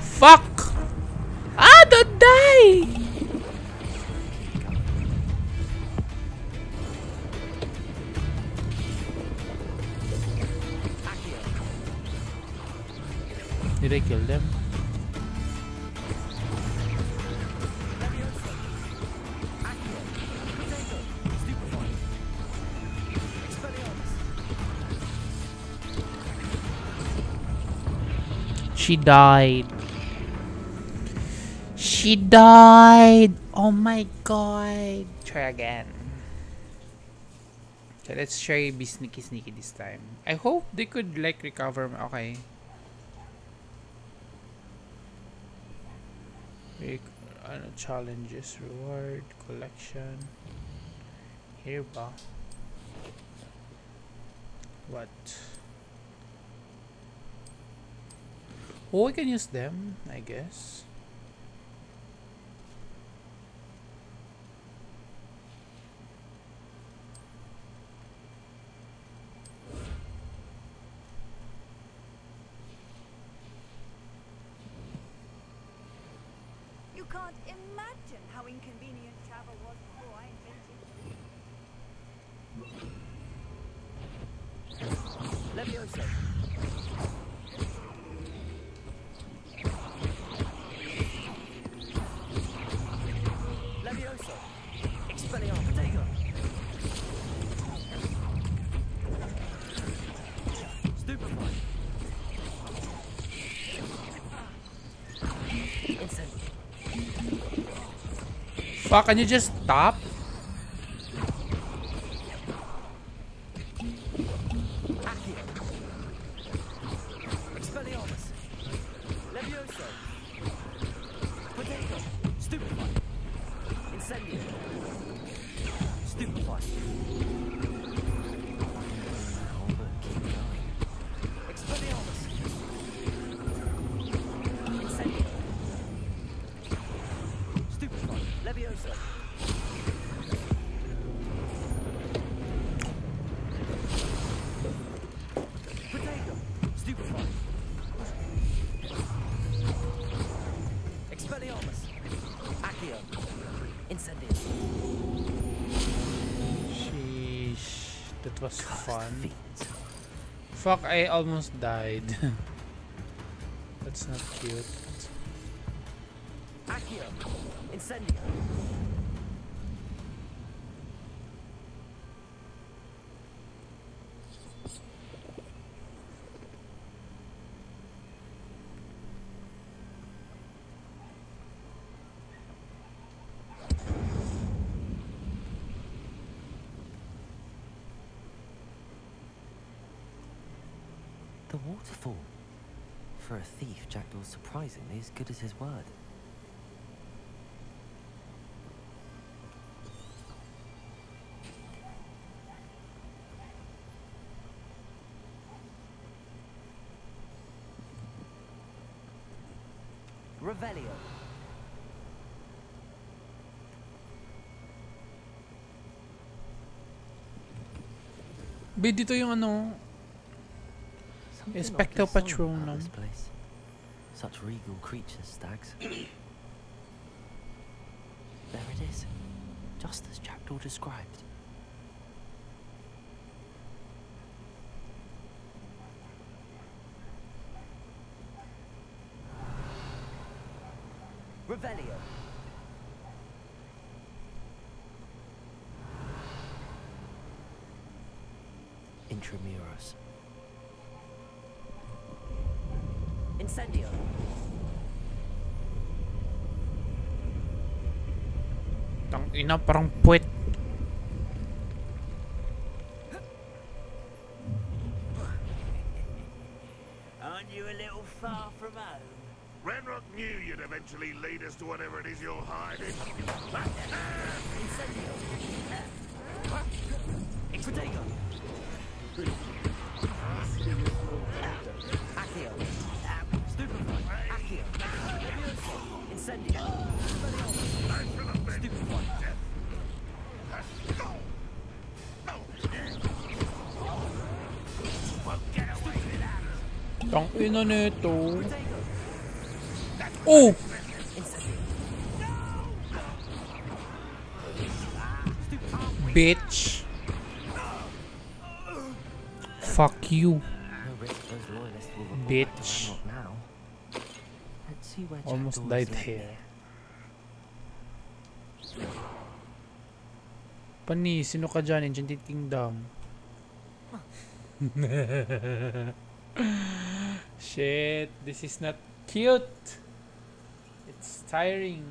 Fuck! Ah, don't die! Did I kill them? She died. She died. Oh my god. Try again. Okay, let's try be sneaky sneaky this time. I hope they could like recover. Okay. Make, ano, challenges, reward, collection. Here ba? What? Oh, we can use them, I guess. Stupefy. Incendio. Fuck, can you just stop? I almost died. surprisingly as good as his word. Revelio. Be, dito yung ano, Something not Spectre dissonant Patronum. About this place. Such regal creatures, stags. there it is. Just as Jackdaw described. Ina, parang puwet. Ina nito. Oh! Bitch. Fuck you. No risk those loyalists will report back to Bitch. Ranrock now. Let's see where Almost Jackdaw died is living here. Pani, sino ka dyan? Enchanted Kingdom. Shit, this is not cute. It's tiring.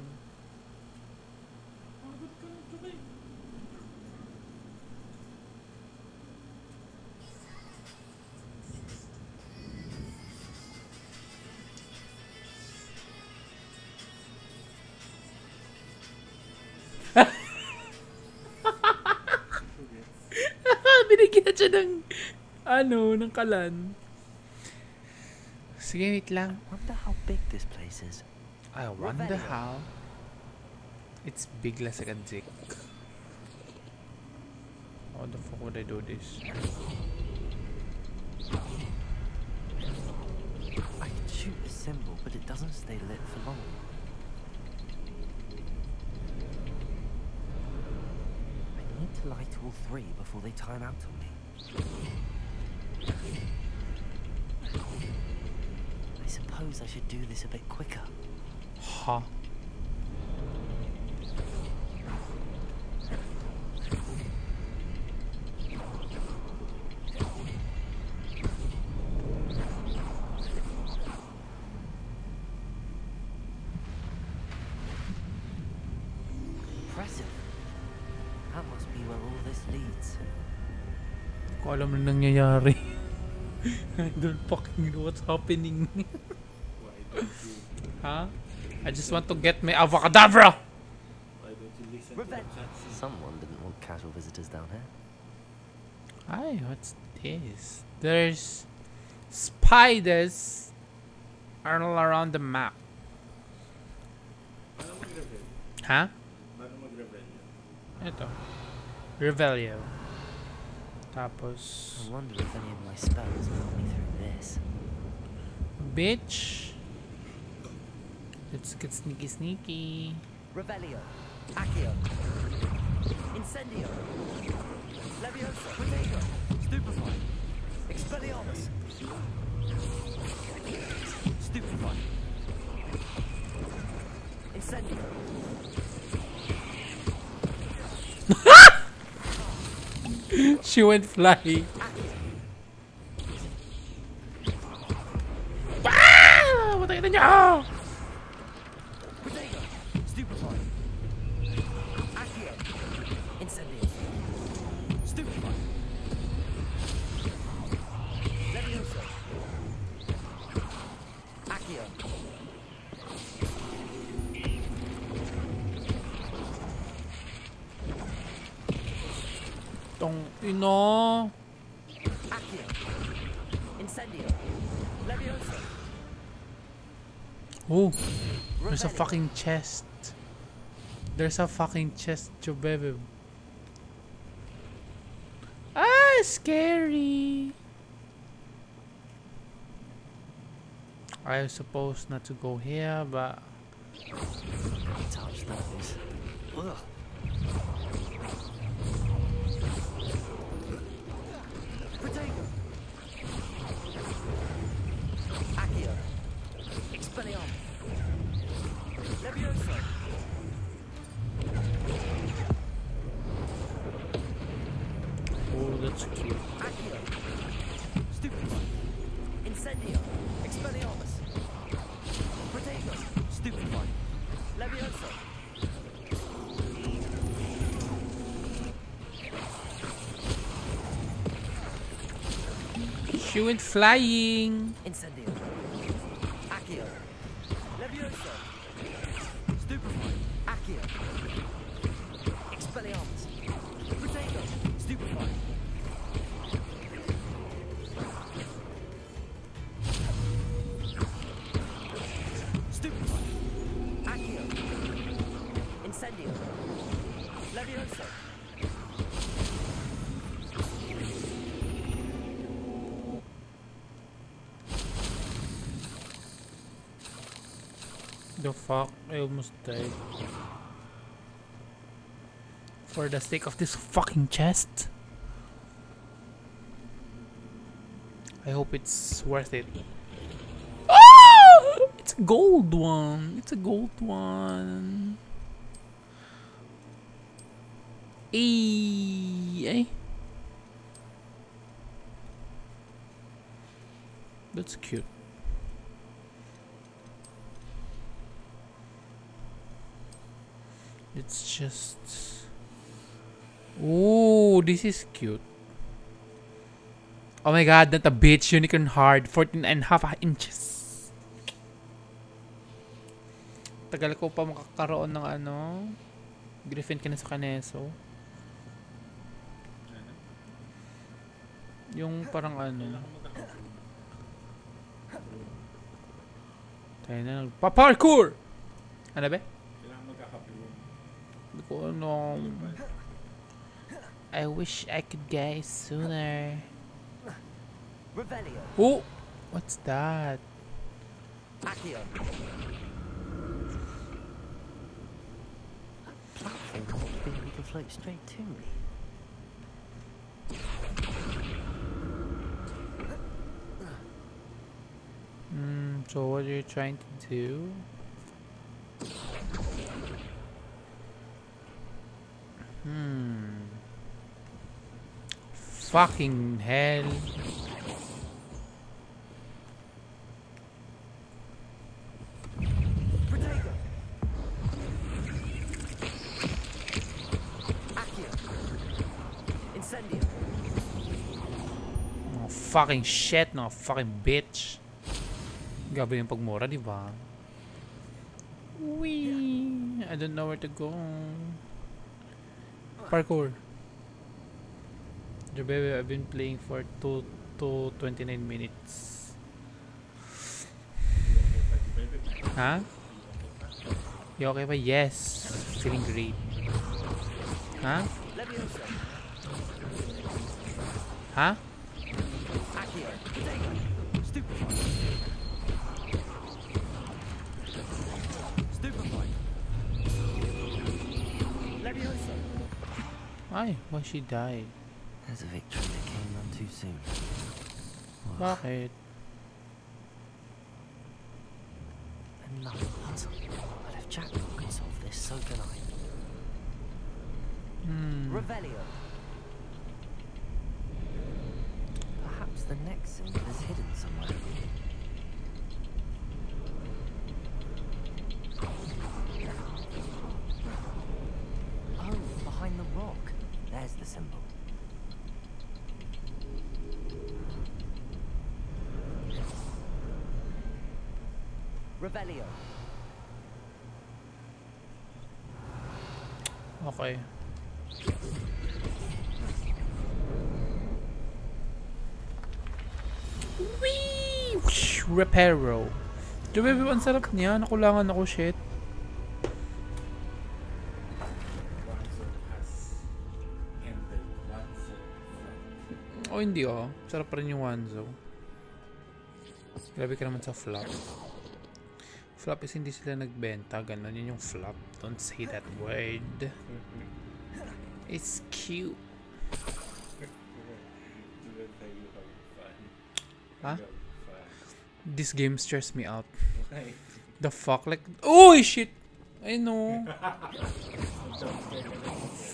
Binigyan siya ng ano, ng kalan. Lang. Wonder how big this place is. I wonder Revelio. how. It's big like a dick. How the fuck would I do this? I can shoot the symbol, but it doesn't stay lit for long. I need to light all three before they time out on me. I suppose I should do this a bit quicker. Huh? Impressive. That must be where all this leads. Ko alam na nangyayari. I don't fucking know what's happening. huh? I just want to get my avocadabra! Someone didn't want casual visitors down here. Hi, what's this? There's spiders all around the map. Huh? Ito. Revelio. Tapos... I wonder if any of my spells help me through this. Bitch. Let's get sneaky sneaky. Revelio. Accio. Incendio. Leviosa. Protego. Expelliarmus! Stupefy! Incendio! she went flying. Fucking chest. There's a fucking chest, Jobebe. Ah, scary. I was supposed not to go here, but Touch. Ugh. Went flying. Almost died. For the sake of this fucking chest. I hope it's worth it. Ah! It's a gold one. It's a gold one. Eee, eh? That's cute. It's just. Oh, this is cute. Oh my god, not a bitch. Unicorn hard. 14 and half inches. Tagal ko pa makakaroon ng ano. Griffin ka na sa Kaneso. Yung parang ano. Tayo na nagpa-parkour! Ano ba? Kailangan magkakape. Hindi ko ano. I wish I could guys sooner. Revelio! Oh! What's that? Accio! Platform might be able to float straight to me. Hmm, so what are you trying to do? Hmm. Fucking hell. Oh, fucking shit, no fucking bitch. Gabi yung pagmura, di ba? Wee! I don't know where to go. Parkour. Baby, I've been playing for 2 to 29 minutes. Huh? You okay ba? Yes. Feeling great. Huh? Huh? Why? Why she died? There's a victory that came none too soon. Bakit? Another puzzle. But if Jack can solve this, so can I. Hmm. Revelio. Perhaps the next symbol is hidden somewhere. Revelio. Okay. Whoosh! Reparo. Babe, ang sarap niya. Nakulangan ako, shit. Oh, hindi oh. Sarap pa rin yung Wanzo. Grabe ka naman sa flop. Flop is hindi sila nagbenta. Ganon yun yung flop. Don't say that word. It's cute. Huh? This game stressed me out. The fuck? Like, oh shit! I know.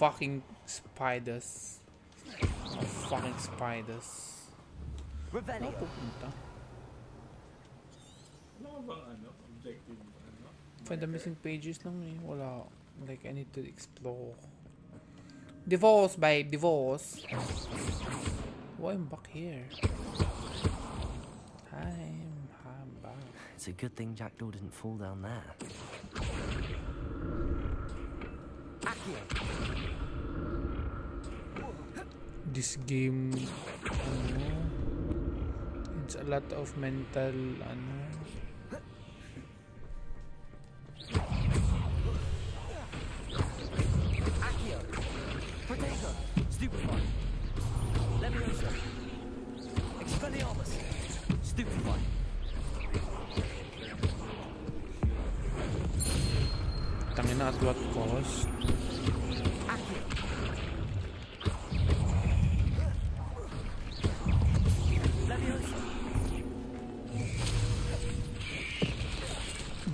Fucking spiders. Fucking spiders. Revelio. Saan pupunta? Wala bang ano? Objective ano? Find the missing pages lang eh. Wala. Like, I need to explore. Divorce, babe. Divorce. Why I'm back here? Hi, I'm back. It's a good thing Jackdaw didn't fall down there. This game, ano, it's a lot of mental, ano, Levioso.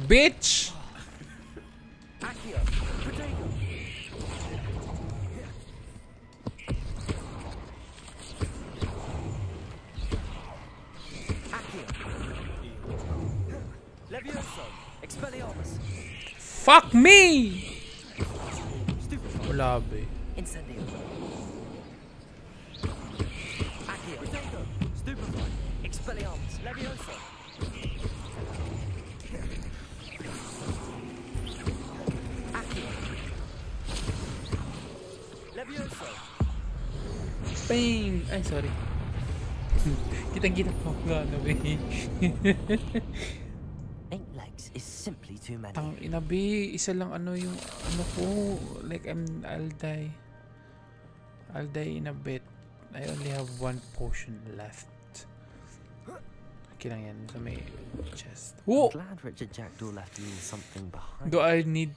Bitch! Fuck me! Eh. Incendio. Accio. Stupefy. Expelliarmus. Levioso. Accio. Levioso. Bang! Ay, sorry. Kitang-kita ko ano eh. too many. Tang inabi, isa lang ano yung ano ko. Like I'm I'll die. I'll die in a bit. I only have one potion left. Okay lang yan sa may chest. I'm Oh! glad Richard Jackdaw left me something behind. Do I need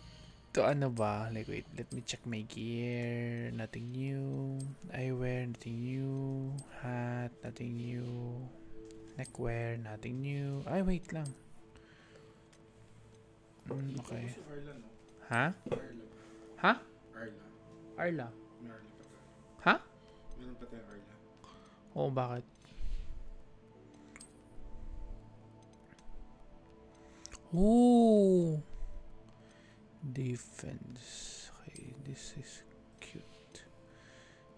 to ano ba? Like wait, let me check my gear. Nothing new. Eyewear, nothing new. Hat, nothing new. Neckwear, nothing new. Ay, wait lang. Mm, okay. Ha? Ha? Arla. Arla. Ha? Meron pa tayong Arla. Oo, bakit? Ooh. Defense. Okay, this is cute.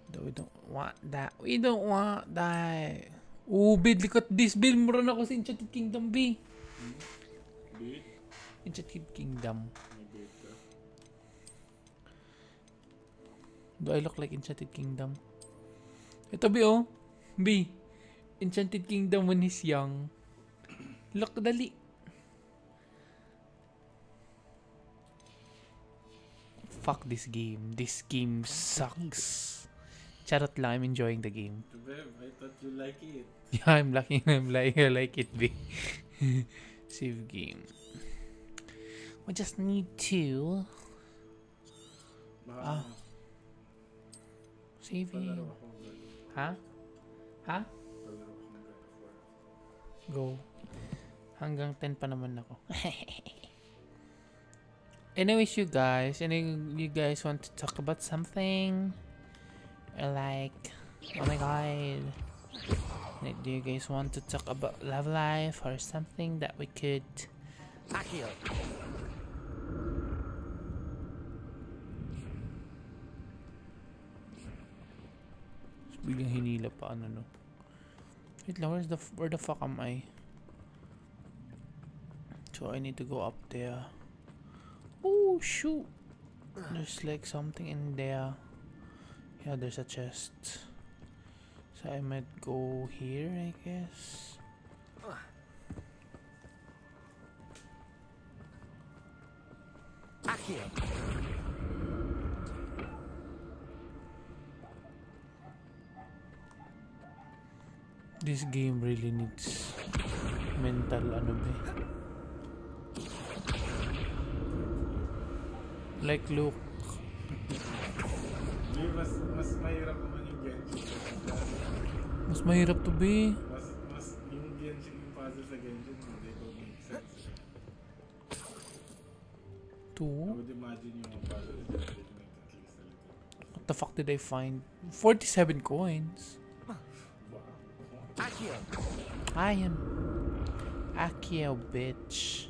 Though we don't want that. We don't want that. Ooh, bid, look at this. Bill, mura na ako sa Enchanted Kingdom, B. Bit? Enchanted Kingdom. May bit ka. Do I look like Enchanted Kingdom? Ito, B, oh. B. Enchanted Kingdom when he's young. Look, dali. Fuck this game. This game sucks. Charot lang, I'm enjoying the game. I thought you like it. Yeah, I'm lucky. I'm like, I like it, B. Save game. We just need to. Baka Ah. ano, Save palaro game. ako ng God of War. Ha? Ha? Palaro ako ng God of War. Go. Hanggang 10 pa naman ako. Anyways, you guys, any you guys want to talk about something? Or like, oh my god. Do you guys want to talk about love life or something that we could Accio. Biglang hinila pa ano no. Wait lang, where's the where the fuck am I? So I need to go up there. Oh shoot! There's like something in there. Yeah, there's a chest. So I might go here, I guess. Accio. This game really needs mental ano ba eh. Like look, Hindi, mas, mas mahirap naman yung Genshin. mas mahirap to be. Mas, mas, yung Genshin, yung puzzle sa Genshin, they don't make sense. I Two? would imagine yung puzzle is gonna make at least a little. What the fuck did I find? 47 coins. Accio. I am Accio, bitch.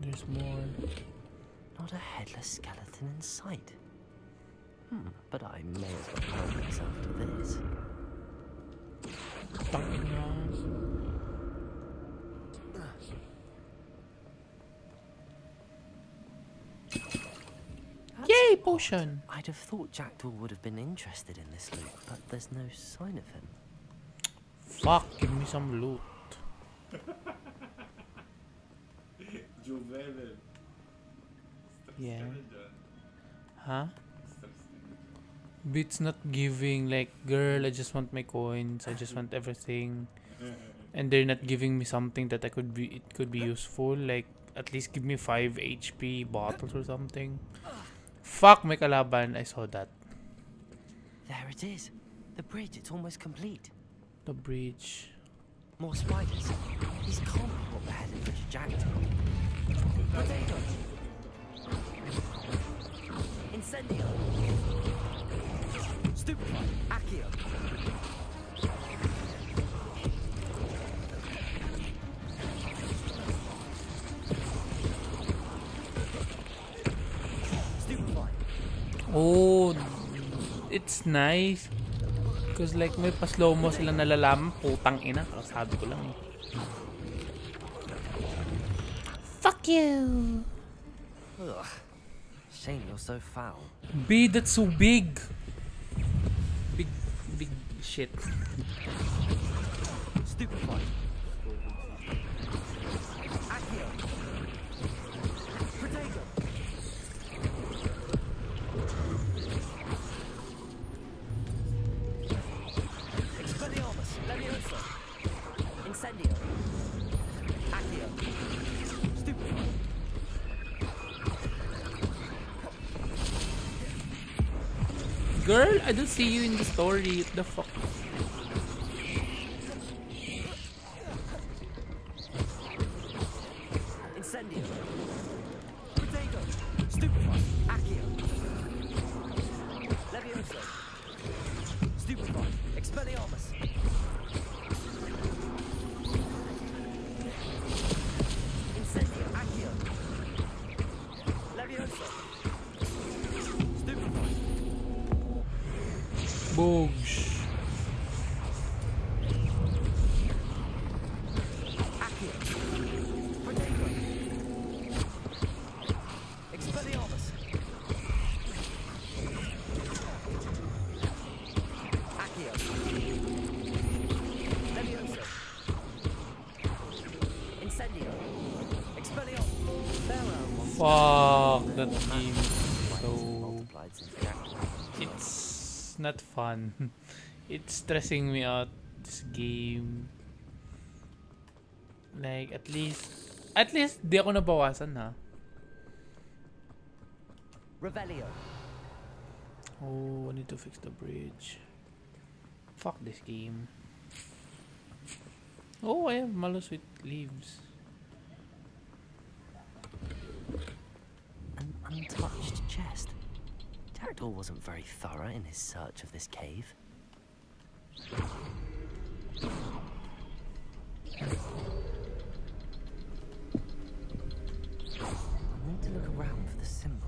There's more. Not a headless skeleton in sight. Hmm, but I may as well help myself to this. Tangina. Yay, potion! I'd have thought Jackdaw would have been interested in this loot, but there's no sign of him. Fuck, give me some loot. Yeah. Huh? Bit's not giving like, girl, I just want my coins. I just want everything. And they're not giving me something that I could be it could be useful. Like at least give me 5 HP bottles or something. Fuck, may kalaban. I saw that. There it is. The bridge, it's almost complete. The bridge. More spiders. These can't be what the bridge of Jackdaw. Potatoes. Incendio. Stupefy. Accio. Oh, it's nice. Cause like may pa-slow mo sila nalalaman, putang ina. Parang sabi ko lang eh. Fuck you! Ugh. Shame you're so foul. B, that's so big! Big, big shit. Stupefy. Accio. Girl, I don't see you in the story. What the fuck? Not fun. it's stressing me out, this game. Like, at least... At least, di ako nabawasan ha. Revelio. Oh, I need to fix the bridge. Fuck this game. Oh, I have mallowsweet leaves. An untouched chest. Jackdaw wasn't very thorough in his search of this cave. I need to look around for the symbol.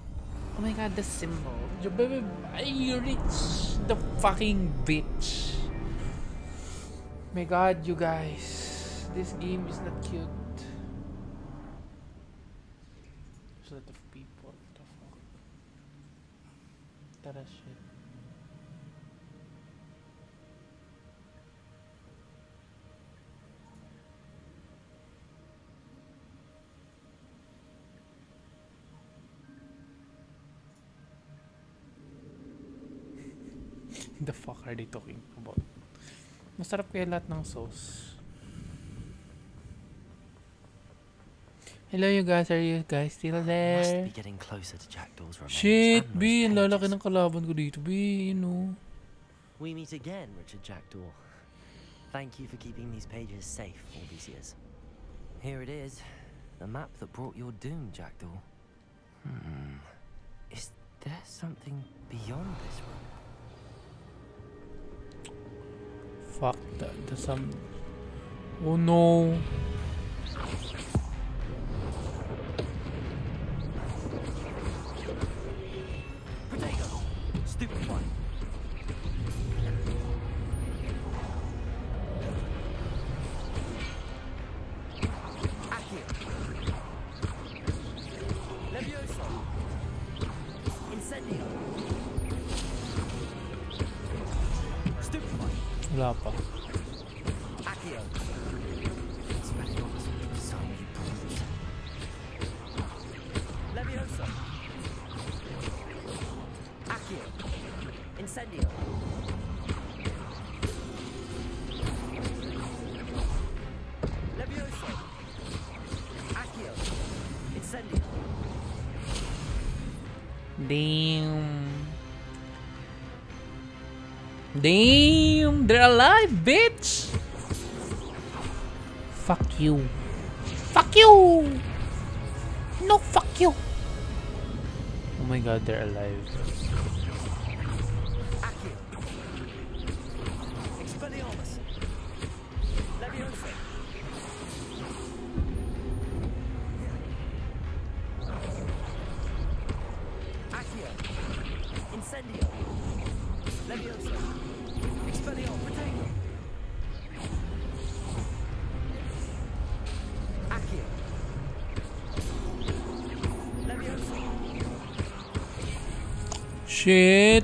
Oh my god, the symbol. You baby, you reach the fucking bitch. My god, you guys. This game is not cute. There's a lot of people. What the fuck? Tara shit. the fuck are they talking about? Masarap kaya lahat ng sauce. Hello you guys, are you guys still there? Must be getting closer to Jackdaw's remains. Shit, B, ang lalaki ng kalaban ko dito, B, you know. We meet again, Richard Jackdaw. Thank you for keeping these pages safe all these years. Here it is, the map that brought your doom, Jackdaw. Hmm. Is there something beyond this room? Fuck, that, there's some... Oh no. Bitch! Fuck you. Fuck you! No, fuck you! Oh my god, they're alive. Shit!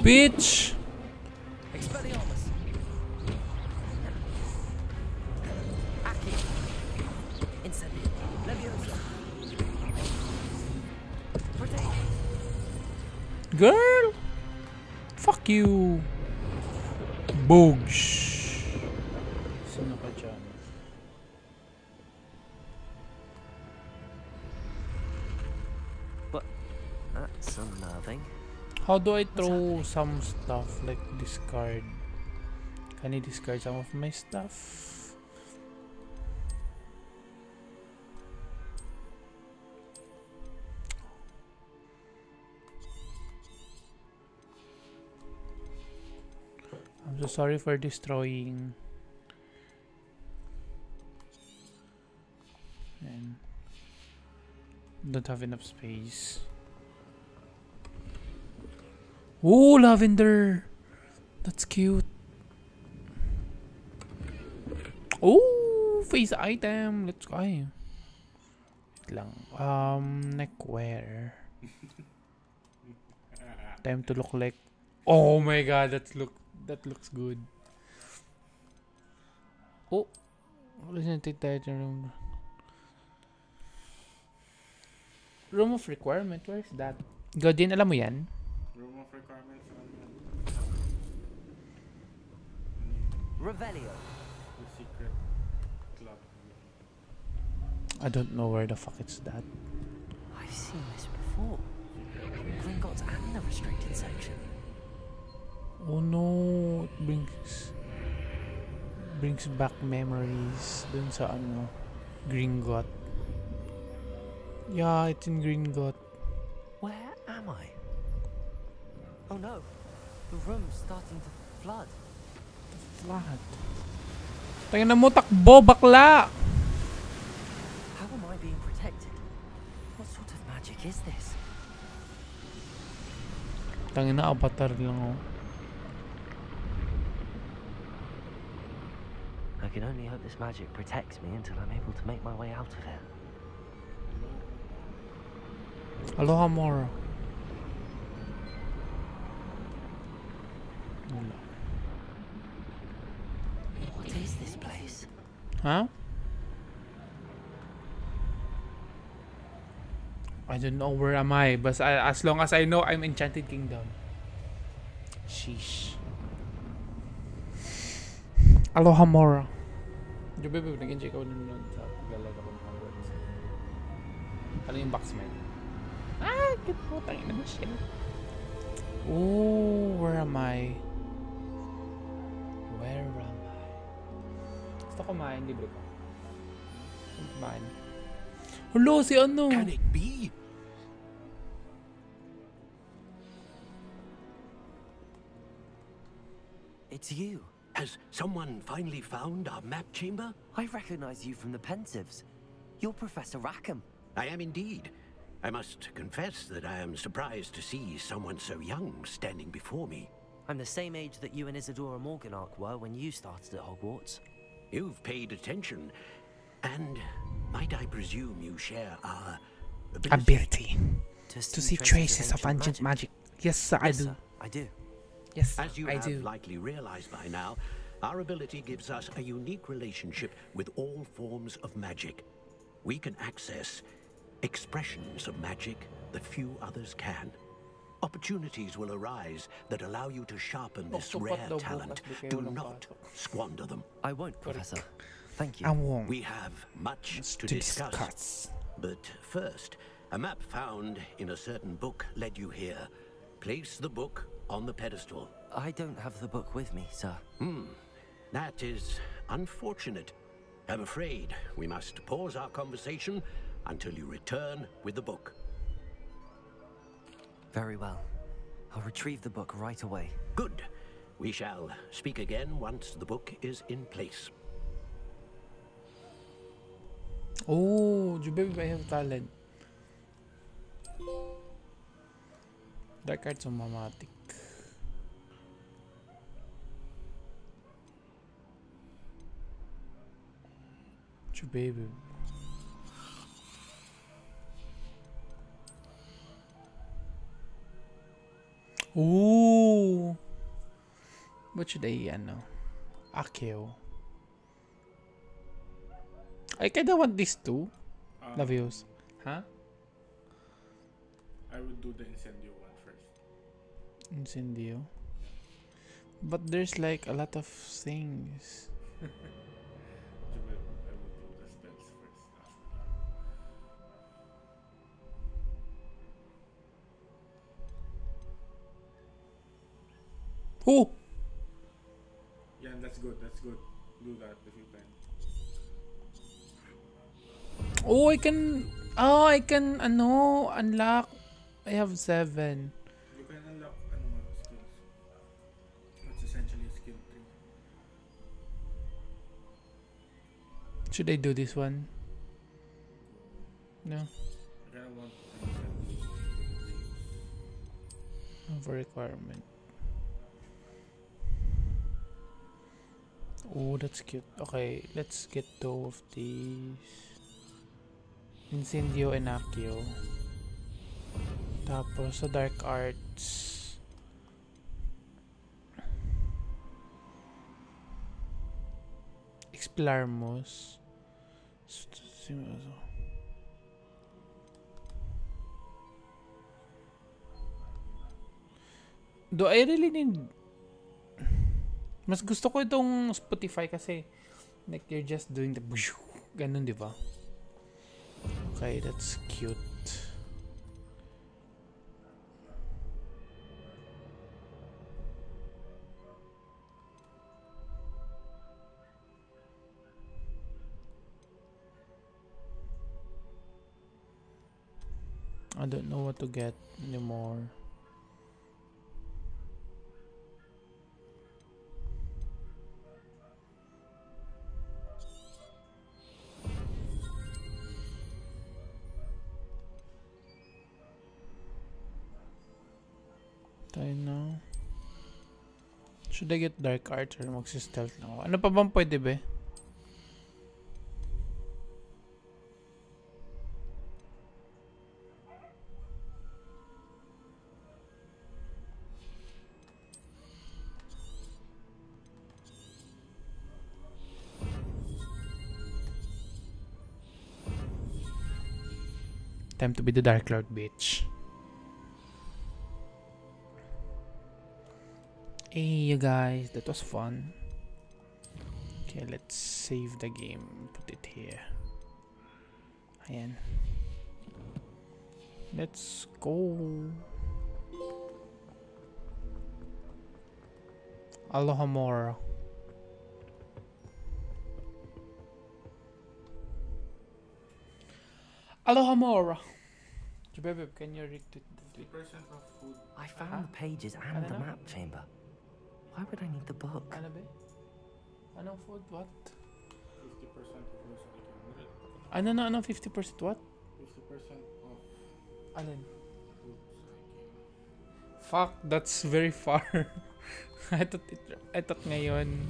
Bitch! Girl! Fuck you! Boogs! Do I throw some stuff like discard? Can I discard some of my stuff? I'm so sorry for destroying. And don't have enough space. Oh, lavender. That's cute. Oh, face item. Let's go. Lang. Um, neckwear. Time to look like. Oh my god, that look that looks good. Oh, it? Take room. Room of requirement. Where is that? Godin, alam mo yan? Room of requirements on Revelio. the secret club. I don't know where the fuck it's that. I've seen seen this before. Gringotts and the restricted section. Oh no, it brings brings back memories dun sa ano, Gringot. Yeah, it's in Gringot. Where am I? Oh no, the room's starting to flood. Flood. Tingnan mo, takbo, bakla! How am I being protected? What sort of magic is this? Tangin na, avatar lang oh. I can only hope this magic protects me until I'm able to make my way out of here. Alohomora. Wala. What is this place? Huh? I don't know where am I, but I, as long as I know I'm Enchanted Kingdom. Sheesh. Alohomora. Yo, bebe, nag-enjoy ka nun nun sa paglalaro ko ng Hogwarts. Ano yung boxman? Ah, cute po. Tangin na siya. Oh, where am I? Where am I? Gusto ko kumain, libre ko. Kumain. Hello, si ano? Can it be? It's you. Has someone finally found our map chamber? I recognize you from the Pensieves. You're Professor Rackham. I am indeed. I must confess that I am surprised to see someone so young standing before me. I'm the same age that you and Isidora Morganach were when you started at Hogwarts. You've paid attention, and might I presume you share our Ability. To To see traces of ancient magic. Yes, sir, I do. sir, I do. Yes, As you I have do. likely realized by now, our ability gives us a unique relationship with all forms of magic. We can access expressions of magic that few others can. Opportunities will arise that allow you to sharpen this rare talent. bukas, di kayo Do not squander them. I won't, Professor. Thank you. I won't. We have much to, to discuss. discuss. But first, a map found in a certain book led you here. Place the book on the pedestal. I don't have the book with me, sir. Hmm. That is unfortunate. I'm afraid we must pause our conversation until you return with the book. Very well. I'll retrieve the book right away. Good. We shall speak again once the book is in place. Oh, Jubabe, I have talent. Dark Arts on Mamatic. Jubabe. Ooh. What should I ano? Accio. I kinda want these two. Um, the views. Huh? I would do the Incendio one first. Incendio. But there's like a lot of things. Oh! Yeah, that's good. That's good. Do that if you can. Oh, I can... Oh, I can, ano, unlock. I have seven. You can unlock ano nga, skills. It's essentially a skill tree. Should I do this one? No. I kinda want. No for requirement. Oh, that's cute. Okay, let's get two of these. Incendio and Accio. Tapos sa Dark Arts. Explarmos. Do I really need Mas gusto ko itong Spotify kasi like you're just doing the ganun, di ba? Okay, that's cute. I don't know what to get anymore. Should I get Dark Arts or magsi-stealth lang ako? Ano pa bang pwede be? Time to be the Dark Lord, bitch. Hey, you guys, that was fun. Okay, let's save the game. Put it here. Ayan. Let's go. Aloha more. Aloha more. Jabebe, can you read it? of food. I found Aha. the pages and the map chamber. Why would I need the book? Ano be? Anong food? What? 50% of those items. Ano na? Ano? 50% what? 50% of Alin? Fuck, that's very far. I thought, it, I thought ngayon.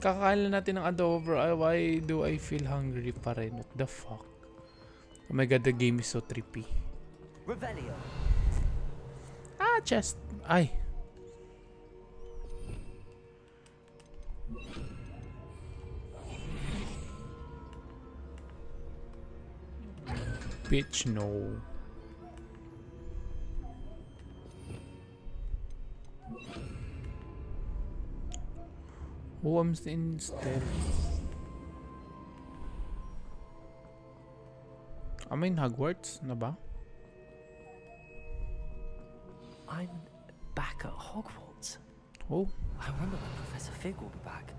Kakain lang natin ng adobo. Why do I feel hungry pa rin? What the fuck? Oh my god, the game is so trippy. Revelio. Ah, chest. Ay. Bitch, no. Oh, I'm in stealth. I'm in Hogwarts, na ba? I'm back at Hogwarts. Oh. I wonder when Professor Fig will be back.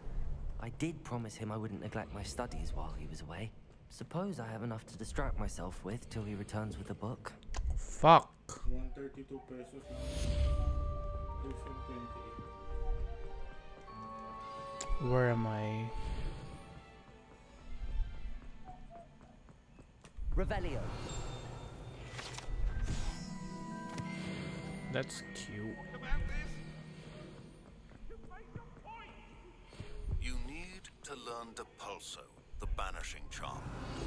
I did promise him I wouldn't neglect my studies while he was away. Suppose I have enough to distract myself with till he returns with the book. Fuck. 132 pesos lang. 228. Where am I? Revelio. That's cute. You need to learn Depulso, the banishing charm.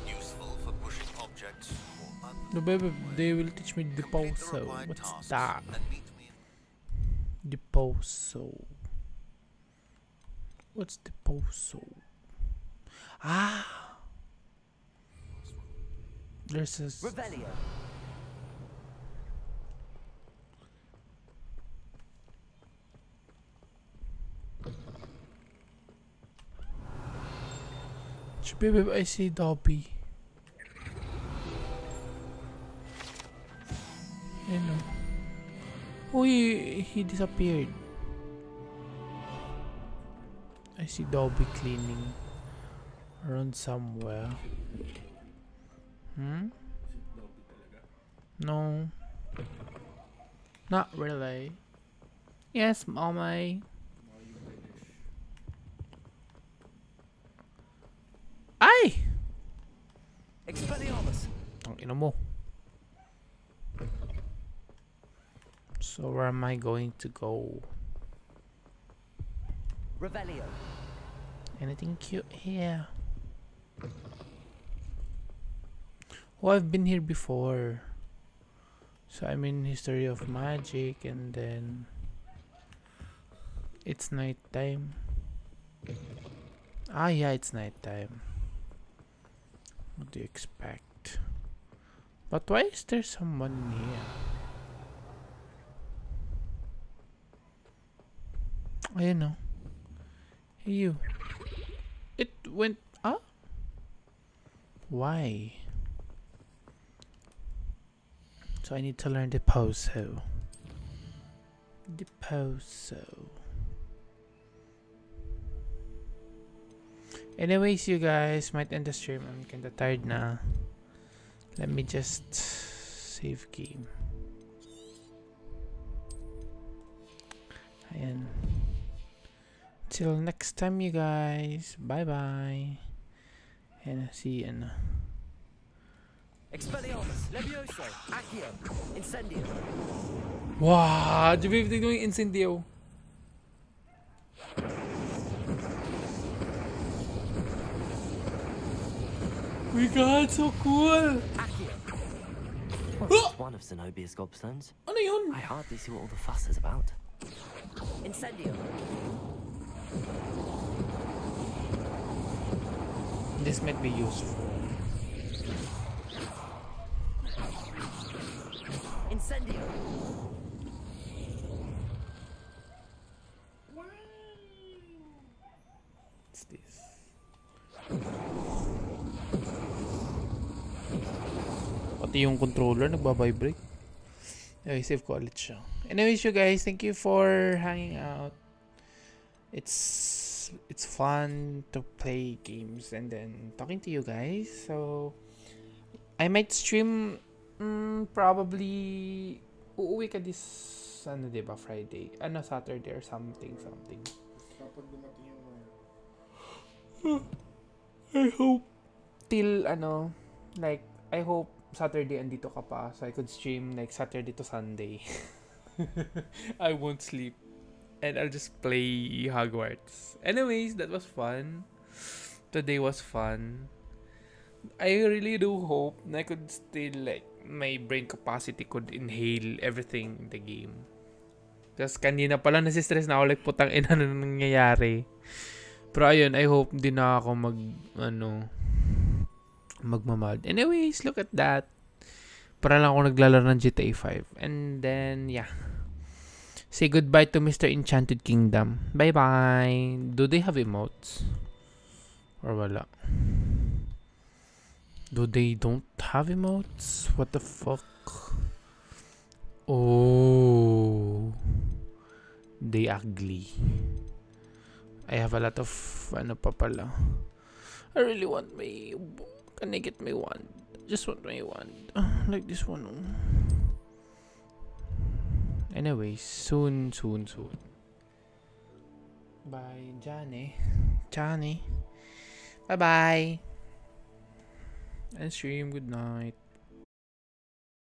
Useful for pushing objects or others. No, baby, they will teach me the Deposo. required What's tasks that? and meet What's the What's Deposo? Ah! There's a. s- Baby, I see Dobby. Know. Oh, he, he disappeared. I see Dobby cleaning around somewhere. Hmm? No. Not really. Yes, mommy. Ay! Expelliarmus. Ang ina more. So where am I going to go? Revelio. Anything cute here? Oh, I've been here before. So I'm in History of Magic and then it's night time. Ah yeah, it's night time. What do you expect? But why is there someone here? I don't know. Hey you. It went ah? Why? So I need to learn the poso. The poso. Anyways, you guys might end the stream. I'm kinda tired now. Let me just Save game. And Till next time, you guys. Bye-bye. And see, ano. Expelliarmus, Levioso, Accio, Incendio. Wow! Di ba yung incendio? My got so cool! Well, it's ah! one of Zenobia's gobstones. Ano yun? I hardly see what all the fuss is about. Incendio. This might be useful. Incendio. Pati yung controller nagba-vibrate. Okay, save ko ulit siya. Anyways, you guys, thank you for hanging out. It's it's fun to play games and then talking to you guys. So I might stream mm, probably uuwi ka this ano 'di ba Friday. Ano Saturday or something something. Kapag dumating yung. I hope till ano like I hope Saturday andito ka pa so I could stream like Saturday to Sunday. I won't sleep and I'll just play Hogwarts. Anyways, that was fun. Today was fun. I really do hope na I could still like my brain capacity could inhale everything in the game. Kasi kanina pala nasistress na ako like putang ina na nangyayari. Pero ayun, I hope din na ako mag ano magmamad. Anyways, look at that. Para lang ako naglalaro ng GTA 5. And then, yeah. Say goodbye to Mr. Enchanted Kingdom. Bye-bye. Do they have emotes? Or wala? Do they don't have emotes? What the fuck? Oh. They are ugly. I have a lot of ano pa pala. I really want my can I get my wand? Just want my wand. Like this one. Anyway, soon, soon, soon. Bye, Johnny. Johnny. Bye bye. And stream. Good night.